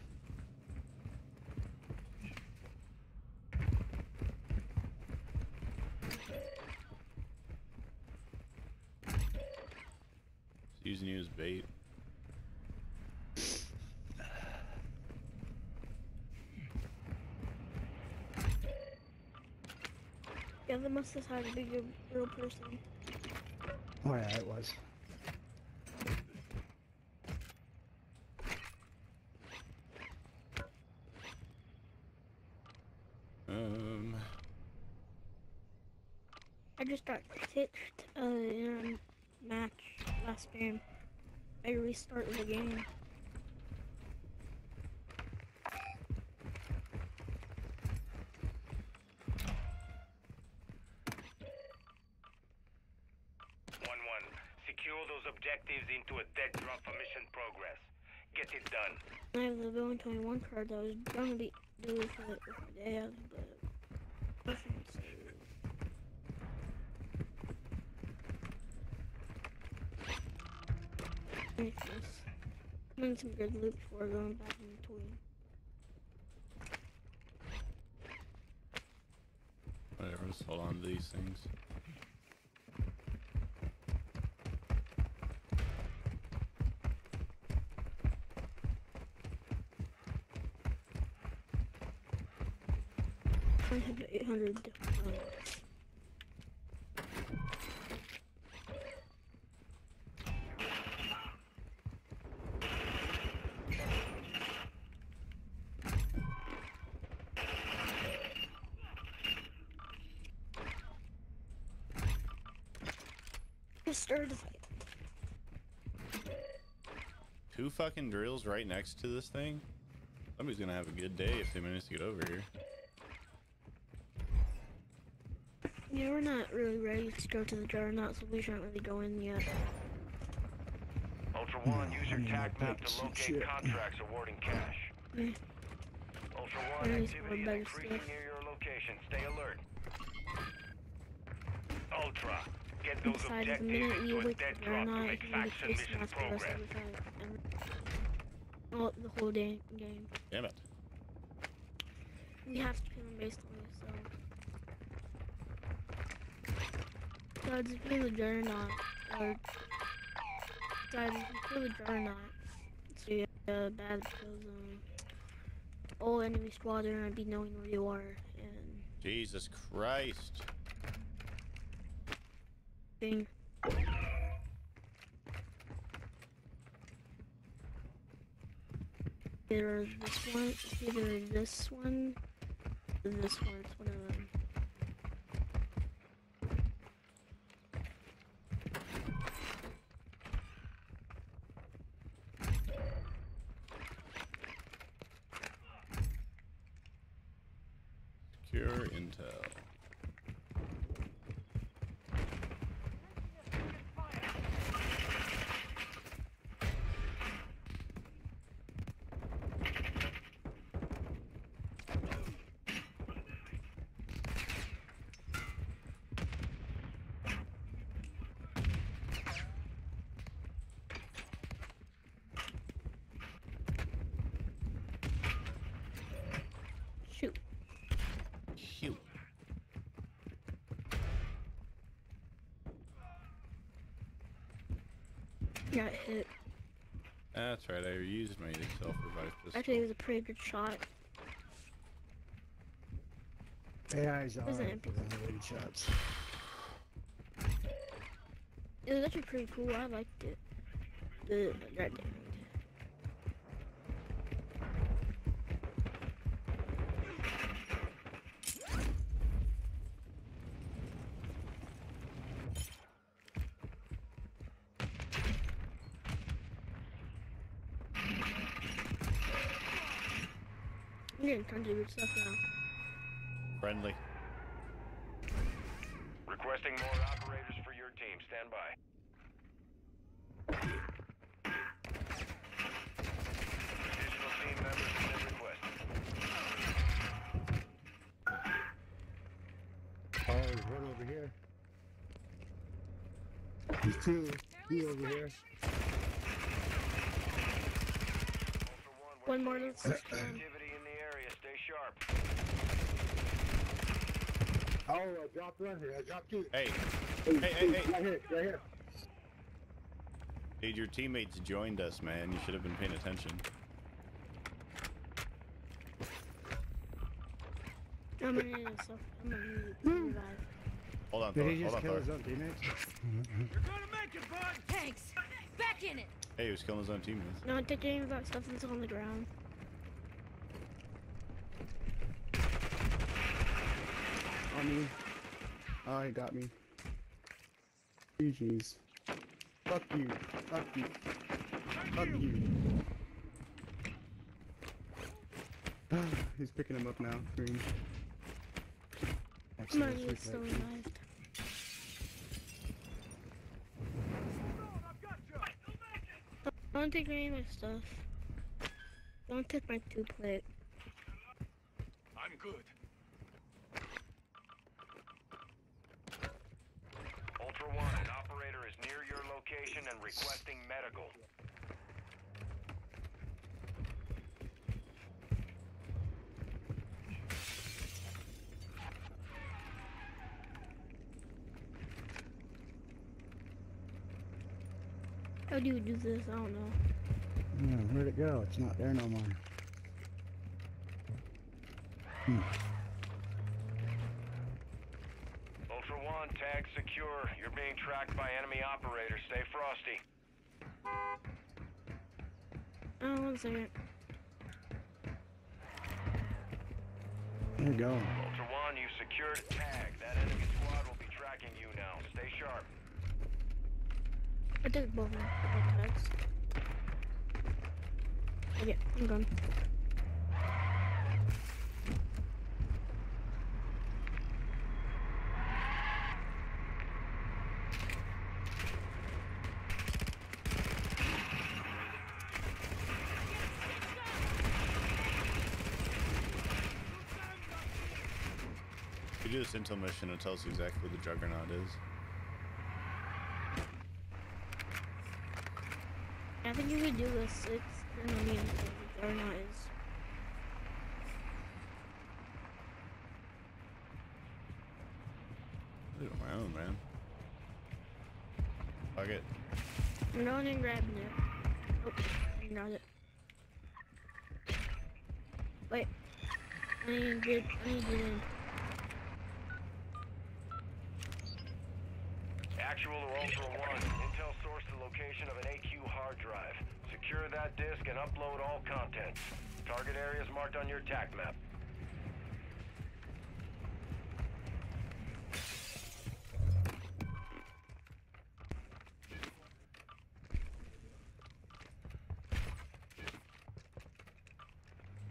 Using you as bait. Yeah, that must have had a real person. Oh yeah, it was. Um, I just got kicked uh, in a match last game. I restarted the game. One one. Secure those objectives into a dead drop of mission progress. Get it done. I have the Building 21 card I was gonna be do for the for the day of, but Anyways, Doing some good loot before going back in between. whatever. Just hold on to these things. I have 800. Uh, just started. Two fucking drills right next to this thing. Somebody's gonna have a good day if they manage to get over here. Yeah, we're not really ready to go to the Juggernaut, so we shouldn't really go in yet. Ultra One, use your I TAC map to locate shit. contracts awarding cash. Yeah. Ultra One, activity is increasing stuff. near your location. Stay alert. Ultra, get those Inside the objectives minute into you a wake dead up, drop to Juggernaut, make you can be faction chasing mission progress. every time. Every, all, the whole day game. Damn it. We have to kill him based on this, so. Besides, if you're the Juggernaut, or. Besides, if you kill the Juggernaut, so you uh, bad because, um. All enemy squads are gonna be knowing where you are, and Jesus Christ. Being. Either this one, either this one, this one. It's one of them. got hit. That's right, I used my self-revive pistol. Actually, it was a pretty good shot. AI's Where's the alright MP? for the lead shots. It was actually pretty cool. I liked it. The God damn it. I'm getting tons of good stuff now. Friendly. Requesting more operators for your team. Stand by. Additional team members have been requested. Oh, there's one over here. There's two. Two over here. One more. Let's Activity in the area. Stay sharp. Oh, uh, I dropped one here. I dropped two. Hey, Hey, hey, hey, hey. Right here, right here. Dude, your teammates joined us, man. You should have been paying attention. I'm gonna need a. I'm gonna need a revive. Hold on, Did Thor. he Hold just on, kill Thor. his own teammates? You're gonna make it, bud! Thanks. Back in it. Hey, he was killing his own teammates. No, take any of that stuff that's on the ground. On me. Oh, he got me. GG's. Fuck you. Fuck you. Fuck you. [SIGHS] He's picking him up now. Green. I'm gonna need still revived. Don't take any of my stuff. Don't take my two plate. I'm good. Ultra One, an operator is near your location and requesting medical. How do you do this? I don't know. Yeah, where'd it go? It's not there no more. Hmm. Ultra One, tag secure. You're being tracked by enemy operators. Stay frosty. Oh, one second. There you go. Ultra One, you secured a tag. That enemy squad will be tracking you now. Stay sharp. I of them. both tags. Okay, I'm gone. You do this intel mission, it tells you exactly where the Juggernaut is. Think you could do this. It's gonna be or not is. I do it on my own, man. Fuck it. I'm going and grabbing it. Oh, I got it. Wait. I need to get, I need to get in. Actual to Ultra One. Intel sourced the location of an AQ hard drive. Secure that disk and upload all contents. Target areas marked on your TAC map.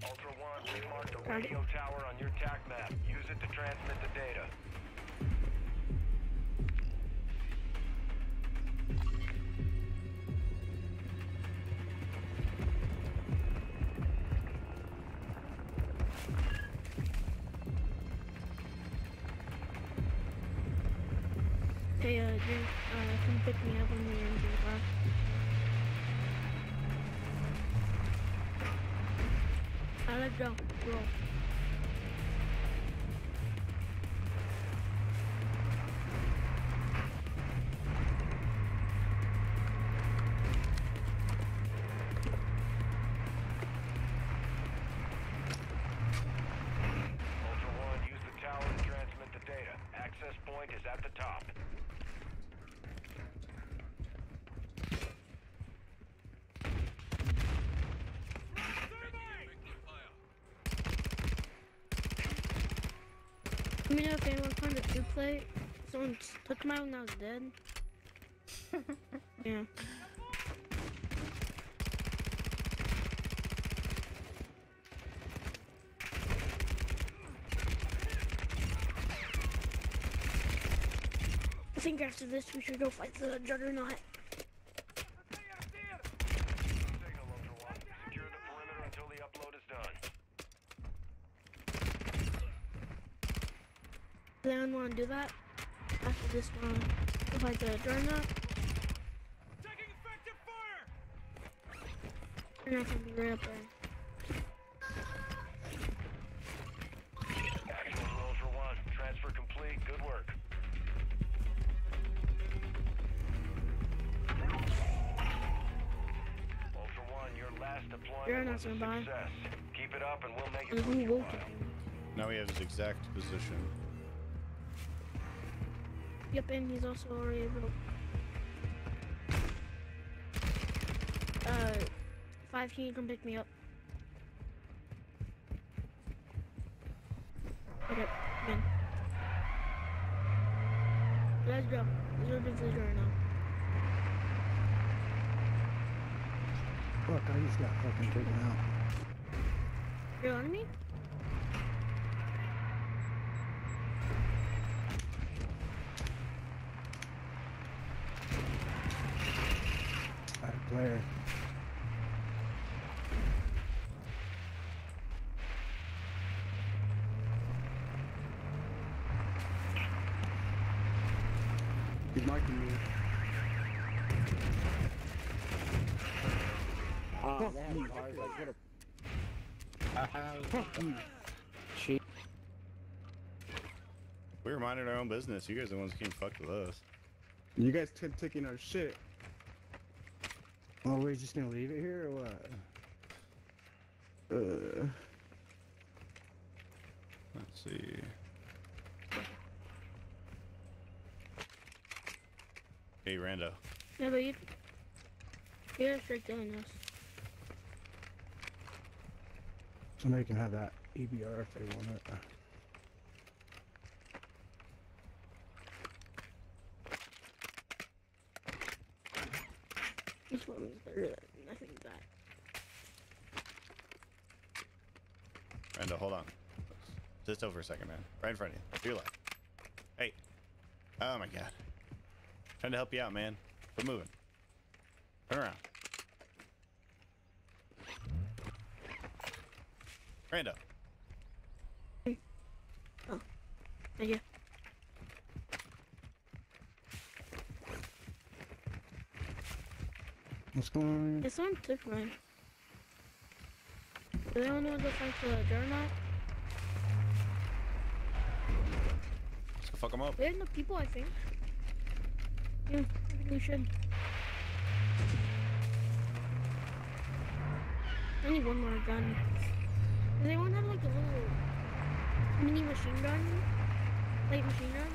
Ultra One, we marked the radio tower on your TAC map. Use it to transmit the Roll. Me know if anyone found a food plate. Someone took out when I was dead. [LAUGHS] yeah. I think after this we should go fight the juggernaut. Secure the perimeter until the upload is done. Does anyone want to do that? After this one, go fight the juggernaut. And I can be right up there. Actual to Ultra One. Transfer complete. Good work. Ultra One, your last deployment You're not was a gonna buy. success. Keep it up and we'll make it who worth your woke while. him? Now we have his exact position. Yep, and he's also already able Uh, five, can you come pick me up? Okay. Let's go. Let's go to the door now. Fuck, I just got fucking taken out. You're on me? Alright, player. He's marking me. Oh, they have cars like what a. Fuck you. Cheat. We were minding our own business. You guys are the ones getting fucked with us. You guys t- taking our shit. Oh, we're just gonna leave it here or what? Uh, Let's see. Hey, Rando. Yeah, but you. You're straight doing this. Somebody can have that EBR if they want it. This one's better than I think that. Rando, hold on. Just over a second, man. Right in front of you. To your left. Hey. Oh my god. Trying to help you out, man. Quit moving. Turn around. Rando. Thank you. What's going on? Yeah, someone took mine. Do they want to go fight the juggernaut? Let's go fuck him up. We have enough people, I think. Yeah, I think we should. I need one more gun. Does anyone have like a little mini machine gun? Light machine gun?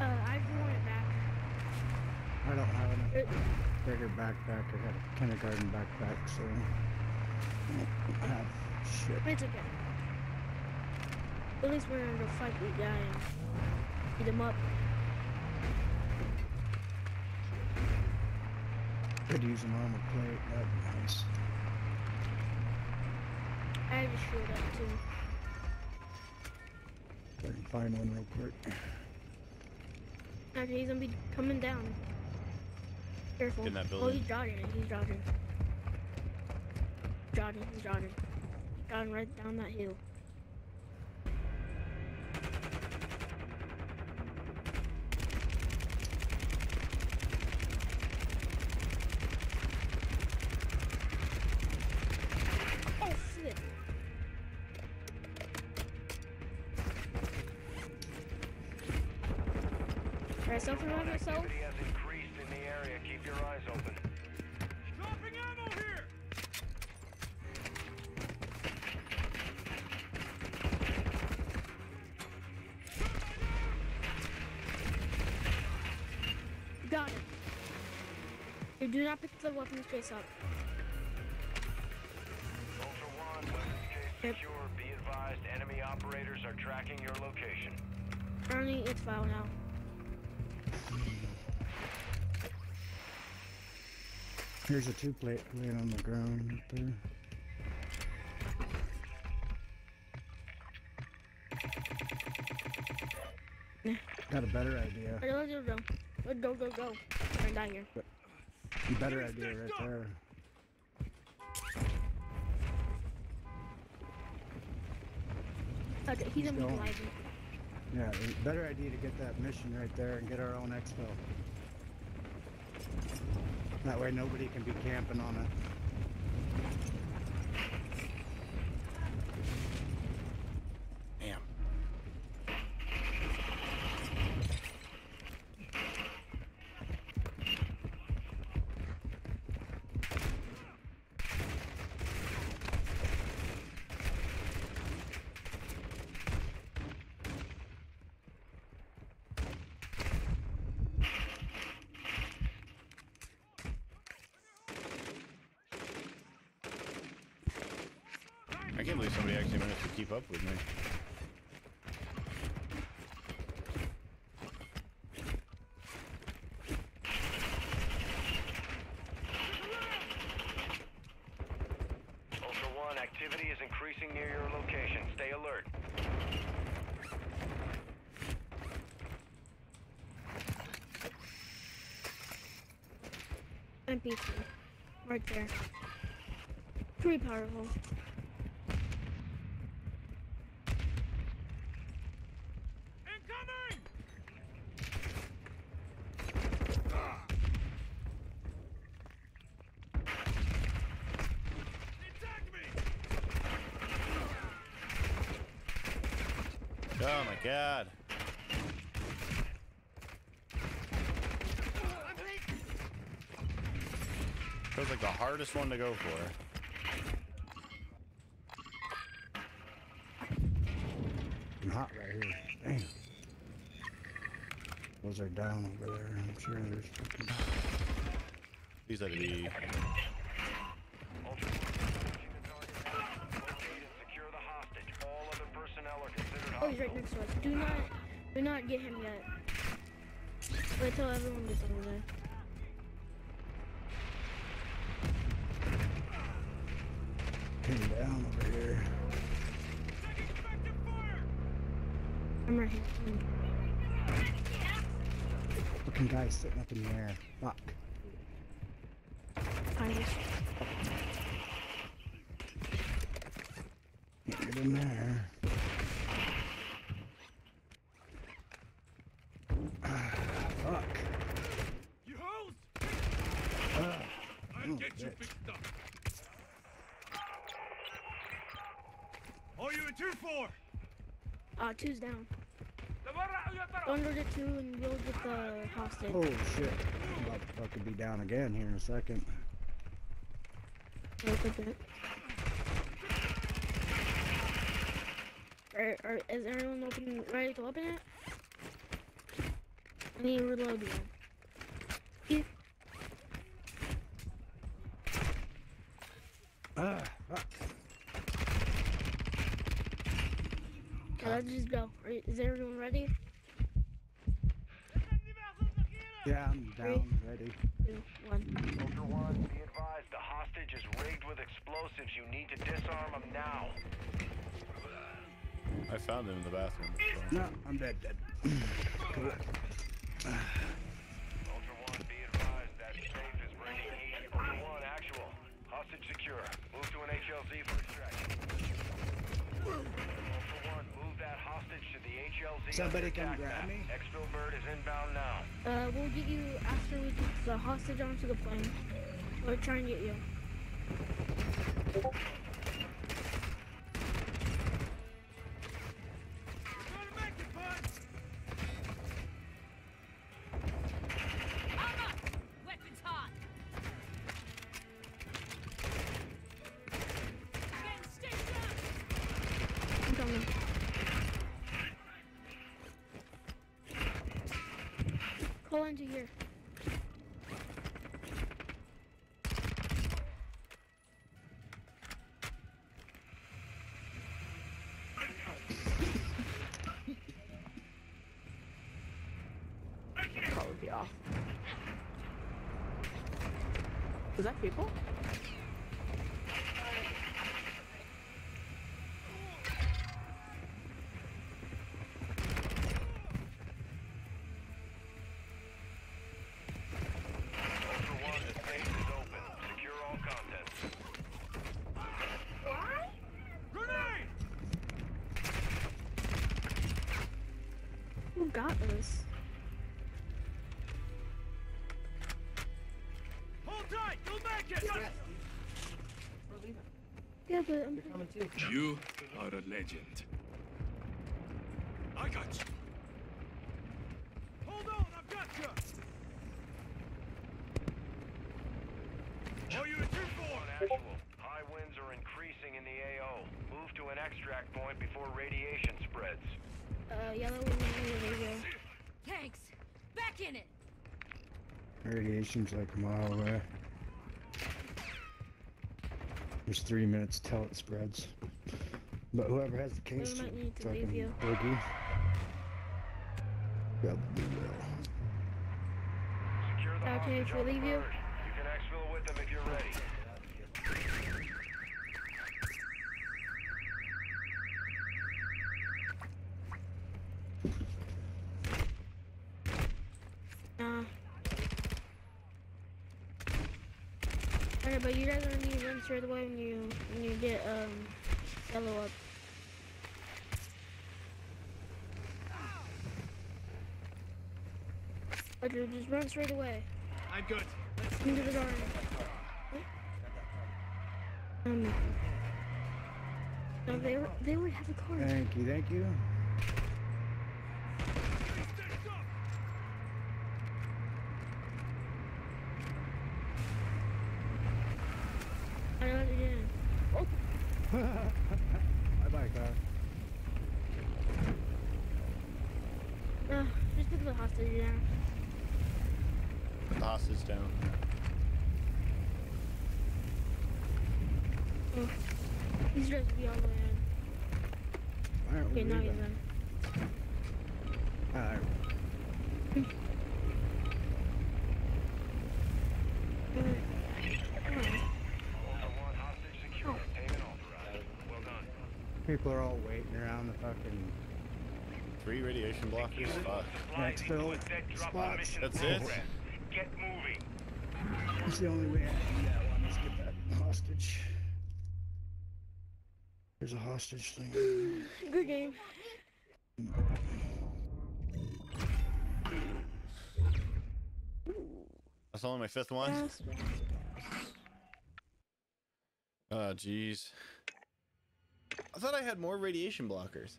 Uh, I want it back. I don't have a bigger backpack. I got a kindergarten backpack, so I don't have shit. It's okay. At least we're gonna go fight the guy and beat him up. Could use an armor plate. That'd be nice. I have a shield up too. If I can find one real quick. Okay, he's gonna be coming down. Careful. In that Oh, building. he's jogging. He's jogging. Jogging. He's jogging. Jogging right down that hill. Try something on yourself. Activity has increased in the area. Keep your eyes open. Dropping ammo here! Got it. You do not pick the weapons case up. Ultra One, weapons case secure. Be advised, enemy operators are tracking your location. Ernie, it's foul now. Here's a two plate laying on the ground right there. Got a better idea. Let's go, go, go. Let's go, go, go. Right down here. Better idea right there. Okay, he's gonna be Go. gliding. Yeah, a better idea to get that mission right there and get our own exfil. That way nobody can be camping on it. Damn. I somebody actually managed to keep up with me. Ultra One, activity is increasing near your location. Stay alert. NPC. Right there. Pretty powerful. God. Feels like the hardest one to go for. I'm hot right here. Damn. Those are down over there. I'm sure there's fucking. These had to be. Secure the hostage. All other personnel are considered Oh, he's right next to us. Do not, do not get him yet. Wait till everyone gets over there. Pinned down over here. I'm right here. Fucking guy sitting up in the air. Fuck. Behind us. Can't get in there. Fuck. You hoes! Ah, I'll oh, get you bitch. fixed up. All you in two for? Uh, two's down. Go under the two and we'll get the hostage. Oh shit. I'm about to fucking be down again here in a second. Wait a bit. Are, are, is everyone open, ready to open it? I need to reload again. You- Ah, fuck. Okay, let's just go. Are, is everyone ready? Yeah, I'm down, ready. Two, one. Ultra One, be advised, the hostage is rigged with explosives. You need to disarm him now. I found him in the bathroom. so- No, I'm dead, dead. Ultra One, be advised, that safe is bringing heat. Ultra One, actual. Hostage secure. Move to an HLZ for extraction. Ultra One, move that hostage to the HLZ. Somebody under come grab map. me. Exfil Bird is inbound now. Uh, we'll get you after we get the hostage onto the plane. We'll try and get you. Is that people? Yeah, I'm coming too. You are a legend. I got you. Hold on, I've got you! All units on actual. High winds are increasing in the AO. Move to an extract point before radiation spreads. uh yellow and radio. Tanks! Back in it! Radiation's like a mile away. There's three minutes till it spreads. But whoever has the case, might need to leave you. boogie. Probably will. Secure the Okay, if we leave you. bird. You can exfil with them if you're ready. Nah. Alright, but you guys are need to run straight away when you when you get um yellow up. Roger, just run straight away. I'm good. Into the garden. Um. No, they were- they would have a car. Thank you, thank you. I let it in. Oh, Bye bye, car. uh, just put the hostage down. Put the hostage down. Oh, he's supposed to be all the way in. Why aren't we Okay, now he's leaving? in. Alright. People are all waiting around the fucking Three radiation blockers. Fuck. Maxville spots. That's it. Get moving. It's the only way I can do that one is get that hostage. There's a hostage thing. Good game. That's only my fifth one. Oh, jeez. Thought I had more radiation blockers.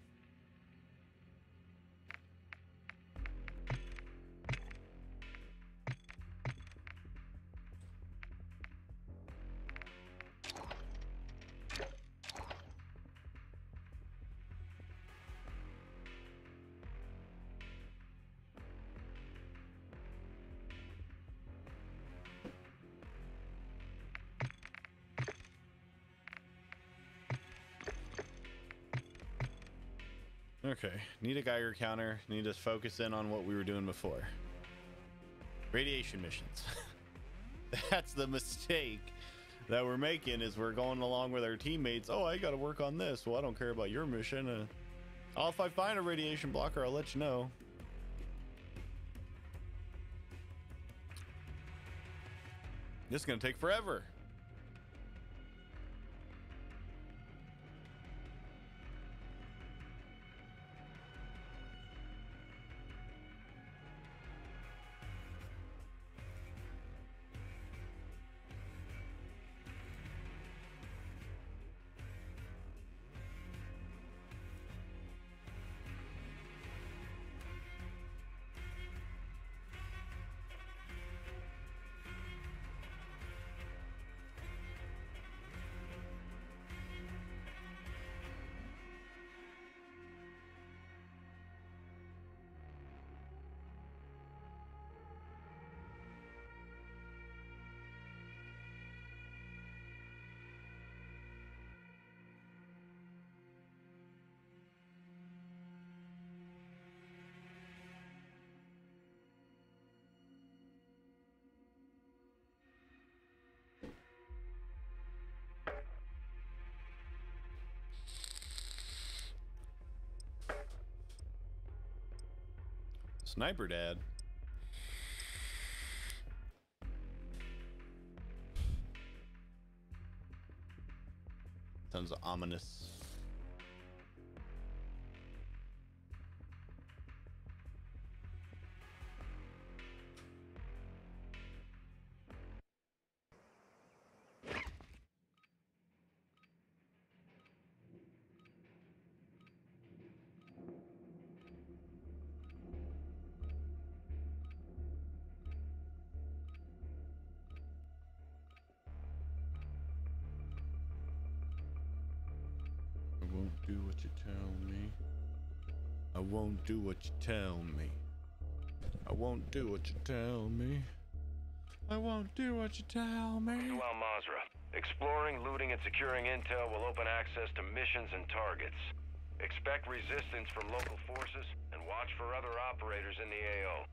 Okay, need a Geiger counter. Need to focus in on what we were doing before. Radiation missions. [LAUGHS] That's the mistake that we're making is we're going along with our teammates. Oh, I got to work on this. Well, I don't care about your mission. Uh, oh, if I find a radiation blocker, I'll let you know. This is gonna take forever. Sniper dad. Sounds ominous. Won't do what you tell me. I won't do what you tell me. I won't do what you tell me. To Al Mazrah. Exploring, looting, and securing intel will open access to missions and targets. Expect resistance from local forces and watch for other operators in the AO.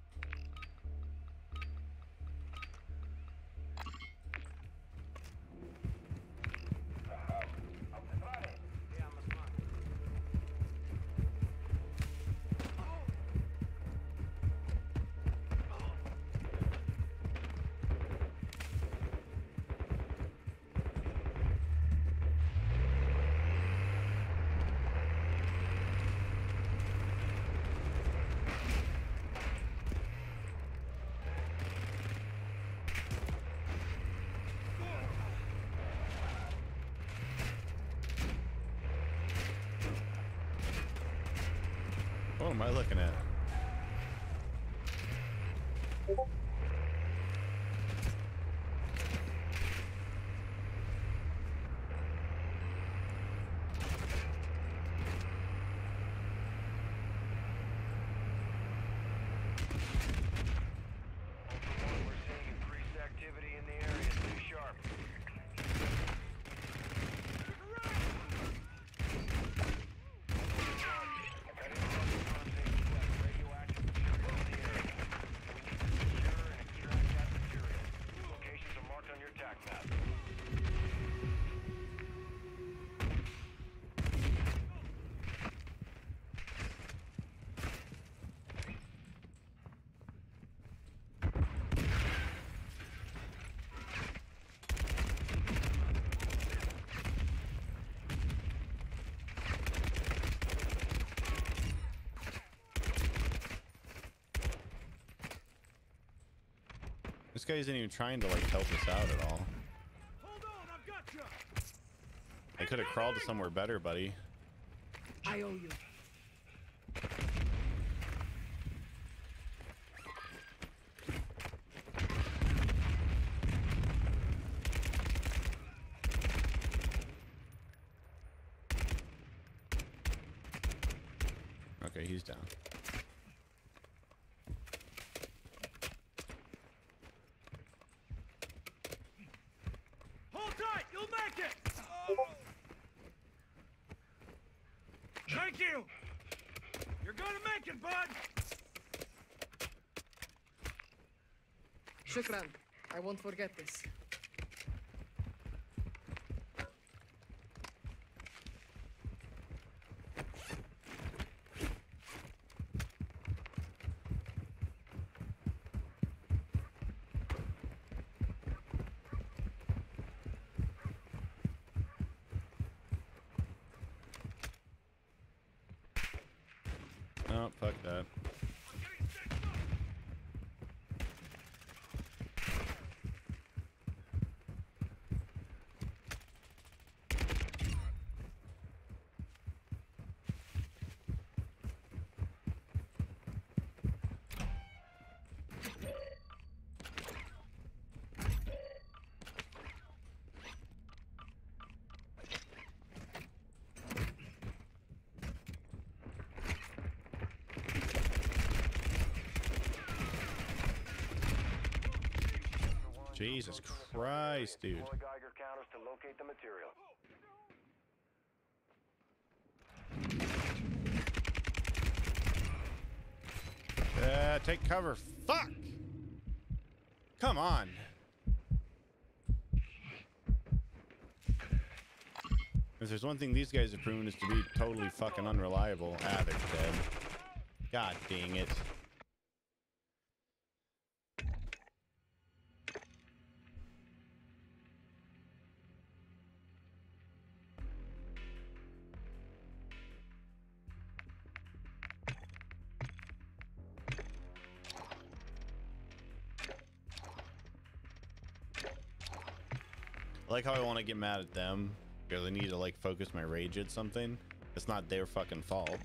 This guy isn't even trying to like help us out at all. hold on I could have crawled to somewhere better, buddy. I owe you. Okay, he's down. Hold tight! You'll make it! Thank you! Gonna make it, bud! Shukran. I won't forget this. Oh, fuck that. Jesus Christ, dude. Geiger counters to locate the material. Uh, take cover. Fuck! Come on. If there's one thing these guys have proven is to be totally fucking unreliable. Ah, they're dead. God dang it. Like how I want to get mad at them because I need to like focus my rage at something. It's not their fucking fault.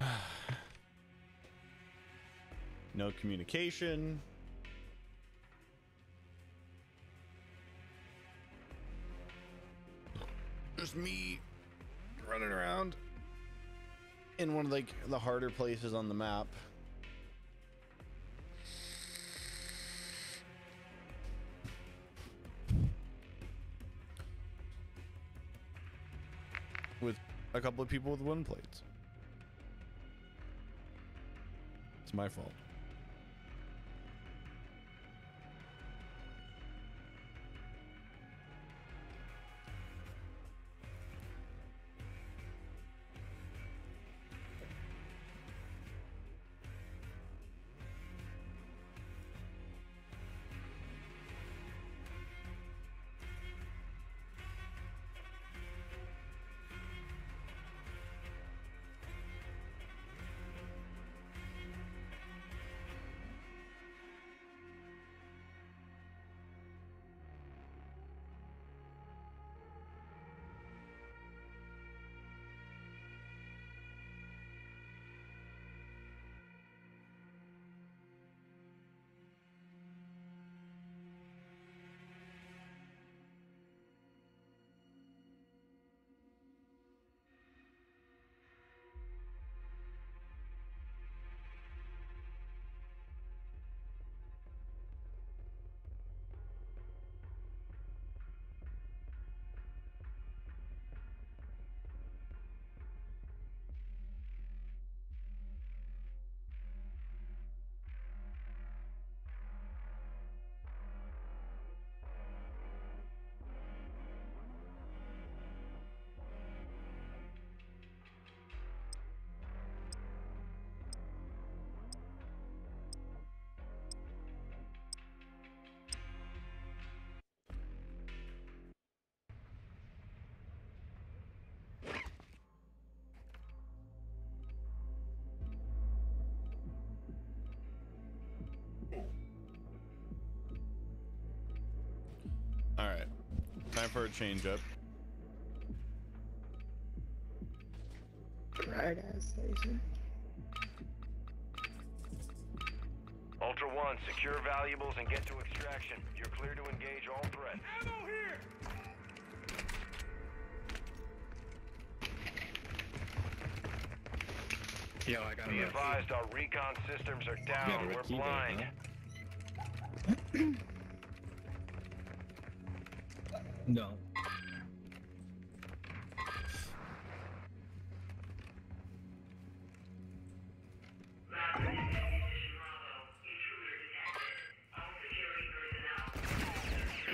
[SIGHS] no communication. Just me running around in one of like the harder places on the map. A couple of people with wooden plates. It's my fault. All right. Time for a change up. Right ass laser. Ultra One, secure valuables and get to extraction. You're clear to engage all threats. Ammo here! Yo, I got Be a advised, our recon systems are down. We're Ricky there, blind. [CLEARS THROAT] No.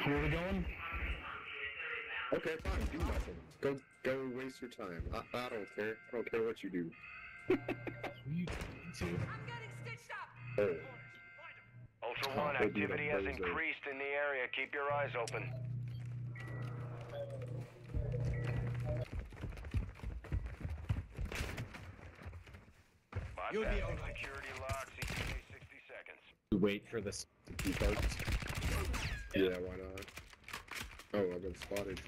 Where are we going? Okay, fine. Do nothing. Go, go. Waste your time. I, I don't care. I don't care what you do. Oh. Ultra Oh, One, they do activity has increased in the area. Keep your eyes open. You'll be Bypassing all right. security lock. ETA 60 seconds. Wait for this to keep out. Yeah, why not? Oh, I've been spotted.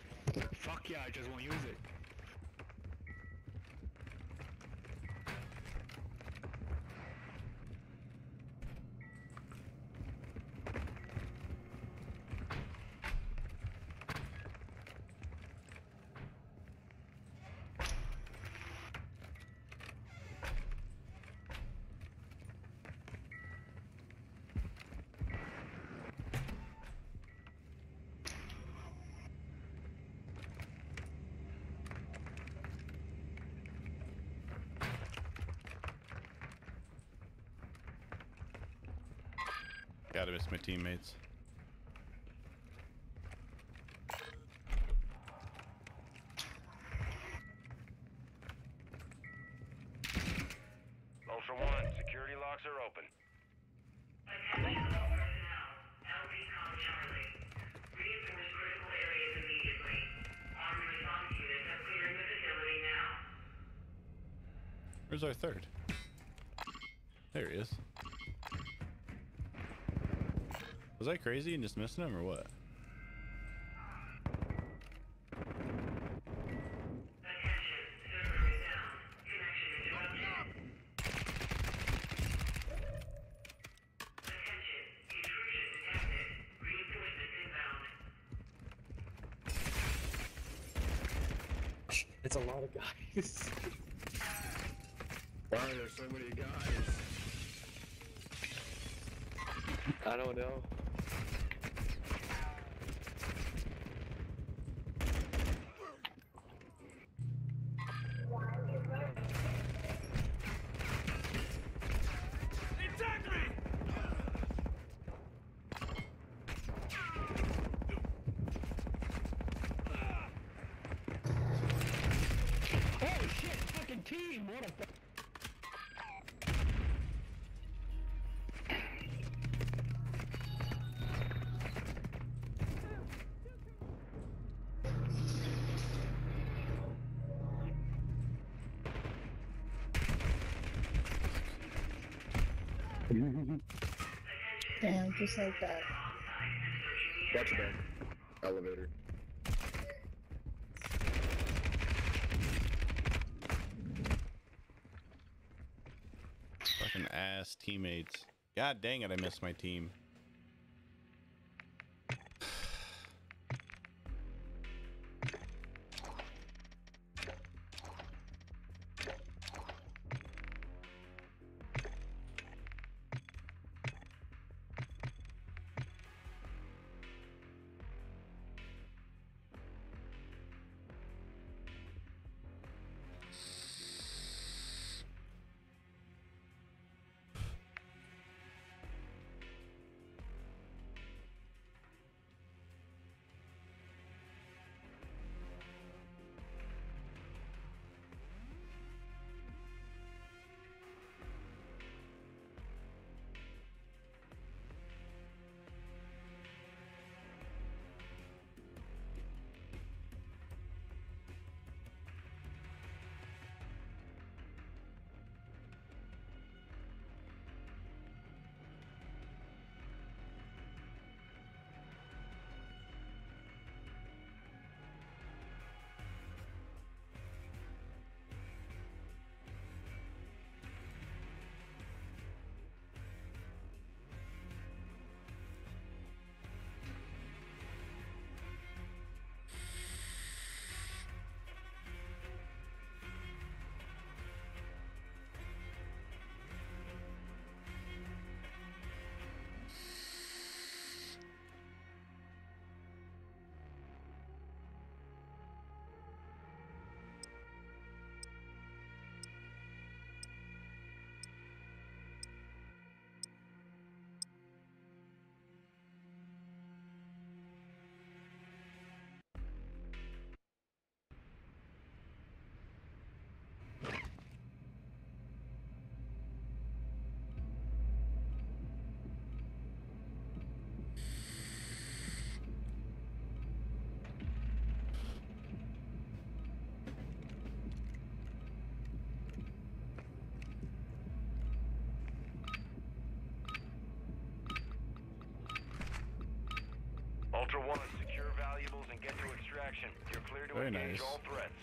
Fuck yeah, I just won't use it. Gotta miss my teammates. Ultra One, security locks are open. Where's our third? There he is. Was I crazy and just missing him or what? It's a lot of guys. [LAUGHS] I don't know. Damn, just like that. Watch it back. Elevator. Fucking ass teammates. God dang it, I missed my team. Ultra One, secure valuables and get to extraction. You're clear to Very engage nice. all threats.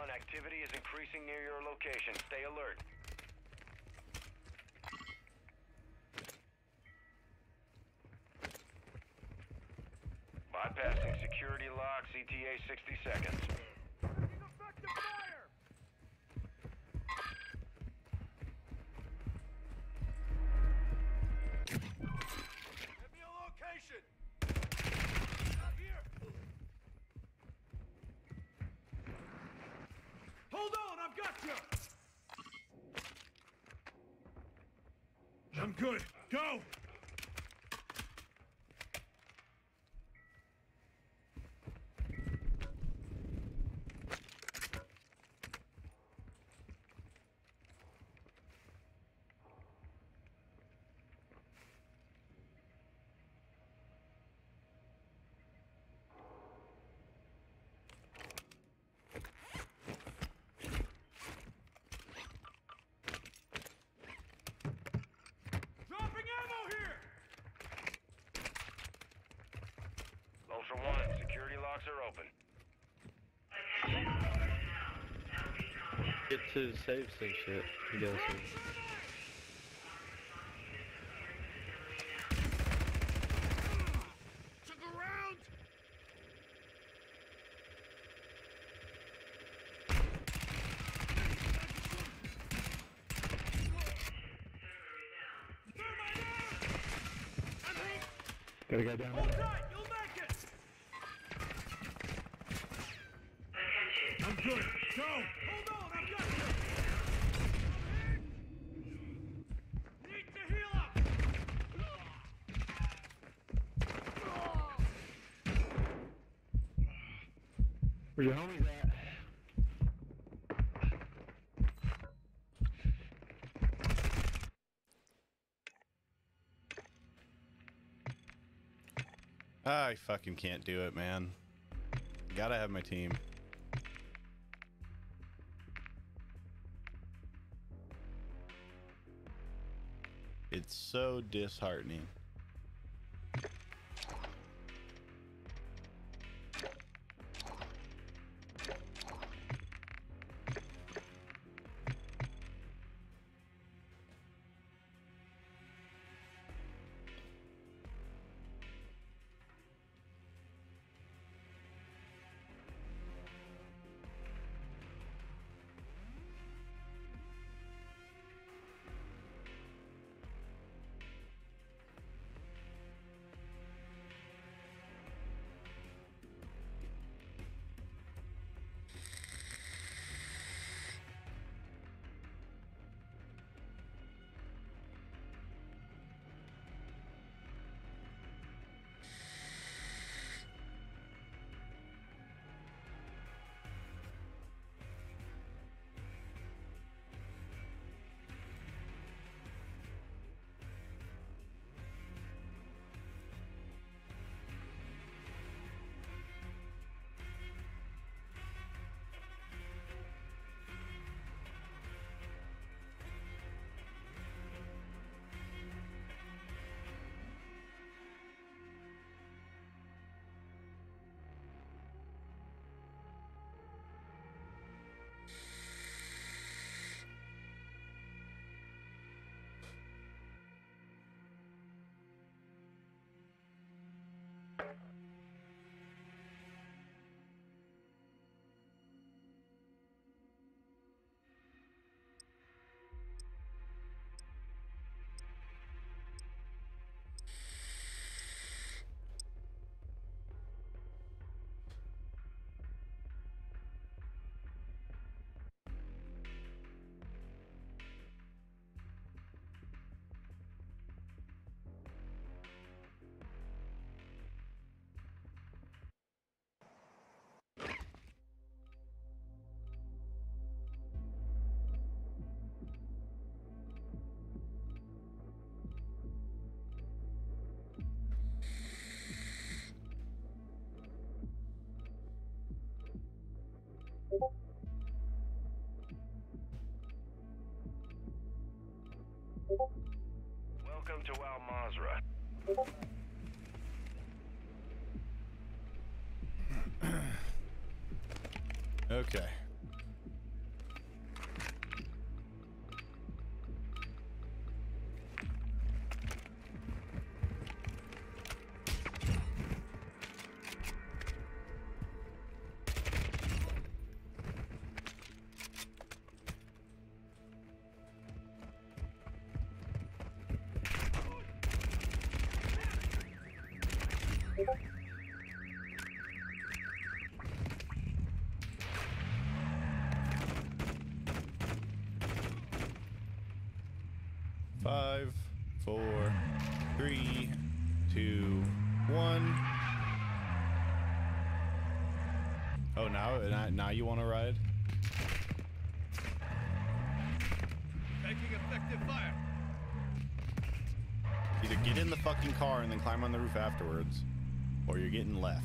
One, activity is increasing near your location. Stay alert. Bypassing security locks, ETA 60 seconds. Good. Go! Dropping ammo here! Ultra One, security locks are open. Get to safes and shit. You guys. Took around! Got a guy down Hold there. tight, you'll make it! I'm good. Go! Hold on, I've got you! Need to heal up! Where your homies at? I fucking can't do it, man. Gotta have my team. It's so disheartening. 감사합니다. Four, three, two, one. Oh, now now- you want to ride? Taking effective fire. Either get in the fucking car and then climb on the roof afterwards, or you're getting left.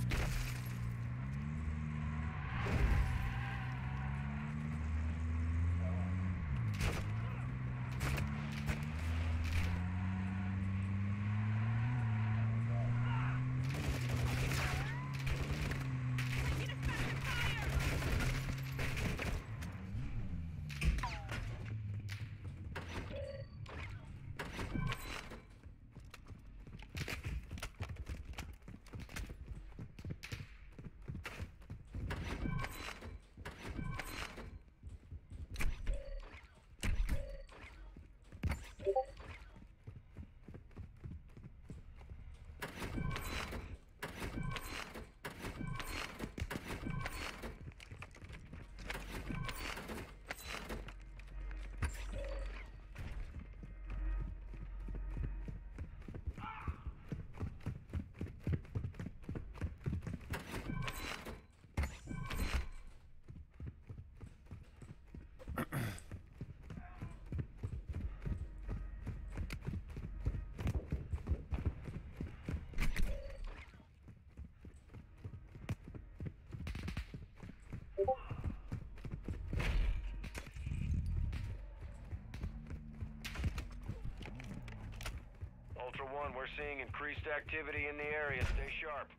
Ultra One, we're seeing increased activity in the area. Stay sharp.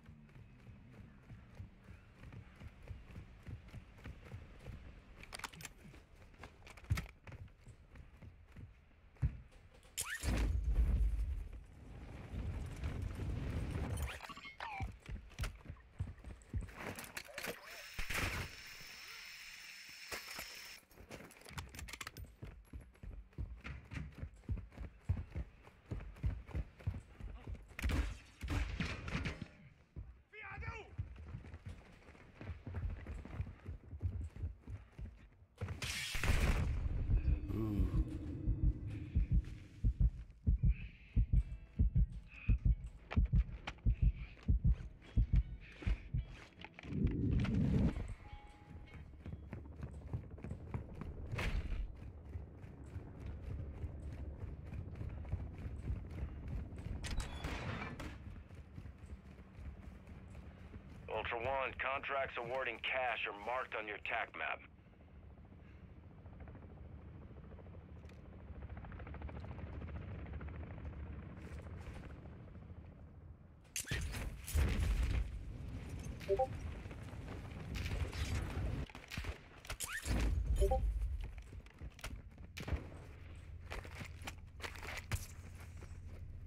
Ultra One, contracts awarding cash are marked on your TAC map.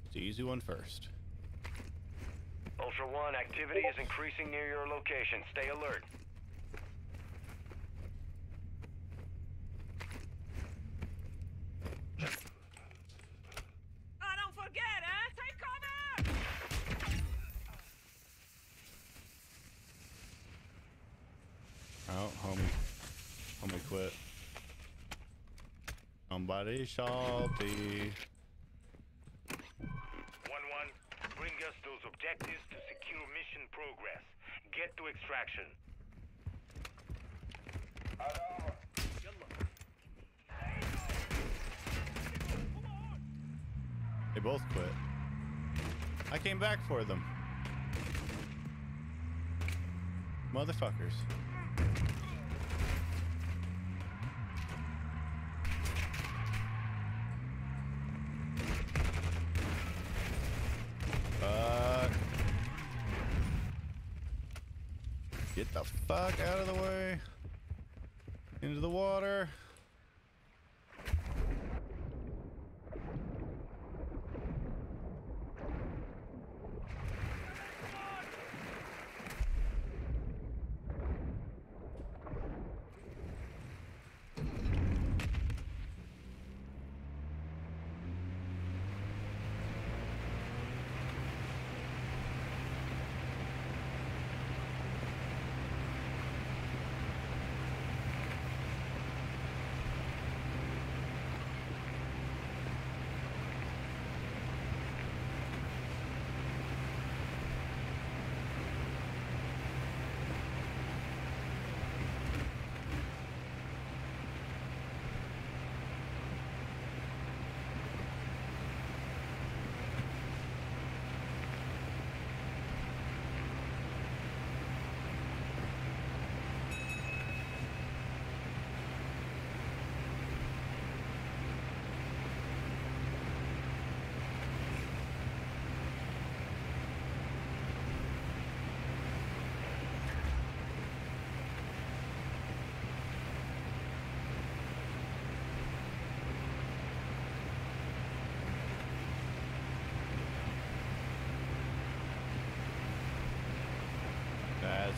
It's the easy one first. Ultra One, activity is increasing near your location. Stay alert. Don't forget? Take cover! Oh, homie. Homie quit. Somebody salty. 1-1, bring us those objectives to secure mission progress. Get to extraction. They both quit. I came back for them. Motherfuckers. Fuck. Get the fuck out of the way. Into the water.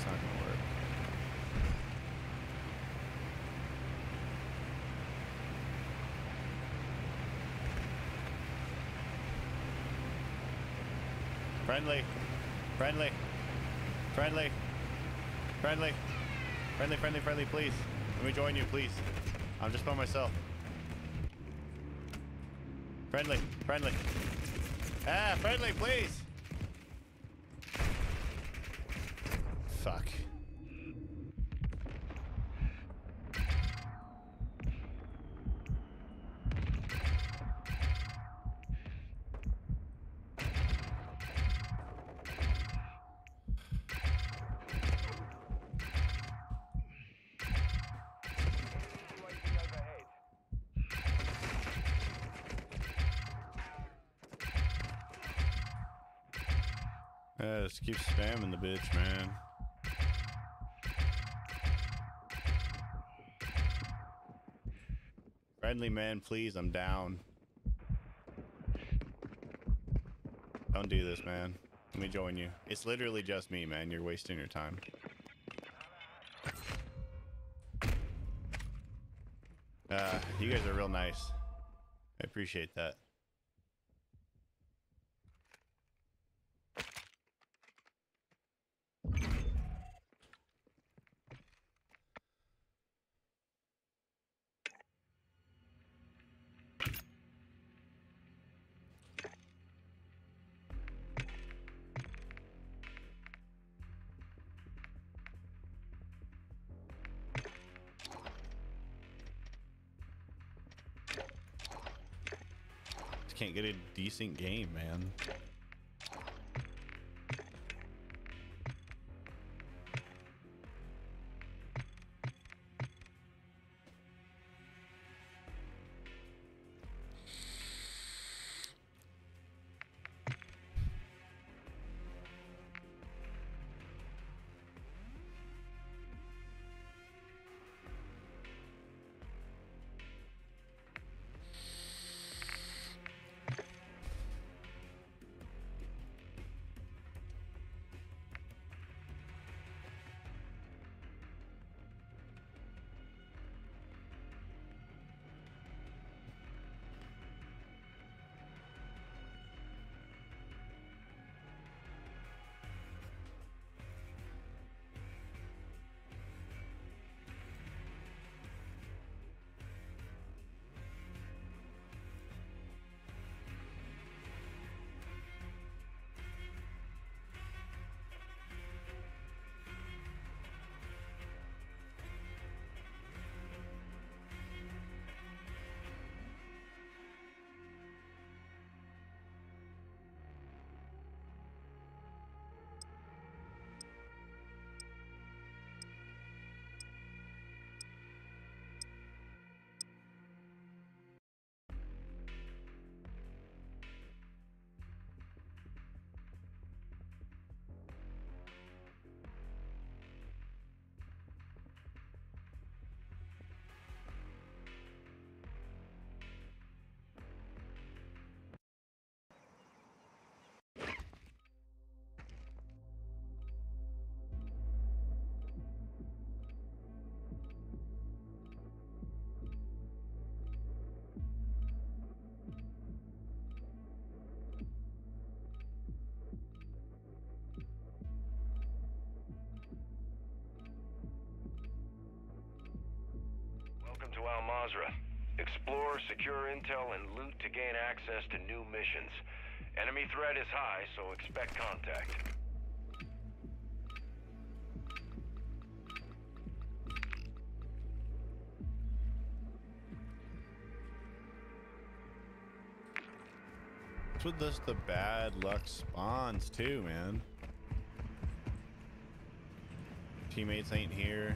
That's not gonna work. Friendly. Friendly. Friendly. Friendly. Friendly, friendly, friendly, please. Let me join you, please. I'm just by myself. Friendly, friendly. Ah, friendly, please. Fuck. Yeah, keep spamming the bitch, man. Friendly man, please, I'm down. Don't do this, man. Let me join you. It's literally just me, man. You're wasting your time. Uh, you guys are real nice. I appreciate that. Decent game, man. To Al Mazrah. Explore, secure intel, and loot to gain access to new missions. Enemy threat is high, so expect contact. What this the bad luck spawns too, man. Teammates ain't here.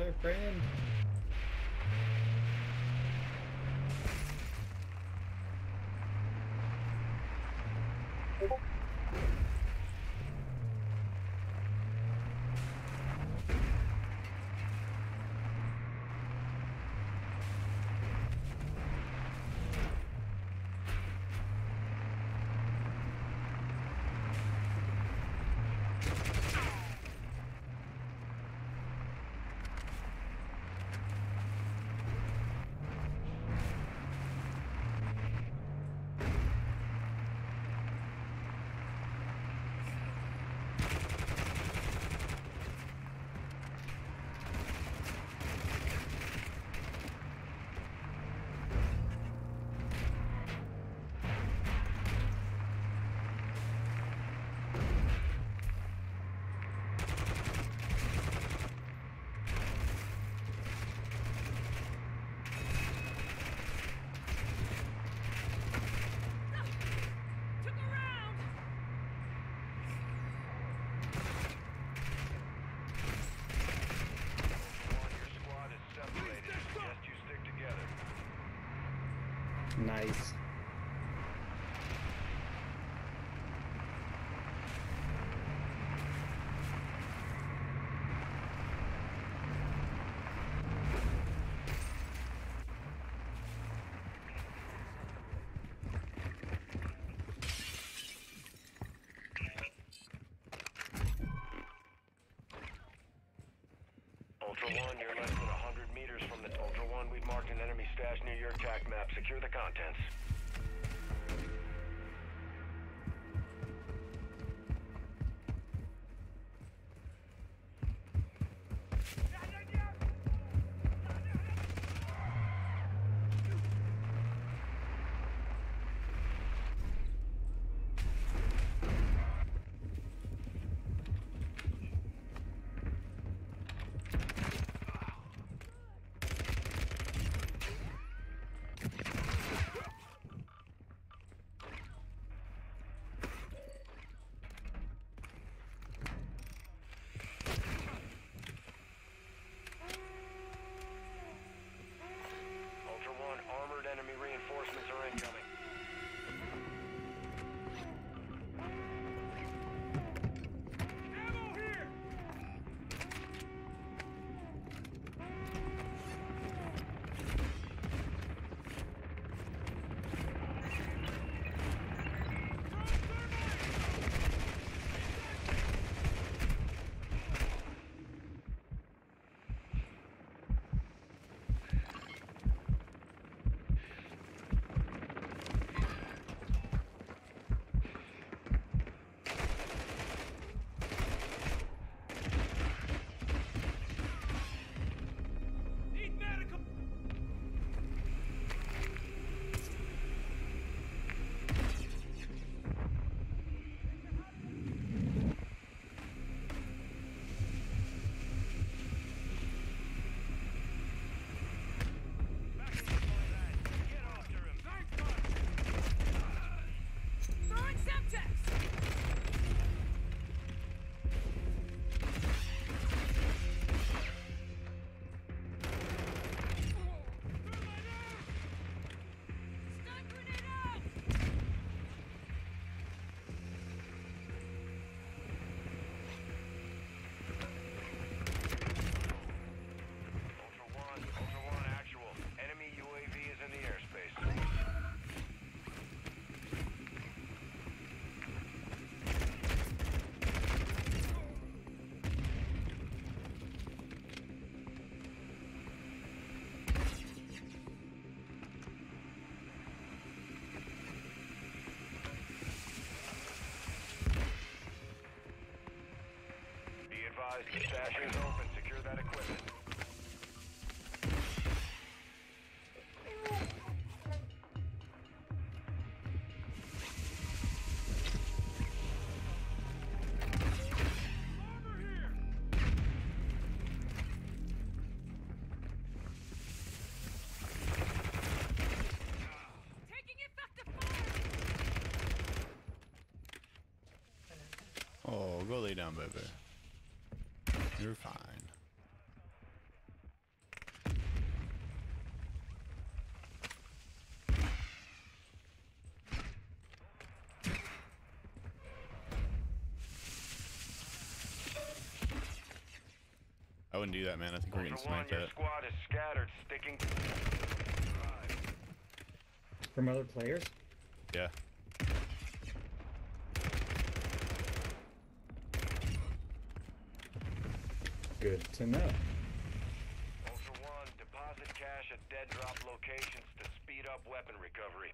Our friend? Ultra One, you're less than 100 meters from the Ultra One. We've marked an enemy stash near your attack map. Secure the contents. Advised, the stash is open. Secure that equipment. Oh, go lay down, baby. You're fine. I wouldn't do that, man. I think we're getting sniped at. squad is scattered, sticking From other players? Yeah. To know. Ultra One, deposit cash at dead drop locations to speed up weapon recovery.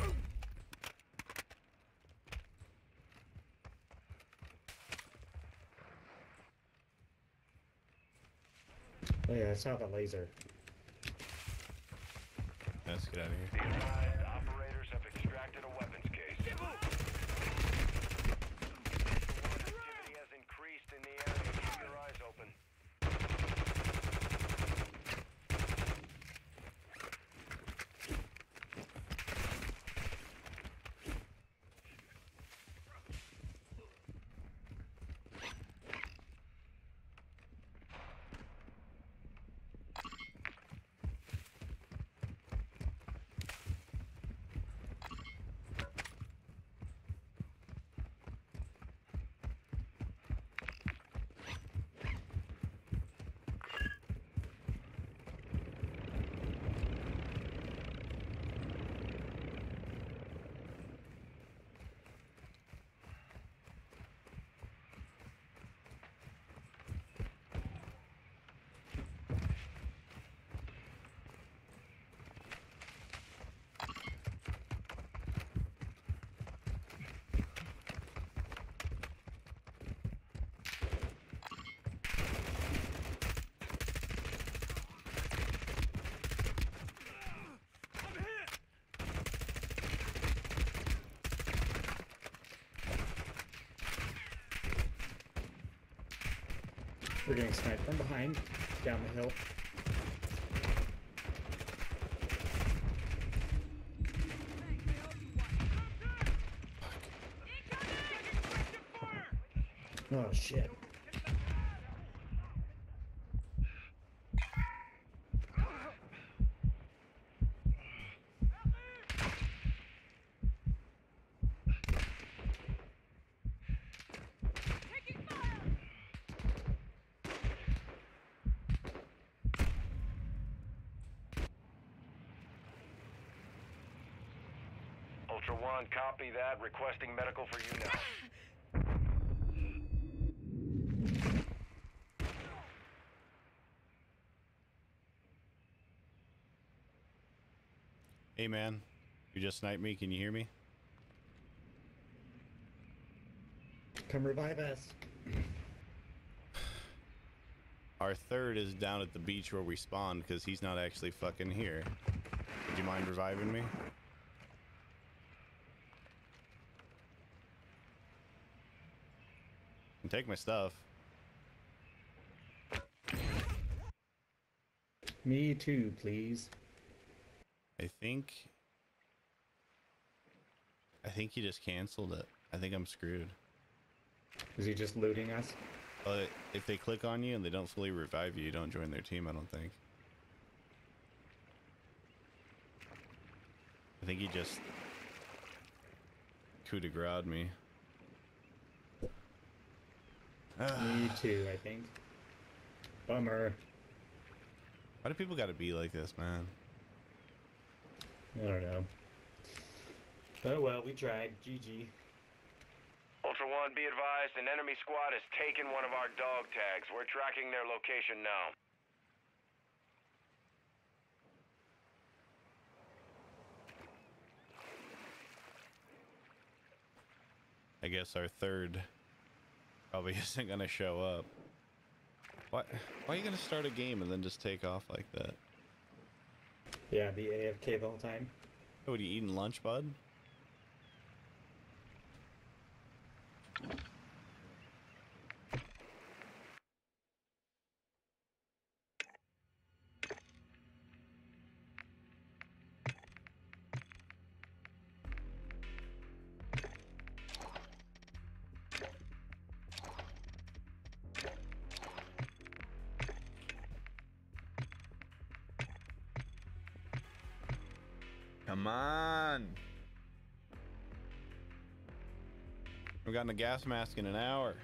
Oh Oh, yeah, it's not the laser. Let's get out of here. advised, operators have extracted a weapons case. Activity has increased in the area. Keep your eyes open. We're getting sniped from behind, down the hill. Oh shit. Ultra One, copy that. Requesting medical for you now. Hey, man. You just sniped me. Can you hear me? Come revive us. Our third is down at the beach where we spawned because he's not actually fucking here. Would you mind reviving me? And take my stuff. Me too, please. I think. I think he just canceled it. I think I'm screwed. Is he just looting us? But if they click on you and they don't fully revive you, you don't join their team, I don't think. I think he just coup de grace me. [SIGHS] Me too, I think. Bummer. Why do people gotta be like this, man? I don't know. Oh well, we tried. GG. Ultra One, be advised, an enemy squad has taken one of our dog tags. We're tracking their location now. I guess our third probably [LAUGHS] isn't gonna show up. Why? Why are you gonna start a game and then just take off like that? Yeah, be AFK the whole time. Oh, what, you eating lunch, bud? Come on. We've gotten a gas mask in an hour.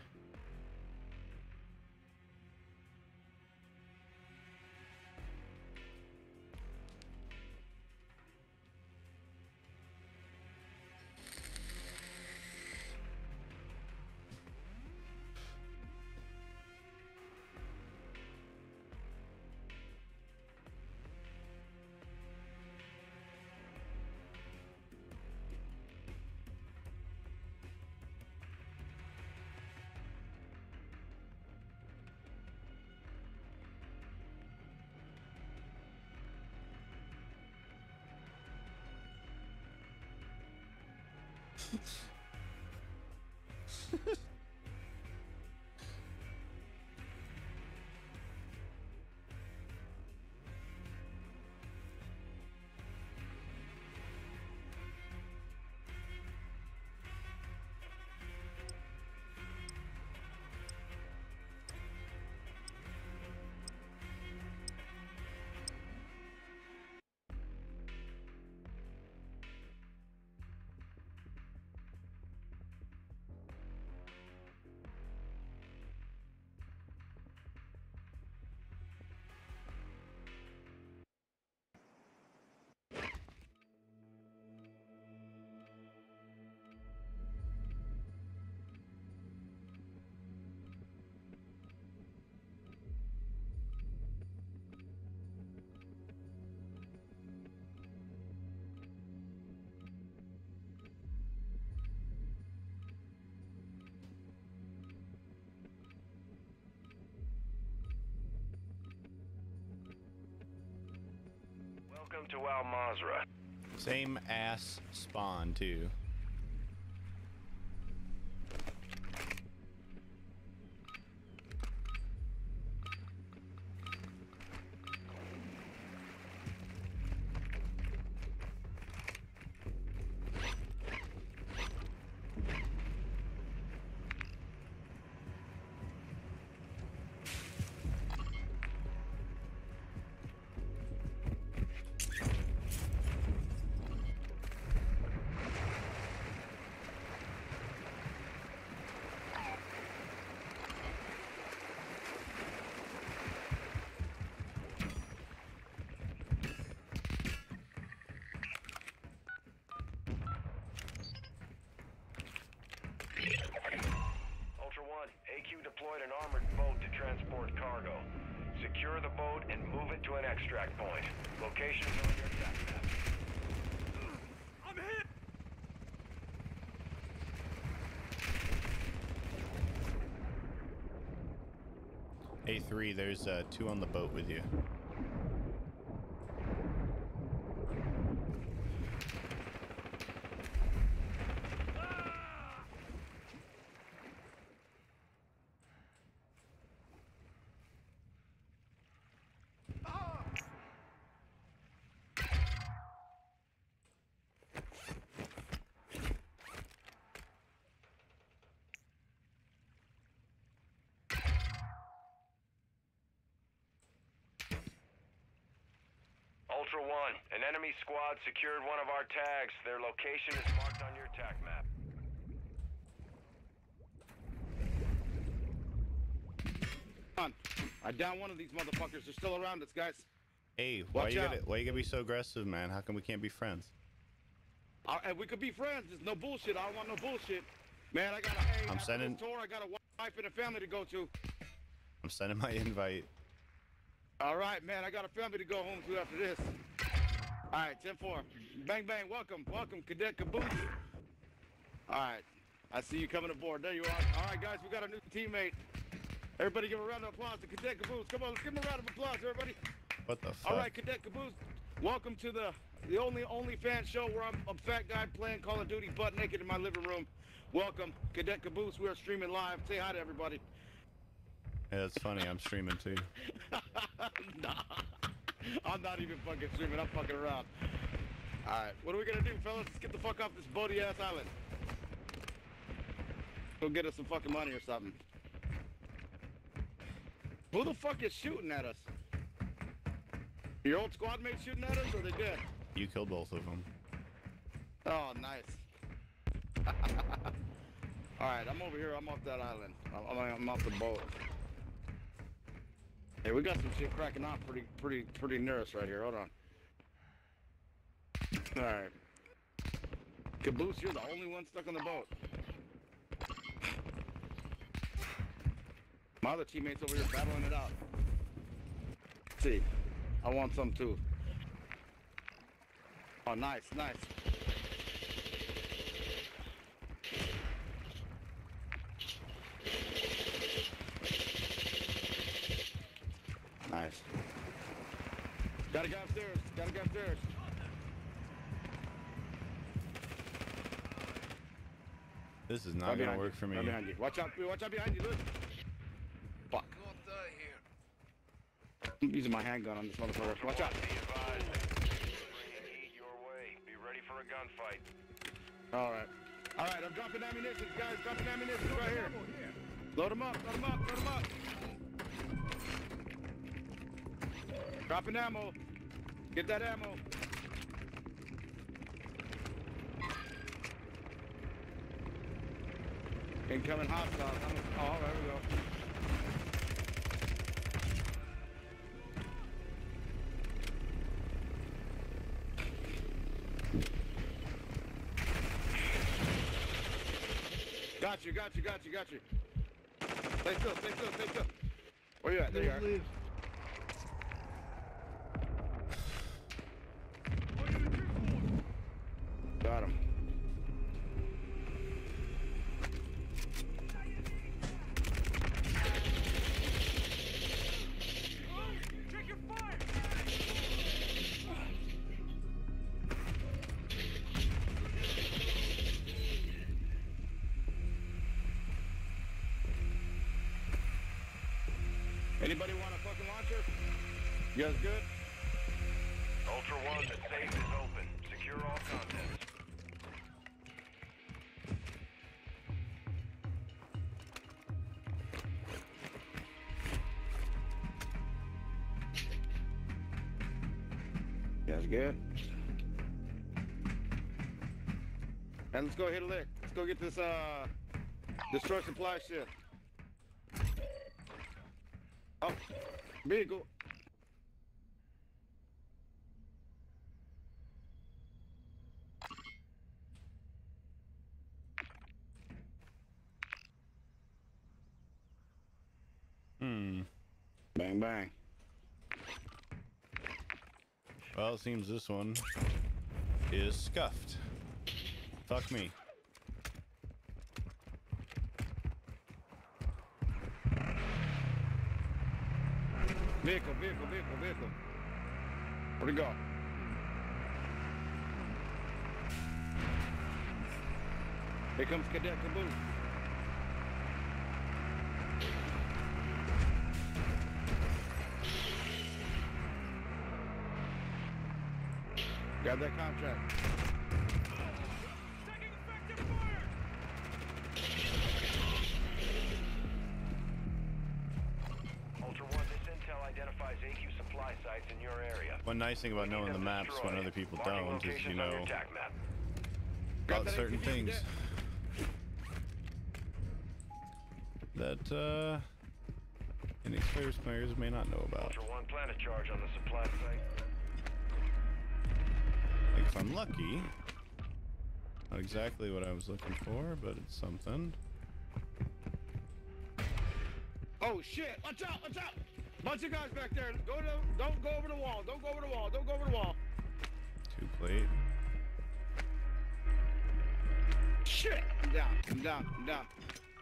Welcome to Al Mazrah. Same ass spawn too. A3, there's uh, two on the boat with you. Ultra One, an enemy squad secured one of our tags. Their location is marked on your attack map. on. I down one of these motherfuckers. They're still around us, guys. Hey, why Watch you, out. gotta, why you gotta be so aggressive, man? How come we can't be friends? Uh, and we could be friends. There's no bullshit. I don't want no bullshit. Man, I got a hey, I'm sending this tour, I got a wife and a family to go to. I'm sending my [LAUGHS] invite. All right, man. I got a family to go home to after this. All right, 10-4. Bang, bang. Welcome. Welcome, Cadet Caboose. All right. I see you coming aboard. There you are. All right, guys. We got a new teammate. Everybody give a round of applause to Cadet Caboose. Come on, let's give him a round of applause, everybody. What the fuck? All right, Cadet Caboose. Welcome to the the only only fan show where I'm a fat guy playing Call of Duty butt naked in my living room. Welcome, Cadet Caboose. We are streaming live. Say hi to everybody. Yeah, that's funny. I'm streaming too. [LAUGHS] nah, [LAUGHS] I'm not even fucking streaming. I'm fucking around. All right, what are we gonna do, fellas? Let's get the fuck off this boaty ass island. Go get us some fucking money or something. Who the fuck is shooting at us? Your old squad mates shooting at us, or they dead? You killed both of them. Oh, nice. [LAUGHS] All right, I'm over here. I'm off that island. I'm, I'm off the boat. Hey, we got some shit cracking off pretty, pretty, pretty near us right here. Hold on. All right. Caboose, you're the only one stuck on the boat. My other teammates over here battling it out. Let's see, I want some too. Oh, nice. Nice. Gotta go upstairs. Gotta go upstairs. This is Right gonna behind work you, for me. Right behind you. Watch out! Watch out behind you! Look. Fuck. I'm using my handgun on this motherfucker. Watch out! Be ready for a gunfight. All right. All right. I'm dropping ammunition, guys. Dropping ammunition right here. Load them up. Load them up. Load them up. Dropping ammo. Get that ammo. Incoming hostile. Oh, there we go. Got you, got you, got you, got you. Stay still, stay still, stay still. Where you at? There you are. Let's go hit a lick. Let's go get this uh destroy supply ship. Oh, vehicle. Hmm. Bang bang. Well, it seems this one is scuffed. Fuck me. Vehicle, vehicle, vehicle, vehicle. Where'd it go? Here comes Cadet Caboose. Grab that contract. One nice thing about knowing the maps when other people Marking don't is you locations on your know about certain things that uh, inexperienced players may not know about. Ultra One, plan charge on the supply site. Like if I'm lucky, not exactly what I was looking for, but it's something. Oh shit! Watch out! Watch out! Bunch of guys back there. Go to. Don't go over the wall. Don't go over the wall. Don't go over the wall. Two plate. Shit! I'm down. I'm down. I'm down.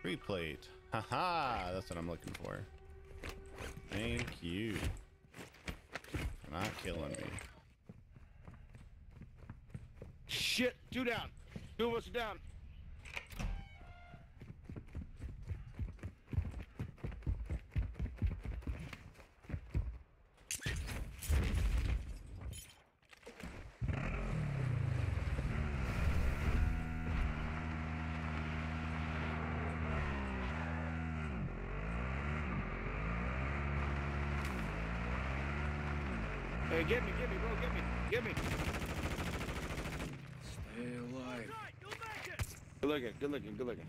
Three plate. Haha, that's what I'm looking for. Thank you. For not killing me. Shit! Two down. Two of us are down. Hey, get me, get me, bro, get me, get me. Stay alive. Good looking, good looking, good looking.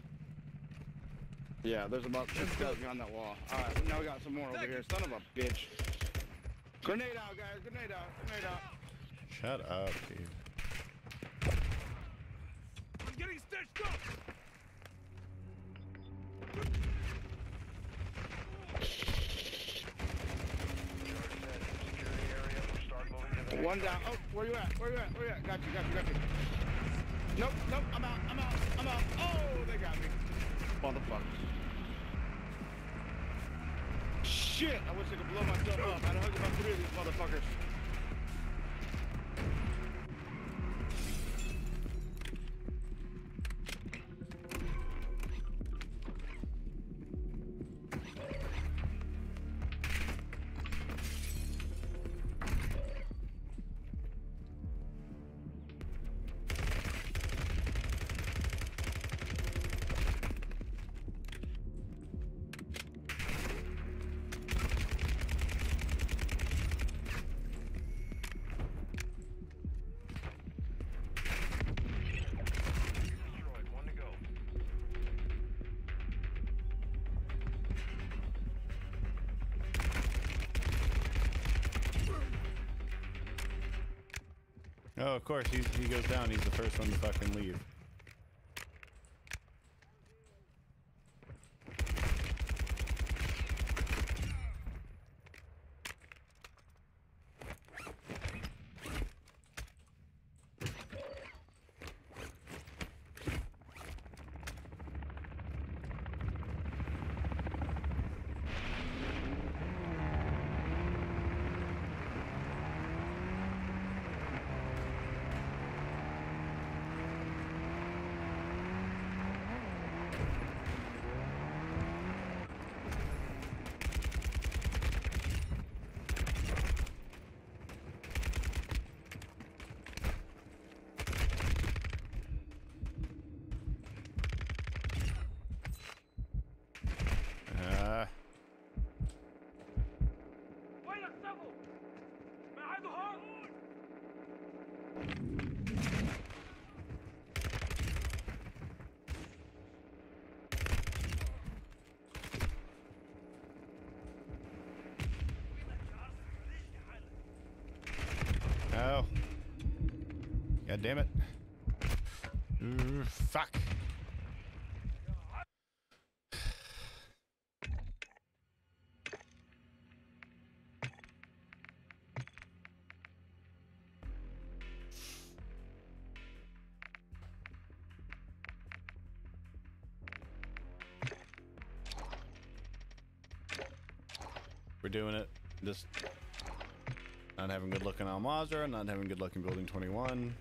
Yeah, there's a bu- there's a skeleton on that wall. Alright, now we got some more over here. Son of a bitch. Grenade out, guys. Grenade out. Grenade out. Shut up, dude. I'm getting stitched up! One down. Oh, where you at? Where you at? Where you at? Got you, got you, got you. Nope, nope, I'm out, I'm out, I'm out. Oh, they got me. Motherfuckers. Shit, I wish I could blow myself up. I'd hug about three of these motherfuckers. Oh, of course, he, he goes down. He's the first one to fucking leave. Doing it. Just not having good looking on Mazrah, not having good looking building 21.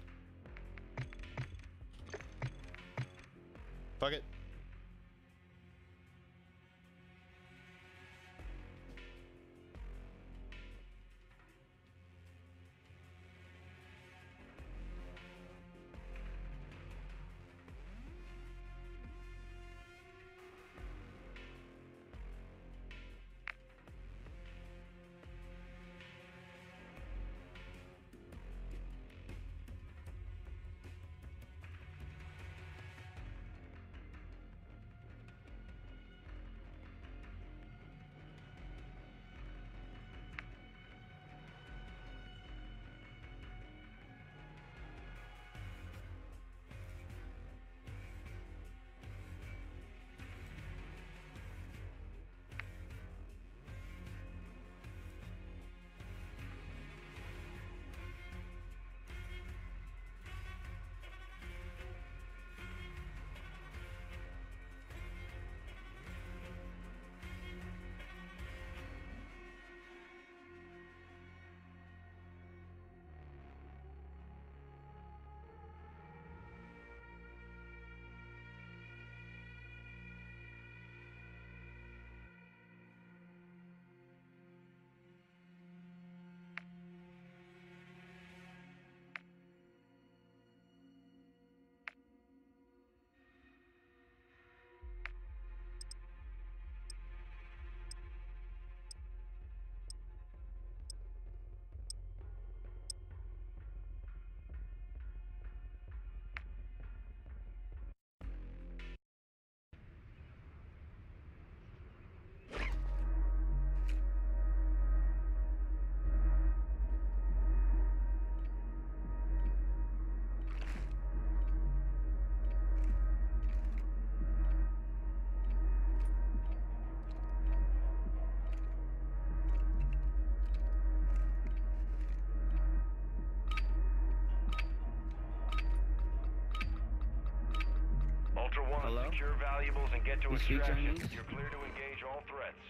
To You speak extraction. Chinese? You're clear to engage all threats.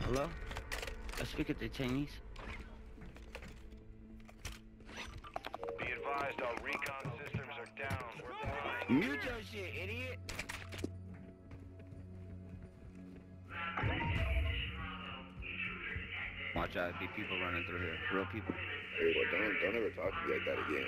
Hello? I speak at the Chinese. Be advised, all recon systems are down. We're behind. Mute your shit, idiot. Watch out, be people running through here. Real people. Hey, well, don't don't ever talk to me like that again.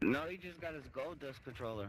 No, he just got his gold dust controller.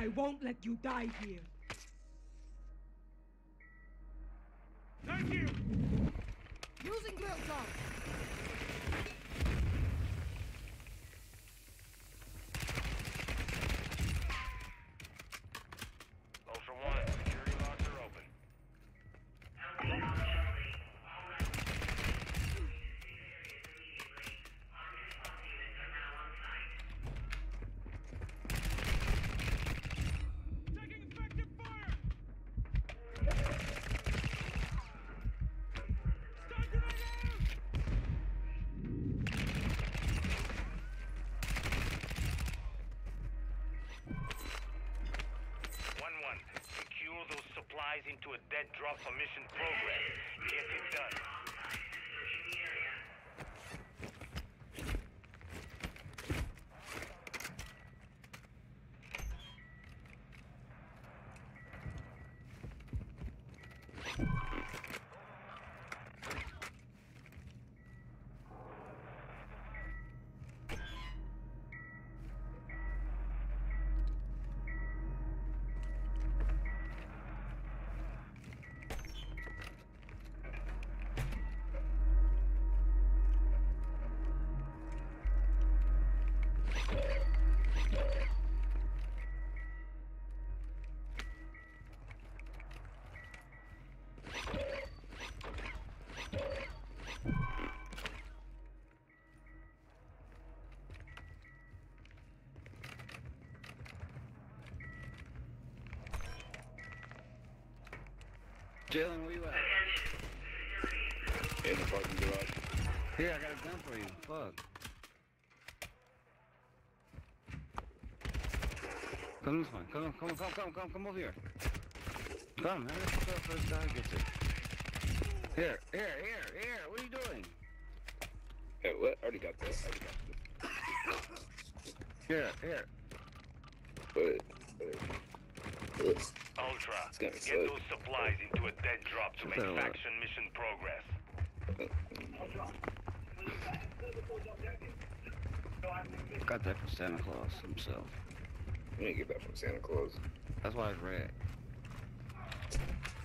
I won't let you die here. Jalen, where you at? In the parking garage. Here, I got a gun for you. Fuck. Come this way. Come on, come on, come on, come on, come on, come over here. Come, man. Let's go first guy gets it. Here, here, here, here. What are you doing? Hey, what? I already got this. I already got Here, here. this. But, but this. Ultra, get those supplies into a dead drop to make that up. Uh, faction mission progress. Got that from Santa Claus himself. You didn't get that from Santa Claus. That's why it's red.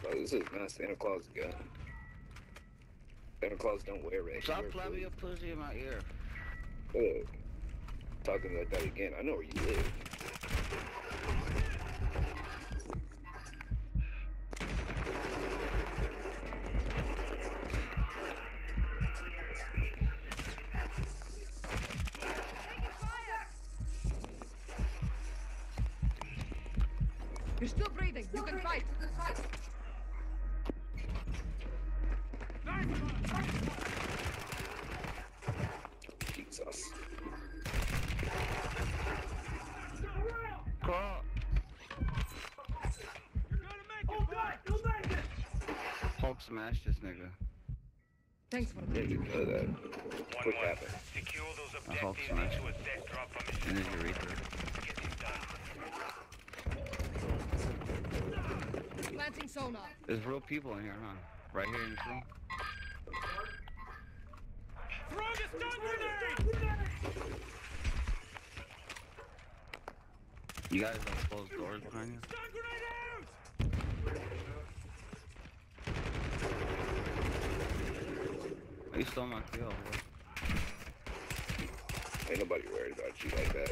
Bro, this is not Santa Claus gun. Santa Claus don't wear red. He Stop wear flapping blue. your pussy in my ear. Look, talking like that again. I know where you live. Smash this nigga. Thanks for Yeah, you know that. What happened? Secure those I hope objectives smash. into a death drop on And then urethra. Get this done. planting sonar. There's real people in here, huh? Right here in this room. Throwing a stun grenade! You guys have closed doors behind you? Stun grenade out! You kill, bro. Ain't nobody worried about you like that.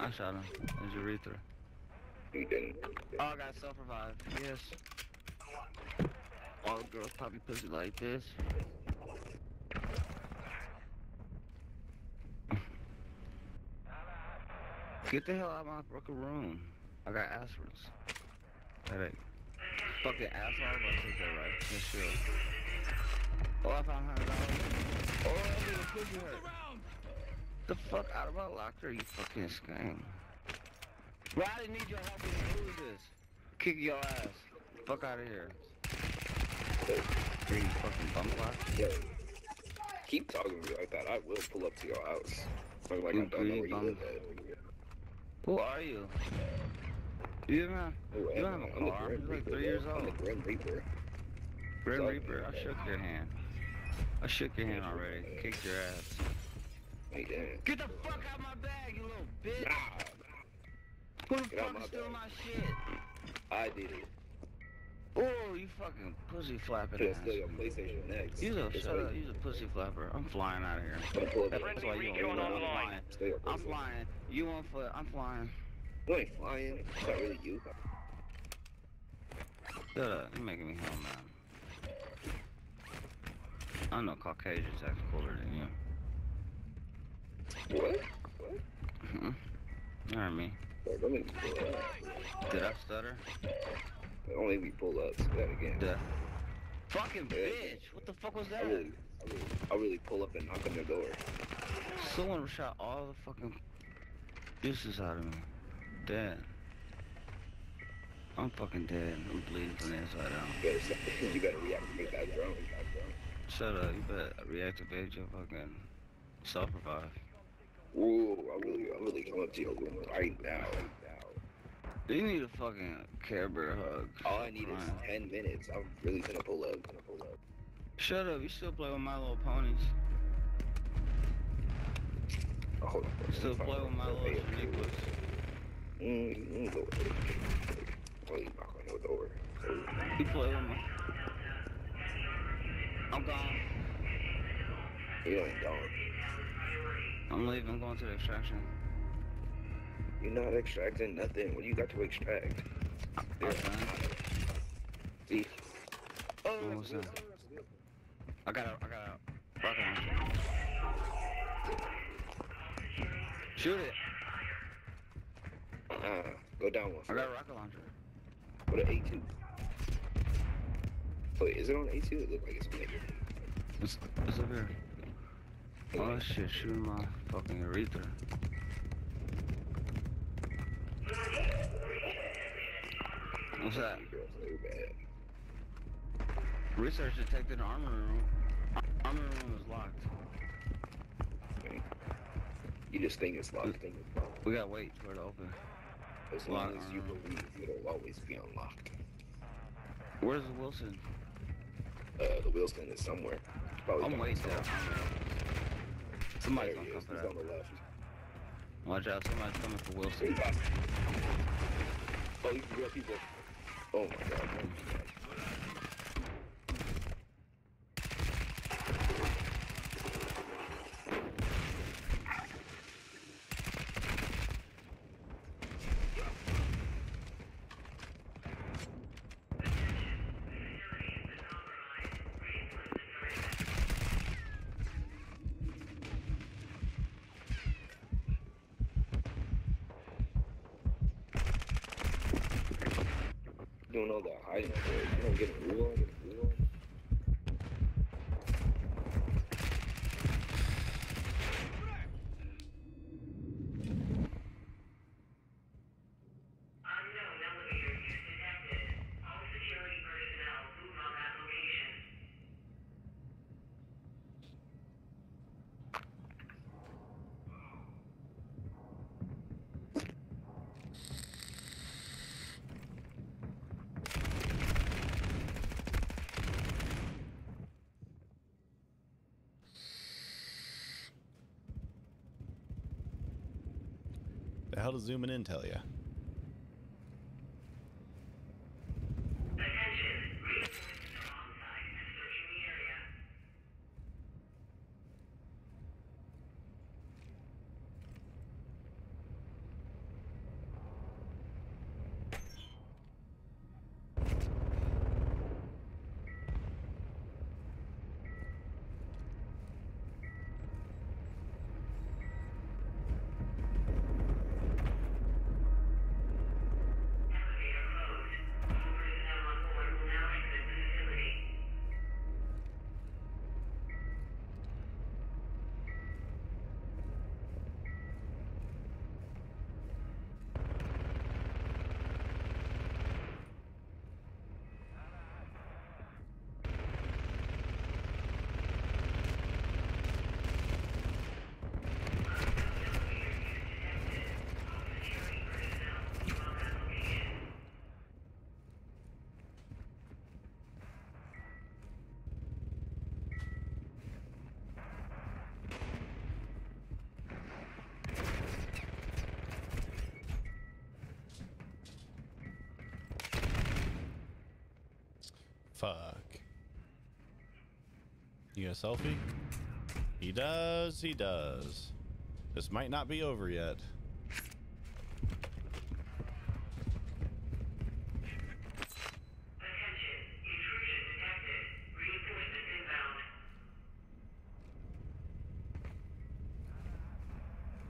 I shot him. There's urethra. You didn't. Oh, I got self-revived. Yes. All girls probably pussy like this. Get the hell out of my broken room. I got aspirins. Headache. Fucking asshole, but I take that right. Oh, I found dollars. Oh, I need a pussy hurt. The fuck out of my locker, you fucking scam. Riley need your help in who is this? Kick your ass. Fuck out of here. Green fucking bum block. Yo, keep talking to me like that. I will pull up to your house. Like, like I don't know where you live at. Who are you? Oh, you don't have, Oh, you don't have a car. You're like three years. I'm old. the Grim Reaper. Grim Reaper, I shook your hand. I shook your hand already. Kicked your ass. Get the fuck out my bag, you little bitch! Nah, Who the Get fuck is stealing my shit? I did it. Oh, you fucking pussy flapping ass. steal your PlayStation next. You's a shut up. You's a pussy flapper. I'm flying out of here. Gonna pull up That's why you don't I'm flying. I'm flying. You on foot. I'm flying. You ain't flying. It's not really you. Shut up. You're making me hell mad. I know Caucasians act cooler than you. What? What? Mhm. You heard me. Don't make me pull up. Did I stutter? Don't make me pull up. Say that again. I? Fucking Yeah. bitch! What the fuck was I that? really, I really, I really pull up and knock on the door. Someone shot all the fucking juices out of me. Dead. I'm fucking dead. I'm bleeding from the inside out. You better, [LAUGHS] you better reactivate that drone. Shut up. You better reactivate your fucking self-revive. Ooh, I really, I really come up to your room right now. You need a fucking Care Bear hug. All I need is ten minutes. I'm really gonna pull up. Gonna pull up. Shut up. You still play with My Little Ponies. Oh, hold on. Still play with My Little Shaniquas. Mm, go. Oh, you knock on your door. With me. I'm gone. You ain't gone. I'm leaving. I'm going to the extraction. You're not extracting nothing. What do you got to extract? Yeah. See? Oh, was that? I got a, I got a rocket launcher. Shoot it. Uh, go down one. I got a rocket launcher. What an A2. Wait, is it on A2? It look like it's on A2. It's, it's up here. Oh shit, shooting my fucking urethra. What's that? Research detected armor room. Armor room is locked. You just think it's locked. Think it's locked. We gotta wait for it to open. As long as you believe it'll always be unlocked. Where's the Wilson? Uh, the Wilson is somewhere. Probably I'm down waiting. Somebody's gonna come for that. on the left. Watch out, somebody's coming for Wilson. Oh, you can people. Oh my god. Doing all that it. You don't get real one. Hell does zooming in tell you? Selfie? He does, he does. This might not be over yet.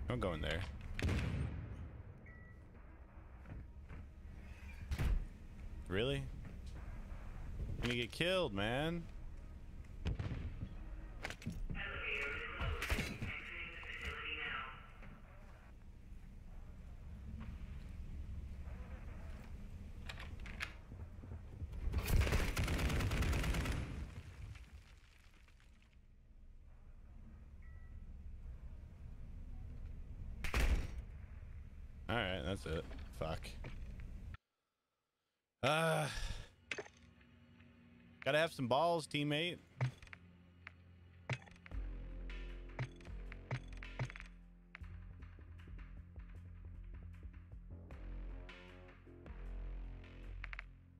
I'm going there. Really? Gonna get killed, man. Alright, that's it. Fuck. Ah. Gotta have some balls, teammate.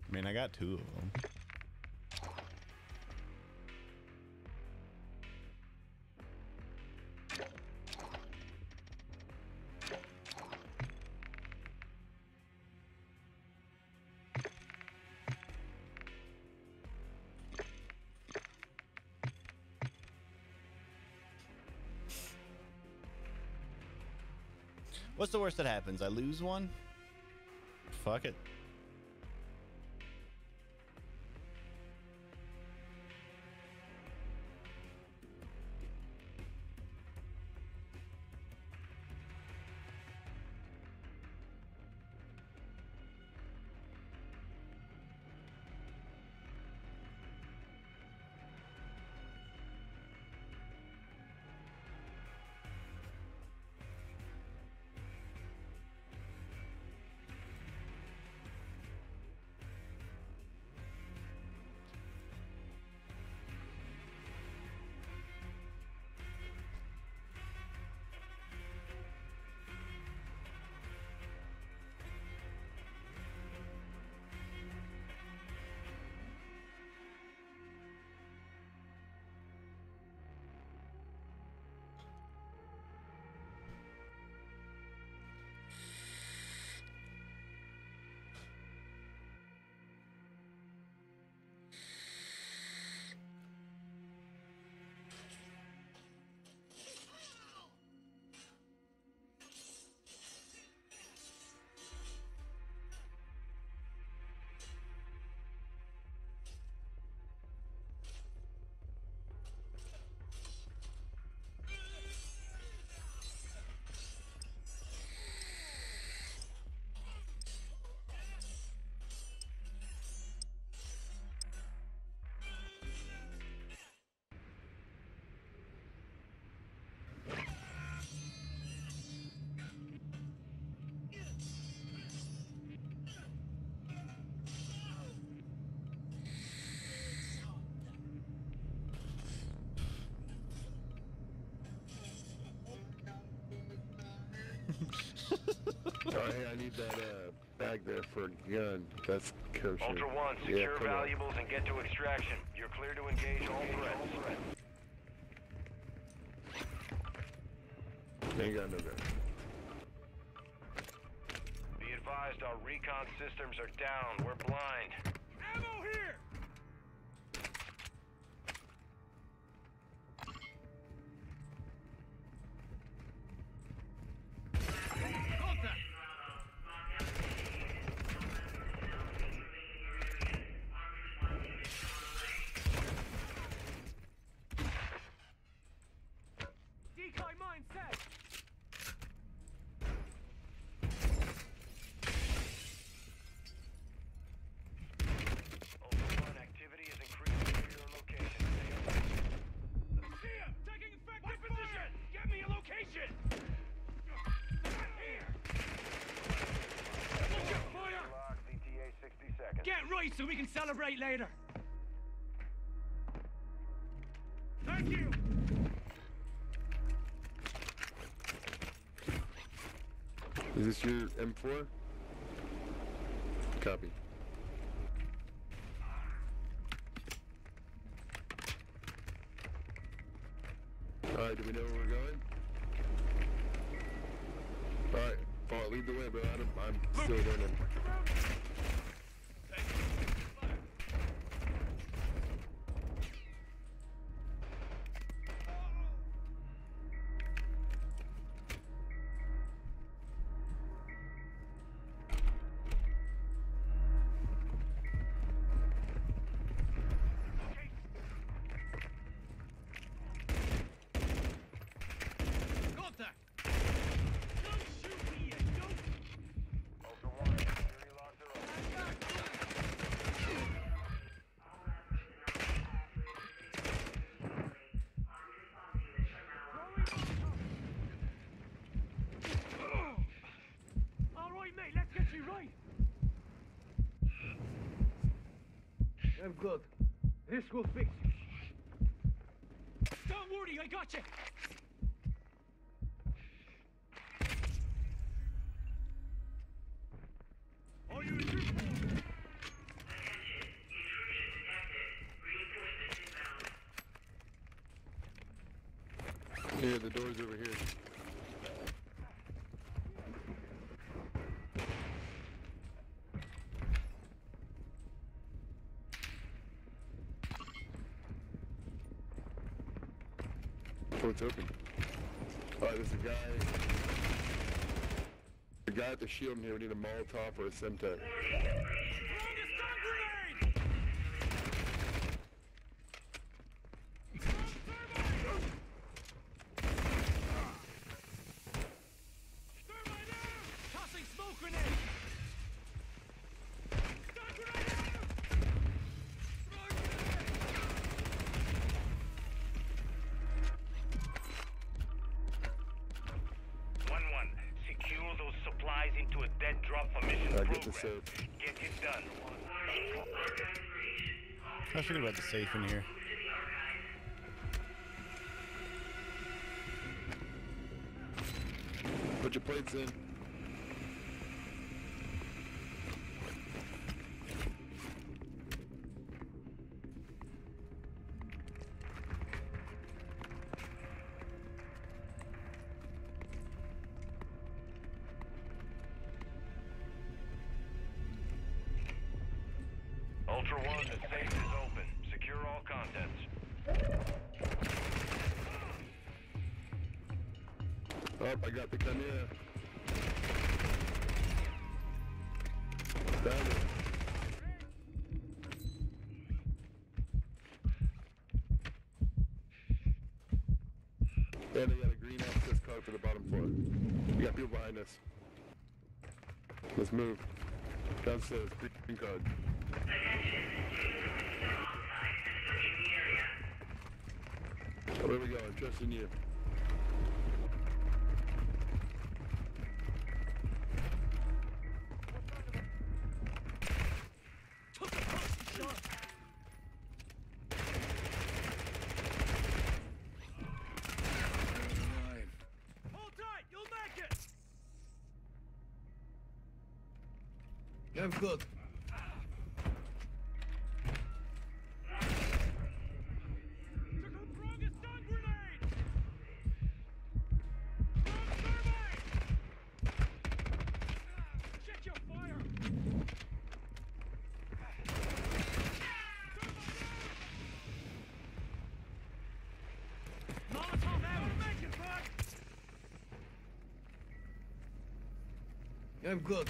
I mean, I got two of them. What's the worst that happens? I lose one? Fuck it. I need that uh, bag there for a gun. That's kosher. Ultra One, Yeah, secure on. valuables and get to extraction. You're clear to engage all threats. Ain't got no gun. Be advised, our recon systems are down. We're blind. So we can celebrate later! Thank you! Is this your M4? Copy. Alright, do we know where we're going? Alright, Paul, lead the way, bro. I don't, I'm still learning. I'm good. This will fix you. Don't worry, I got you. Are you in Yeah, the door's over here. Oh, it's open. Alright, there's a guy. The guy at the shield in here, we need a Molotov or a Semtex. Get. Get. I forget about the safe in here. Put your plates in. Downstairs, green card. Where we going? Trusting you. It, bud! I'm good.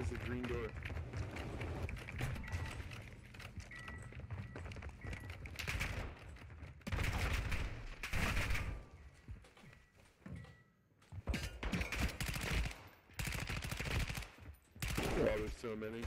Where's the green door? Oh, there's so many.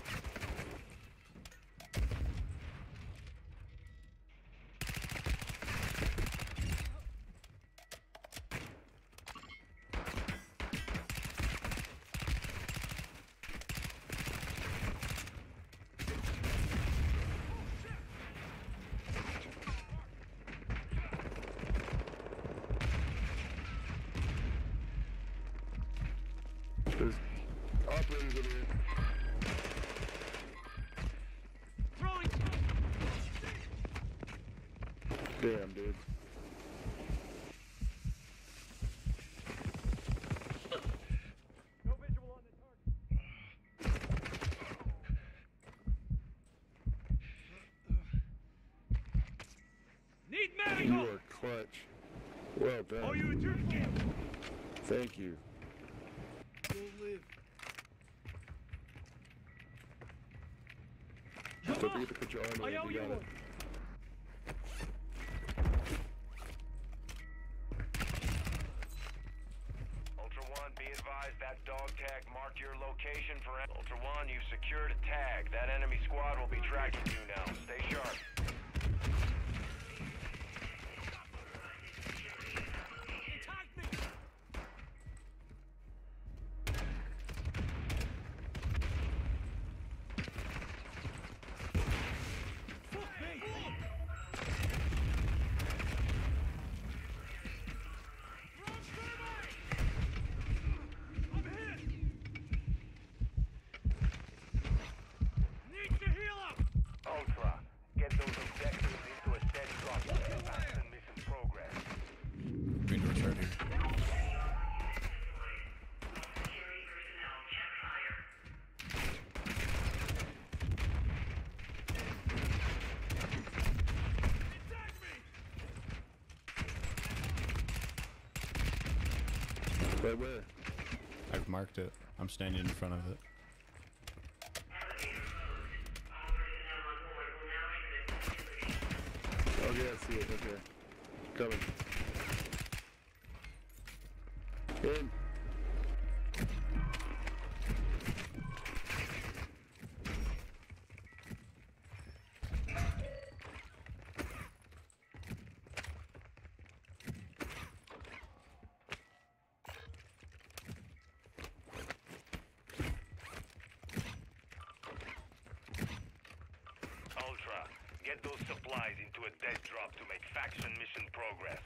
There's operators over here. Damn, dude. Need medical. You are clutch. Well done. Oh, you? Thank you. Don't forget to put your armor I owe you one. Right where? I've marked it. I'm standing in front of it. Faction mission progress.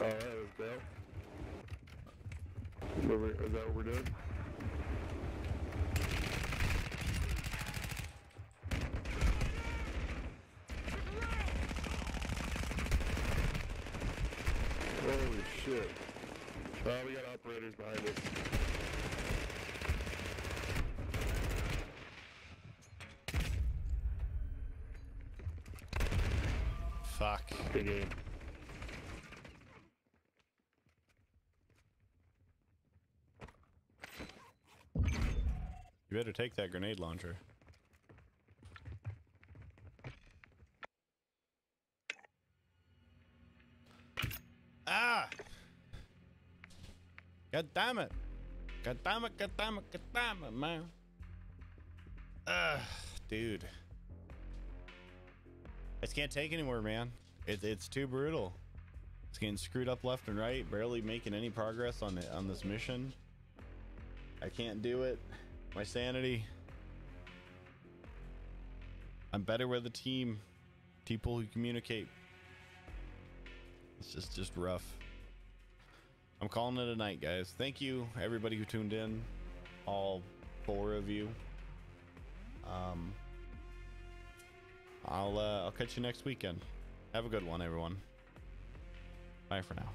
Uh, Go. Is that what we're doing? shit. Oh, we got operators behind us. Fuck. Big aim. You better take that grenade launcher. Ah! God damn it! God damn it, man. Ugh, dude. I just can't take anymore, man. It, it's too brutal. It's getting screwed up left and right, barely making any progress on it on this mission. I can't do it. My sanity. I'm better with a team. People who communicate. It's just just rough. Calling it a night, guys. Thank you, everybody who tuned in. All four of you. Um, I'll uh, I'll catch you next weekend. Have a good one, everyone. Bye for now.